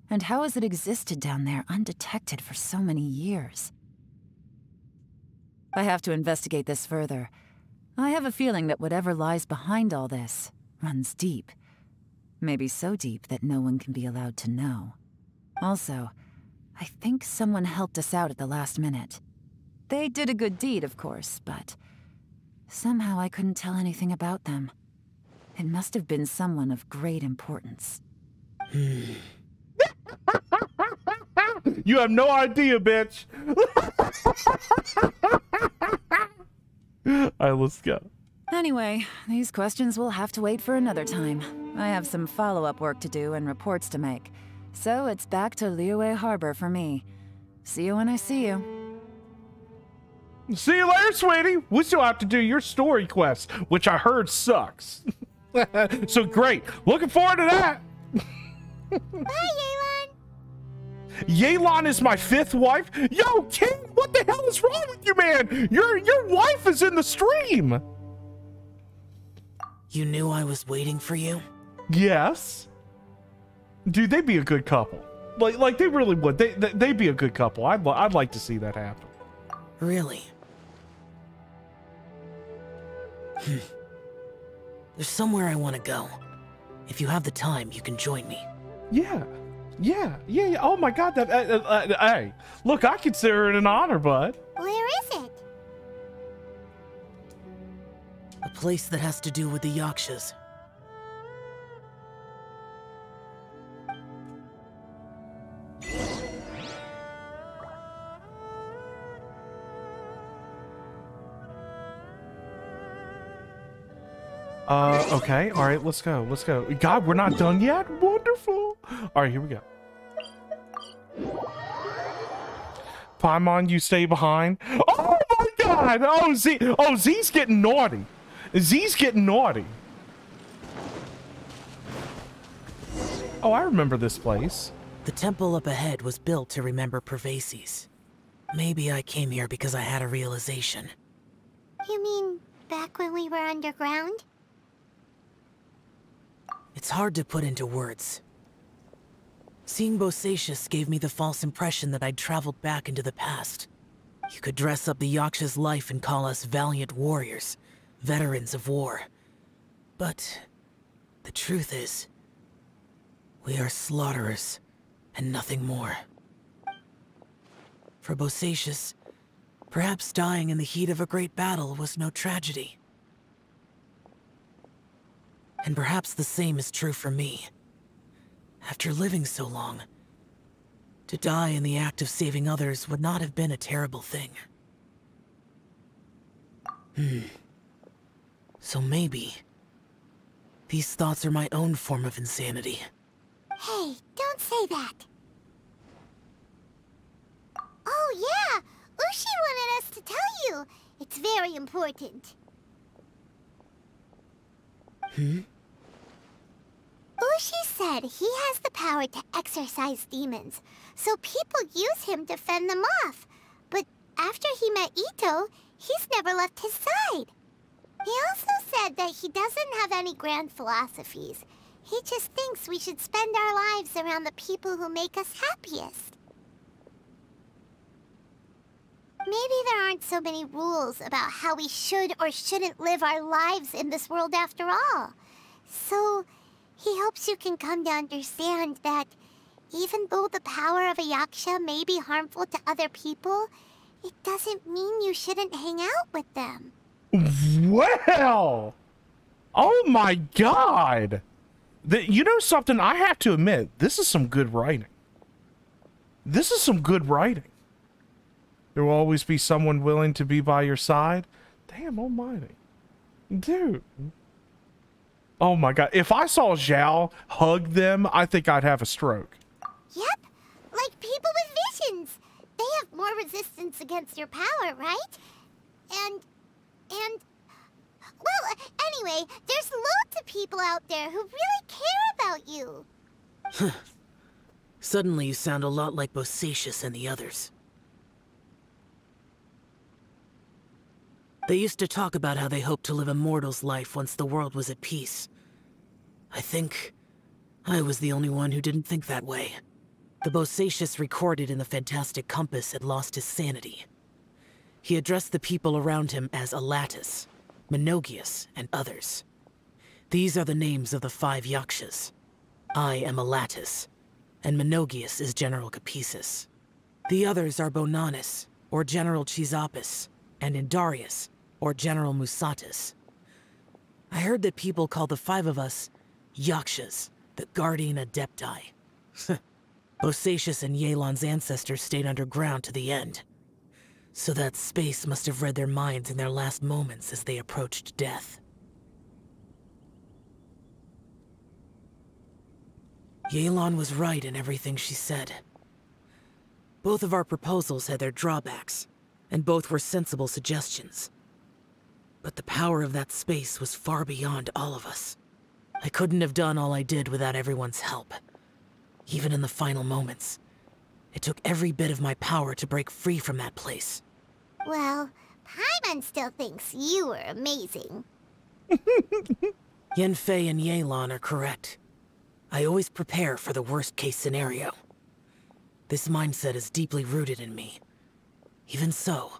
And how has it existed down there undetected for so many years? I have to investigate this further. I have a feeling that whatever lies behind all this runs deep. Maybe so deep that no one can be allowed to know. Also, I think someone helped us out at the last minute. They did a good deed, of course, but somehow I couldn't tell anything about them. It must have been someone of great importance. you have no idea, bitch. All right, let's go. Anyway, these questions will have to wait for another time. I have some follow-up work to do and reports to make. So it's back to Liyue Harbor for me. See you when I see you. See you later, sweetie. We still have to do your story quest, which I heard sucks. so great. Looking forward to that. Bye, Yelan. Yelan is my fifth wife. Yo, King, what the hell is wrong with you, man? Your your wife is in the stream. You knew I was waiting for you? Yes. Dude, they'd be a good couple. Like, like they really would. They, they they'd be a good couple. I'd I'd like to see that happen. Really? Hmm. There's somewhere I want to go. If you have the time, you can join me. Yeah. Yeah, yeah, yeah. Oh my God! That, uh, uh, uh, hey, look, I consider it an honor, bud. Where is it? A place that has to do with the Yakshas. Uh, okay. All right, let's go. Let's go. God, we're not done yet? Wonderful. All right, here we go. Paimon, you stay behind. Oh my god! Oh, Z. Oh, Z's getting naughty. Z's getting naughty. Oh, I remember this place. The temple up ahead was built to remember Pervases. Maybe I came here because I had a realization. You mean back when we were underground? It's hard to put into words. Seeing Bosacius gave me the false impression that I'd traveled back into the past. You could dress up the Yaksha's life and call us valiant warriors, veterans of war. But the truth is, we are slaughterers and nothing more. For Bosacius, perhaps dying in the heat of a great battle was no tragedy. And perhaps the same is true for me. After living so long, to die in the act of saving others would not have been a terrible thing. Hmm. So maybe... These thoughts are my own form of insanity. Hey, don't say that. Oh yeah! Ushi wanted us to tell you. It's very important. Hmm? Ushi said he has the power to exorcise demons, so people use him to fend them off. But after he met Itto, he's never left his side. He also said that he doesn't have any grand philosophies. He just thinks we should spend our lives around the people who make us happiest. Maybe there aren't so many rules about how we should or shouldn't live our lives in this world after all. So, he hopes you can come to understand that even though the power of a yaksha may be harmful to other people, it doesn't mean you shouldn't hang out with them. Well, oh my god. The, you know something? I have to admit, this is some good writing. This is some good writing. There will always be someone willing to be by your side. Damn almighty. Dude. Oh my god. If I saw Xiao hug them, I think I'd have a stroke. Yep. Like people with visions. They have more resistance against your power, right? And... and... Well, anyway, there's loads of people out there who really care about you. Suddenly you sound a lot like Bosacius and the others. They used to talk about how they hoped to live a mortal's life once the world was at peace. I think I was the only one who didn't think that way. The Bosacius recorded in the Fantastic Compass had lost his sanity. He addressed the people around him as Alatus, Menogias, and others. These are the names of the five Yakshas. I am Alatus, and Menogias is General Capesus. The others are Bonanis, or General Chisapis, and Indarius, or General Musatus. I heard that people call the five of us Yakshas, the Guardian Adepti. Bosacius and Yelan's ancestors stayed underground to the end. So that space must have read their minds in their last moments as they approached death. Yelan was right in everything she said. Both of our proposals had their drawbacks, and both were sensible suggestions. But the power of that space was far beyond all of us. I couldn't have done all I did without everyone's help. Even in the final moments. It took every bit of my power to break free from that place. Well, Paimon still thinks you were amazing. Yanfei and Yelan are correct. I always prepare for the worst case scenario. This mindset is deeply rooted in me. Even so,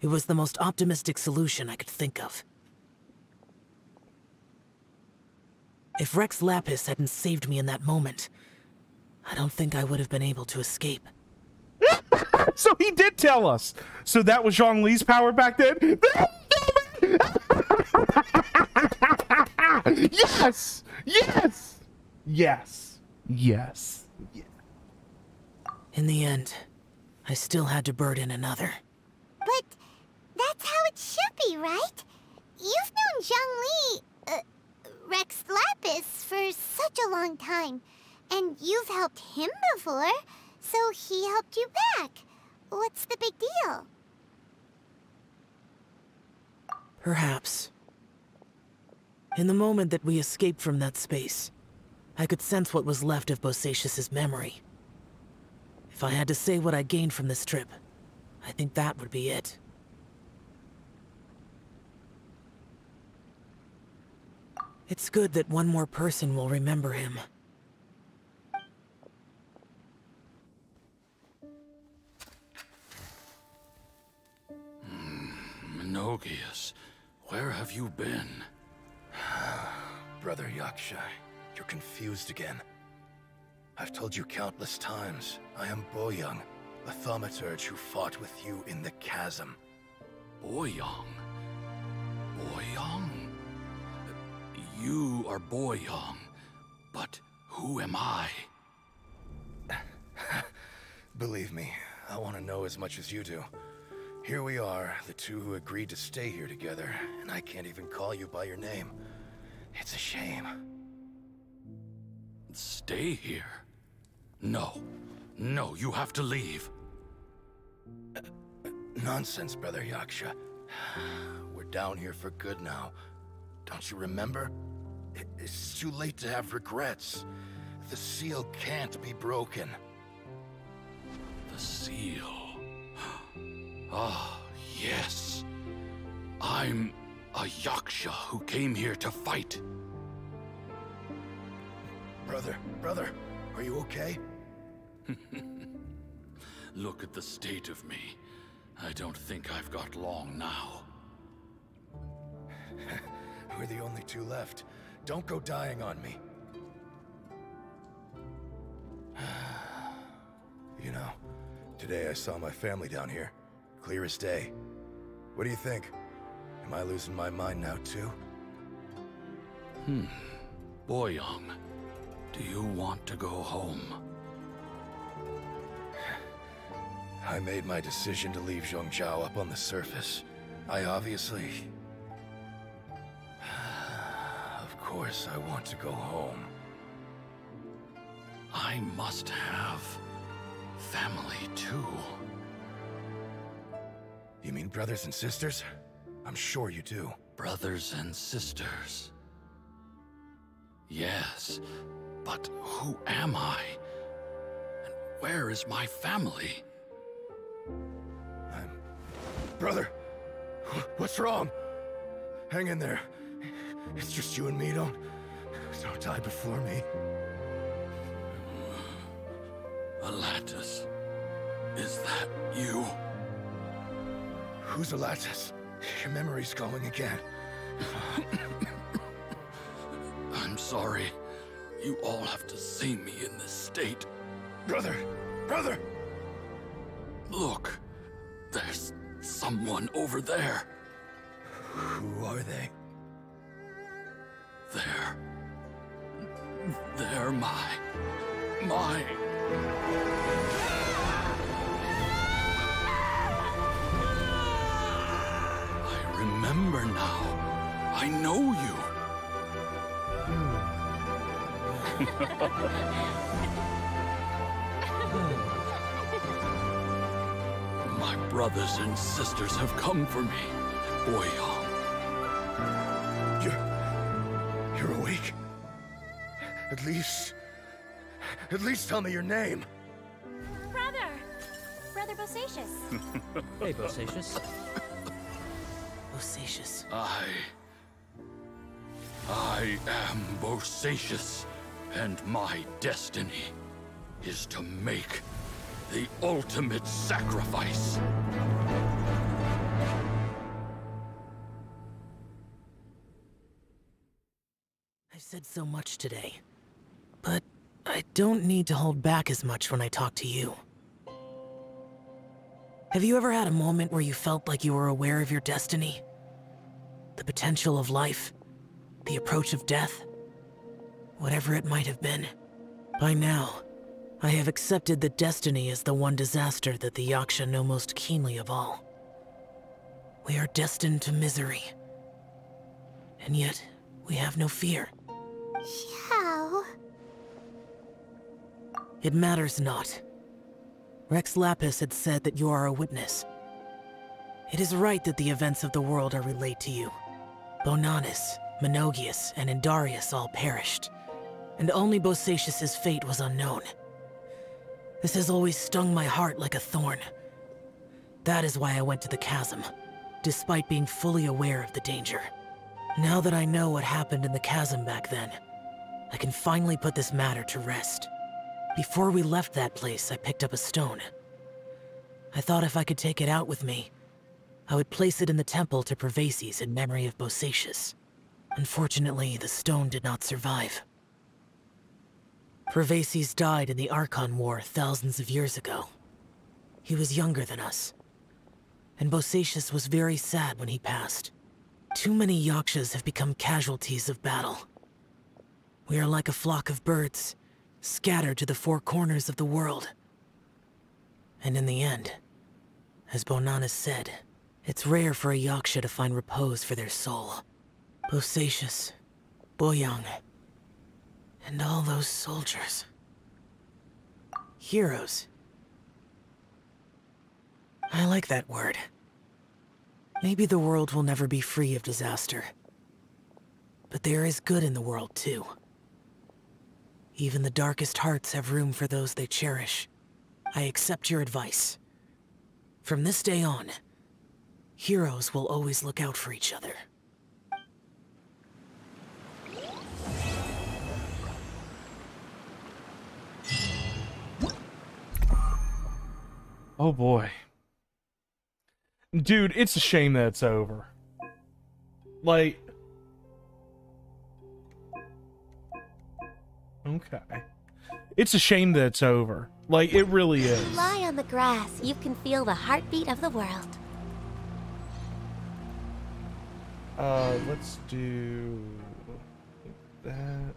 it was the most optimistic solution I could think of. If Rex Lapis hadn't saved me in that moment, I don't think I would have been able to escape. so he did tell us. So that was Zhongli's power back then? yes! Yes! Yes. Yes. In the end, I still had to burden another. But that's how it should be, right? You've known Zhongli, uh, Rex Lapis, for such a long time. And you've helped him before, so he helped you back. What's the big deal? Perhaps. In the moment that we escaped from that space, I could sense what was left of Bosacius's memory. If I had to say what I gained from this trip, I think that would be it. It's good that one more person will remember him. Hmm, Menogias, where have you been? Brother Yaksha, you're confused again. I've told you countless times, I am Boyang, a thaumaturge who fought with you in the chasm. Boyang? Boyang? You are Boyang, but who am I? Believe me, I want to know as much as you do. Here we are, the two who agreed to stay here together, and I can't even call you by your name. It's a shame. Stay here? No. No, you have to leave. Uh, nonsense, Brother Yaksha. We're down here for good now. Don't you remember? It's too late to have regrets. The seal can't be broken. The seal. Ah, yes. I'm a Yaksha who came here to fight. Brother, brother, are you okay? Look at the state of me. I don't think I've got long now. We're the only two left. Don't go dying on me. you know, today I saw my family down here. Clear as day. What do you think? Am I losing my mind now, too? Hmm. Boyang, do you want to go home? I made my decision to leave Zhongzhao up on the surface. I obviously... course I want to go home. I must have... family, too. You mean brothers and sisters? I'm sure you do. Brothers and sisters. Yes, but who am I? And where is my family? I'm... Brother! What's wrong? Hang in there. It's just you and me, don't... Don't die before me. Alatus, is that you? Who's Alatus? Your memory's going again. I'm sorry. You all have to see me in this state. Brother! Brother! Look, there's someone over there. Who are they? They're... They're my... my... I remember now. I know you. My brothers and sisters have come for me, Boyang. At least... At least tell me your name. Brother! Brother Bosacius. hey, Bosacius. Bosacius. I... I am Bosacius, and my destiny is to make the ultimate sacrifice. I've said so much today, but I don't need to hold back as much when I talk to you. Have you ever had a moment where you felt like you were aware of your destiny? the potential of life, the approach of death, whatever it might have been. By now, I have accepted that destiny is the one disaster that the Yaksha know most keenly of all. We are destined to misery. And yet, we have no fear. Xiao. It matters not. Rex Lapis had said that you are a witness. It is right that the events of the world are relayed to you. Bonanis, Menogias, and Indarius all perished, and only Bosacius's fate was unknown. This has always stung my heart like a thorn. That is why I went to the chasm, despite being fully aware of the danger. Now that I know what happened in the chasm back then, I can finally put this matter to rest. Before we left that place, I picked up a stone. I thought if I could take it out with me, I would place it in the temple to Pervases in memory of Bosacius. Unfortunately, the stone did not survive. Pervases died in the Archon War thousands of years ago. He was younger than us. And Bosacius was very sad when he passed. Too many Yakshas have become casualties of battle. We are like a flock of birds, scattered to the four corners of the world. And in the end, as Bonanis said, it's rare for a Yaksha to find repose for their soul. Bosacius, Boyang, and all those soldiers. Heroes. I like that word. Maybe the world will never be free of disaster. But there is good in the world, too. Even the darkest hearts have room for those they cherish. I accept your advice. From this day on, heroes will always look out for each other. Oh boy. Dude, it's a shame that it's over. Like. Okay. It's a shame that it's over. Like, it really is. Lie on the grass. You can feel the heartbeat of the world. Uh, let's do that.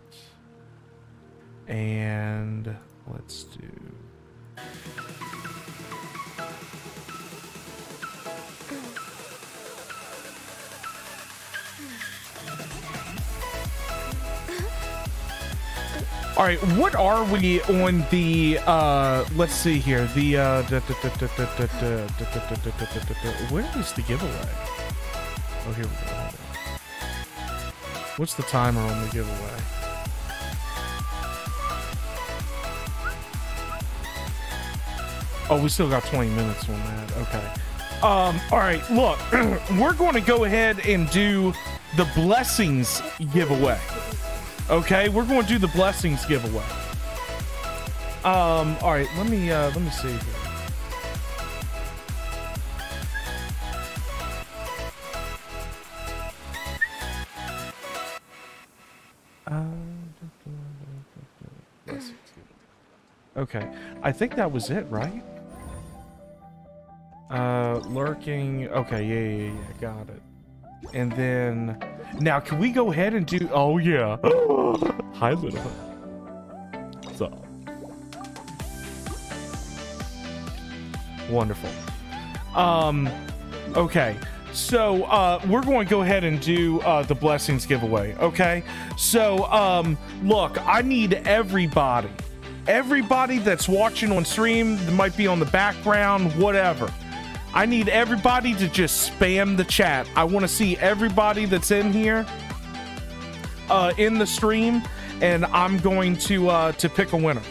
And let's do. All right, what are we on the? uh Let's see here. The uh, where is the giveaway? Oh, here we go. What's the timer on the giveaway? Oh, we still got 20 minutes on that. Okay. Um, all right, look, we're going to go ahead and do the blessings giveaway. Okay, we're going to do the blessings giveaway. Um, all right, let me uh let me see here. Okay, I think that was it, right? Uh, lurking. Okay, yeah, yeah, yeah, got it. And then, now can we go ahead and do? Oh yeah. Hi, little. Up? Wonderful. Um, okay. So, uh, we're going to go ahead and do, uh, the blessings giveaway. Okay. So, um, look, I need everybody, everybody that's watching on stream, that might be on the background, whatever. I need everybody to just spam the chat. I want to see everybody that's in here, uh, in the stream, and I'm going to, uh, to pick a winner.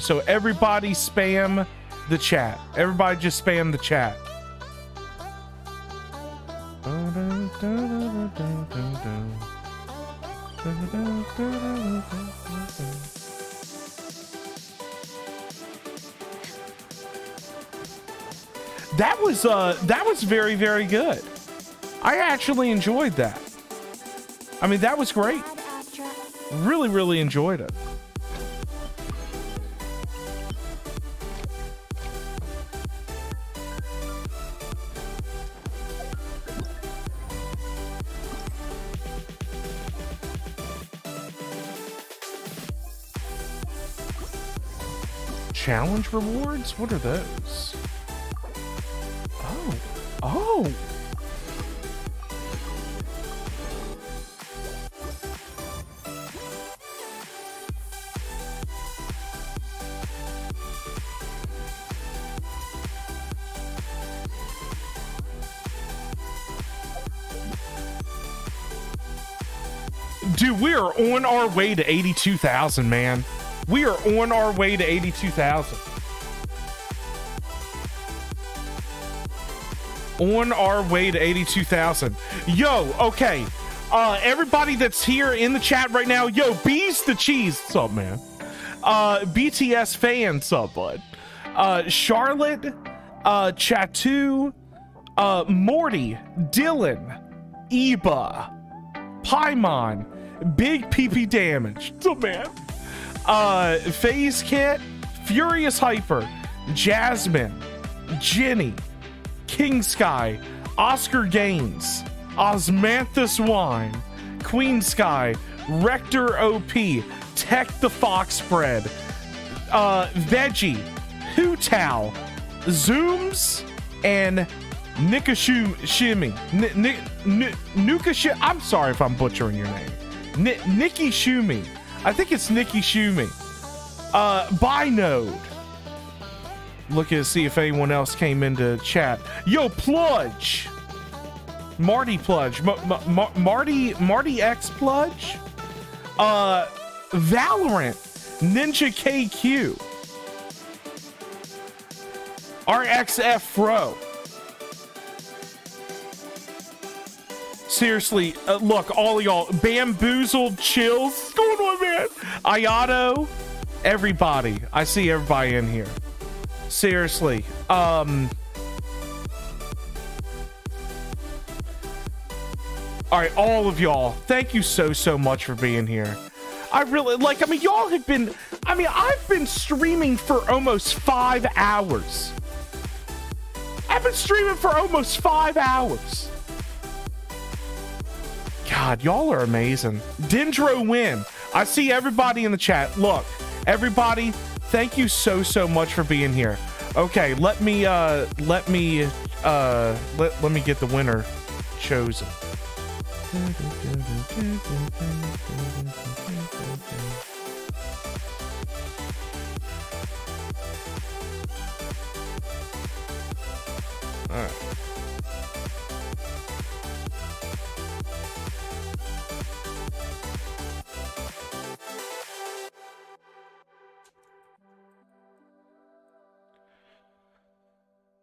So everybody spam the chat. Everybody just spam the chat. That was uh, that was very very good. I actually enjoyed that. I mean, that was great. Really really enjoyed it. challenge rewards? What are those? Oh. Dude, we are on our way to 82,000, man. We are on our way to 82,000. On our way to 82,000. Yo, okay. Uh, everybody that's here in the chat right now, yo, Bees the Cheese. What's up, man? Uh, BTS fans, up, bud? Uh, Charlotte, uh, Chatu, uh, Morty, Dylan, Eba, Paimon, Big PP Damage. What's up, man? Uh, Phase Kit, Furious Hyper, Jasmine, Jenny, King Sky, Oscar Gaines, Osmanthus Wine, Queen Sky, Rector OP, Tech the Fox Spread, uh, Veggie, Hootao, Zooms, and Nikashu Shimmy. Nuka. I'm sorry if I'm butchering your name. N- Nikki Shumi. I think it's Nikki Shumi. Uh, Binode. Look at see if anyone else came into chat. Yo, Pludge. Marty Pludge. M- M- Marty Marty X Pludge. Uh, Valorant. Ninja KQ. RXF Fro. Seriously, uh, look, all y'all, bamboozled chills. What's going on, man? Ayato, everybody. I see everybody in here. Seriously. Um. All right, all of y'all, thank you so, so much for being here. I really, like, I mean, y'all have been, I mean, I've been streaming for almost five hours. I've been streaming for almost five hours. God, y'all are amazing. Dendro win. I see everybody in the chat. Look, everybody, thank you so so much for being here. Okay, let me uh let me uh let, let me get the winner chosen. All right.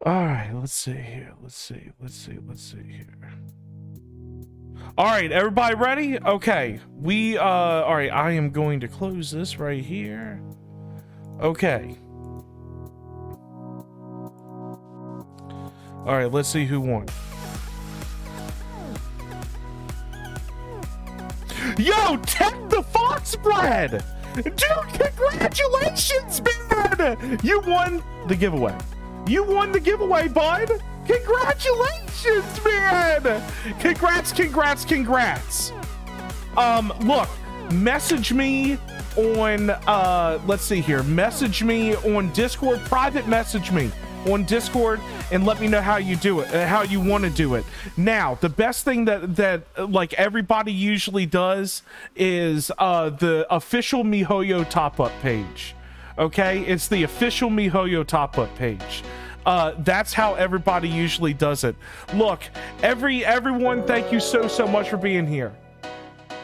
All right, let's see here. Let's see. Let's see. Let's see here. All right, everybody ready? Okay. We uh all right, I am going to close this right here. Okay. All right, let's see who won. Yo, Tech the Fox Bread! Dude, congratulations, man! You won the giveaway. You won the giveaway, bud! Congratulations, man! Congrats, congrats, congrats. Um, look, message me on uh let's see here. Message me on Discord, private message me on Discord and let me know how you do it, how you want to do it. Now, the best thing that that like everybody usually does is uh the official MiHoYo top up page. Okay, it's the official MiHoYo top up page. Uh, that's how everybody usually does it. Look, every everyone, thank you so so much for being here.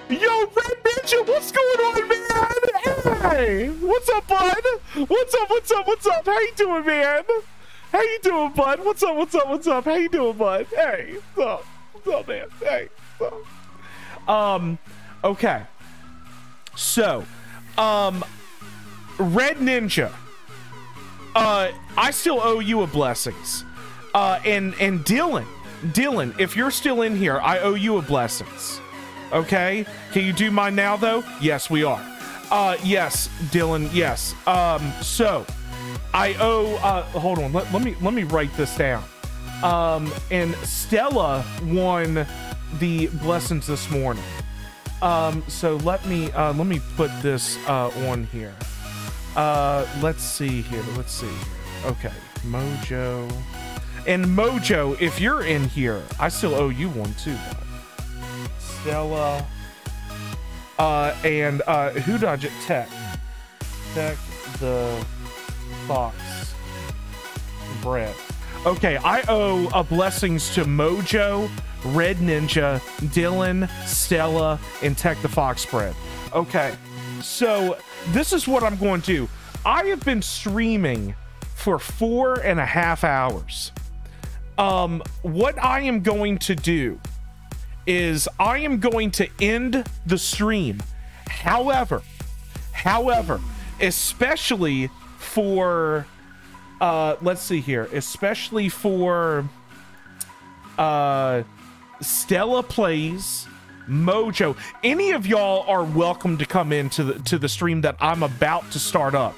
Yo, Red Ninja, what's going on, man? Hey, what's up, bud? What's up? What's up? What's up? How you doing, man? How you doing, bud? What's up? What's up? What's up? How you doing, bud? Hey, what's up? What's up, man? Hey, what's up? Um, okay. So, um, Red Ninja. Uh, I still owe you a blessings. Uh, and and Dylan, Dylan, if you're still in here, I owe you a blessings. Okay, can you do mine now though? Yes, we are. Uh, yes, Dylan. Yes. Um, so I owe. Uh, hold on. Let, let me let me write this down. Um, and Stella won the blessings this morning. Um, so let me uh, let me put this uh, on here. Uh, let's see here. Let's see. Okay, Mojo. And Mojo, if you're in here, I still owe you one too. Though. Stella. Uh, and uh, who dodge it? Tech. Tech the Fox. Brett. Okay, I owe a blessings to Mojo, Red Ninja, Dylan, Stella, and Tech the Fox Bread. Okay, so this is what I'm going to do. I have been streaming for four and a half hours. Um, what I am going to do is I am going to end the stream. However, however, especially for uh let's see here, especially for uh Stella plays Mojo. Any of y'all are welcome to come into the to the stream that I'm about to start up.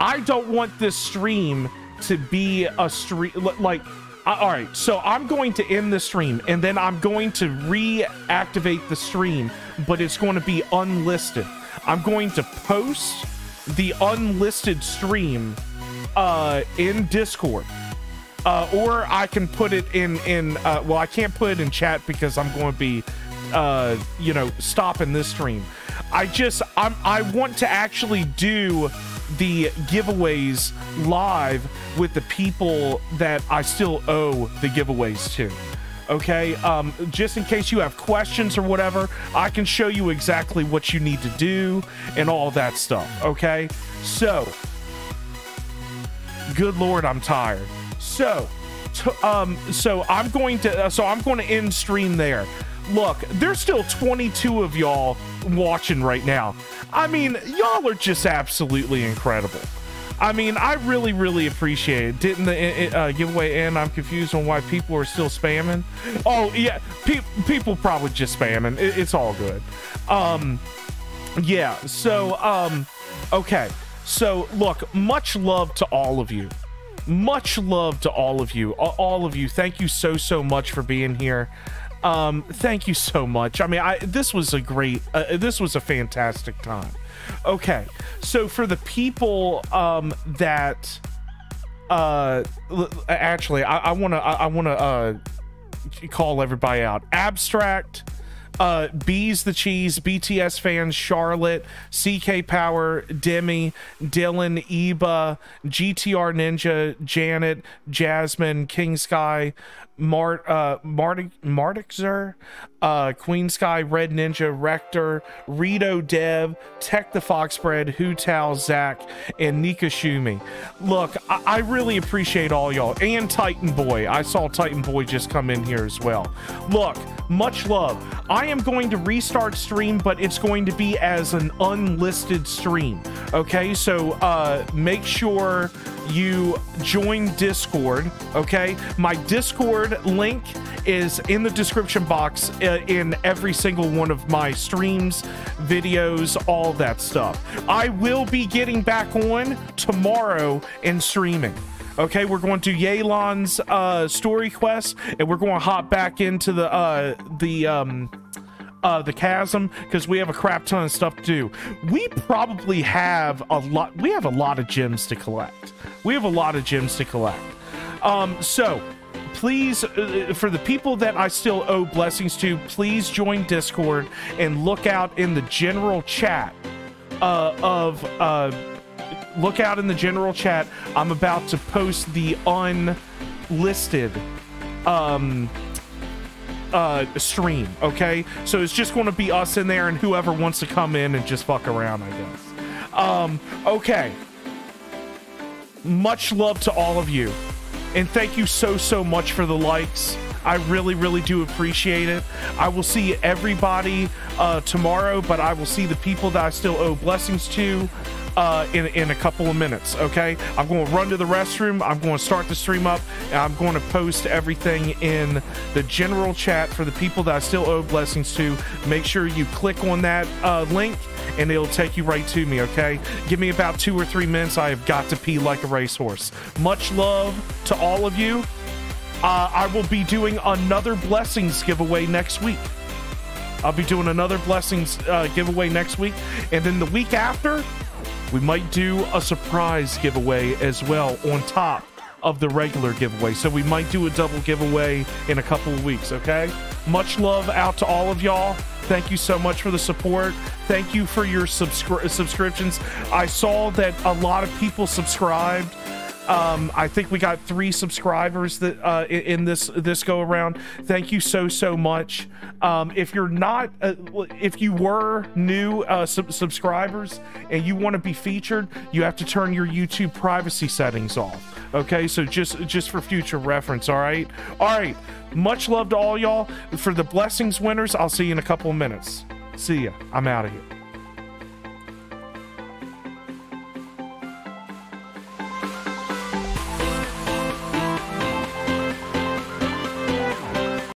I don't want this stream to be a stream like all right, so I'm going to end the stream and then I'm going to reactivate the stream, but it's going to be unlisted. I'm going to post the unlisted stream uh, in Discord. Uh, or I can put it in in uh, well, I can't put it in chat because I'm going to be uh, you know stopping this stream. I just I'm I want to actually do the giveaways live with the people that I still owe the giveaways to. Okay, um, just in case you have questions or whatever, I can show you exactly what you need to do and all that stuff. Okay, so good lord, I'm tired. So, um, so I'm going to, uh, so I'm going to end stream there. Look, there's still 22 of y'all watching right now. I mean, y'all are just absolutely incredible. I mean, I really, really appreciate it. Didn't the uh, giveaway end? I'm confused on why people are still spamming. Oh, yeah, pe- people probably just spamming. It- it's all good. Um, yeah, so, um, okay. So, look, much love to all of you. Much love to all of you. All of you. Thank you so, so much for being here. Um, thank you so much. I mean, I this was a great, uh, this was a fantastic time. Okay, so for the people um, that, uh, actually, I, I wanna, I, I wanna uh, call everybody out. Abstract uh, Bees the Cheese, BTS fans, Charlotte, CK Power, Demi, Dylan, Eba, GTR Ninja, Janet, Jasmine, King Sky, Mart, uh, Martixer, uh, Queen Sky, Red Ninja, Rector, Rito Dev, Tech the Foxbread, Hu Tao, Zach, and Nika Shumi. Look, I, I really appreciate all y'all. And Titan Boy. I saw Titan Boy just come in here as well. Look, much love. I am going to restart stream, but it's going to be as an unlisted stream. Okay, so uh, make sure you join Discord. Okay, my Discord link is in the description box uh, in every single one of my streams, videos, all that stuff. I will be getting back on tomorrow and streaming. Okay, we're going to Yelan's uh, story quest, and we're going to hop back into the uh, the um, uh, the chasm because we have a crap ton of stuff to do. We probably have a lot. We have a lot of gems to collect. We have a lot of gems to collect. Um, so please, uh, for the people that I still owe blessings to, please join Discord and look out in the general chat uh, of. Uh, look out in the general chat. I'm about to post the unlisted um uh stream, okay? So it's just going to be us in there and whoever wants to come in and just fuck around, I guess. Um okay. Much love to all of you. And thank you so so much for the likes. I really, really do appreciate it. I will see everybody uh, tomorrow, but I will see the people that I still owe blessings to uh, in, in a couple of minutes, okay? I'm going to run to the restroom. I'm going to start the stream up, I'm going to post everything in the general chat for the people that I still owe blessings to. Make sure you click on that uh, link, and it'll take you right to me, okay? Give me about two or three minutes. I have got to pee like a racehorse. Much love to all of you. Uh, I will be doing another blessings giveaway next week. I'll be doing another blessings uh, giveaway next week, and then the week after, We might do a surprise giveaway as well on top of the regular giveaway. So we might do a double giveaway in a couple of weeks, okay? Much love out to all of y'all. Thank you so much for the support. Thank you for your subscri- subscriptions. I saw that a lot of people subscribed. Um, I think we got three subscribers that uh, in, this this go around. Thank you so so much. Um, if you're not, uh, if you were new uh, sub- subscribers and you want to be featured, you have to turn your YouTube privacy settings off. Okay, so just just for future reference. All right, all right. Much love to all y'all for the blessings winners. I'll see you in a couple of minutes. See ya. I'm out of here.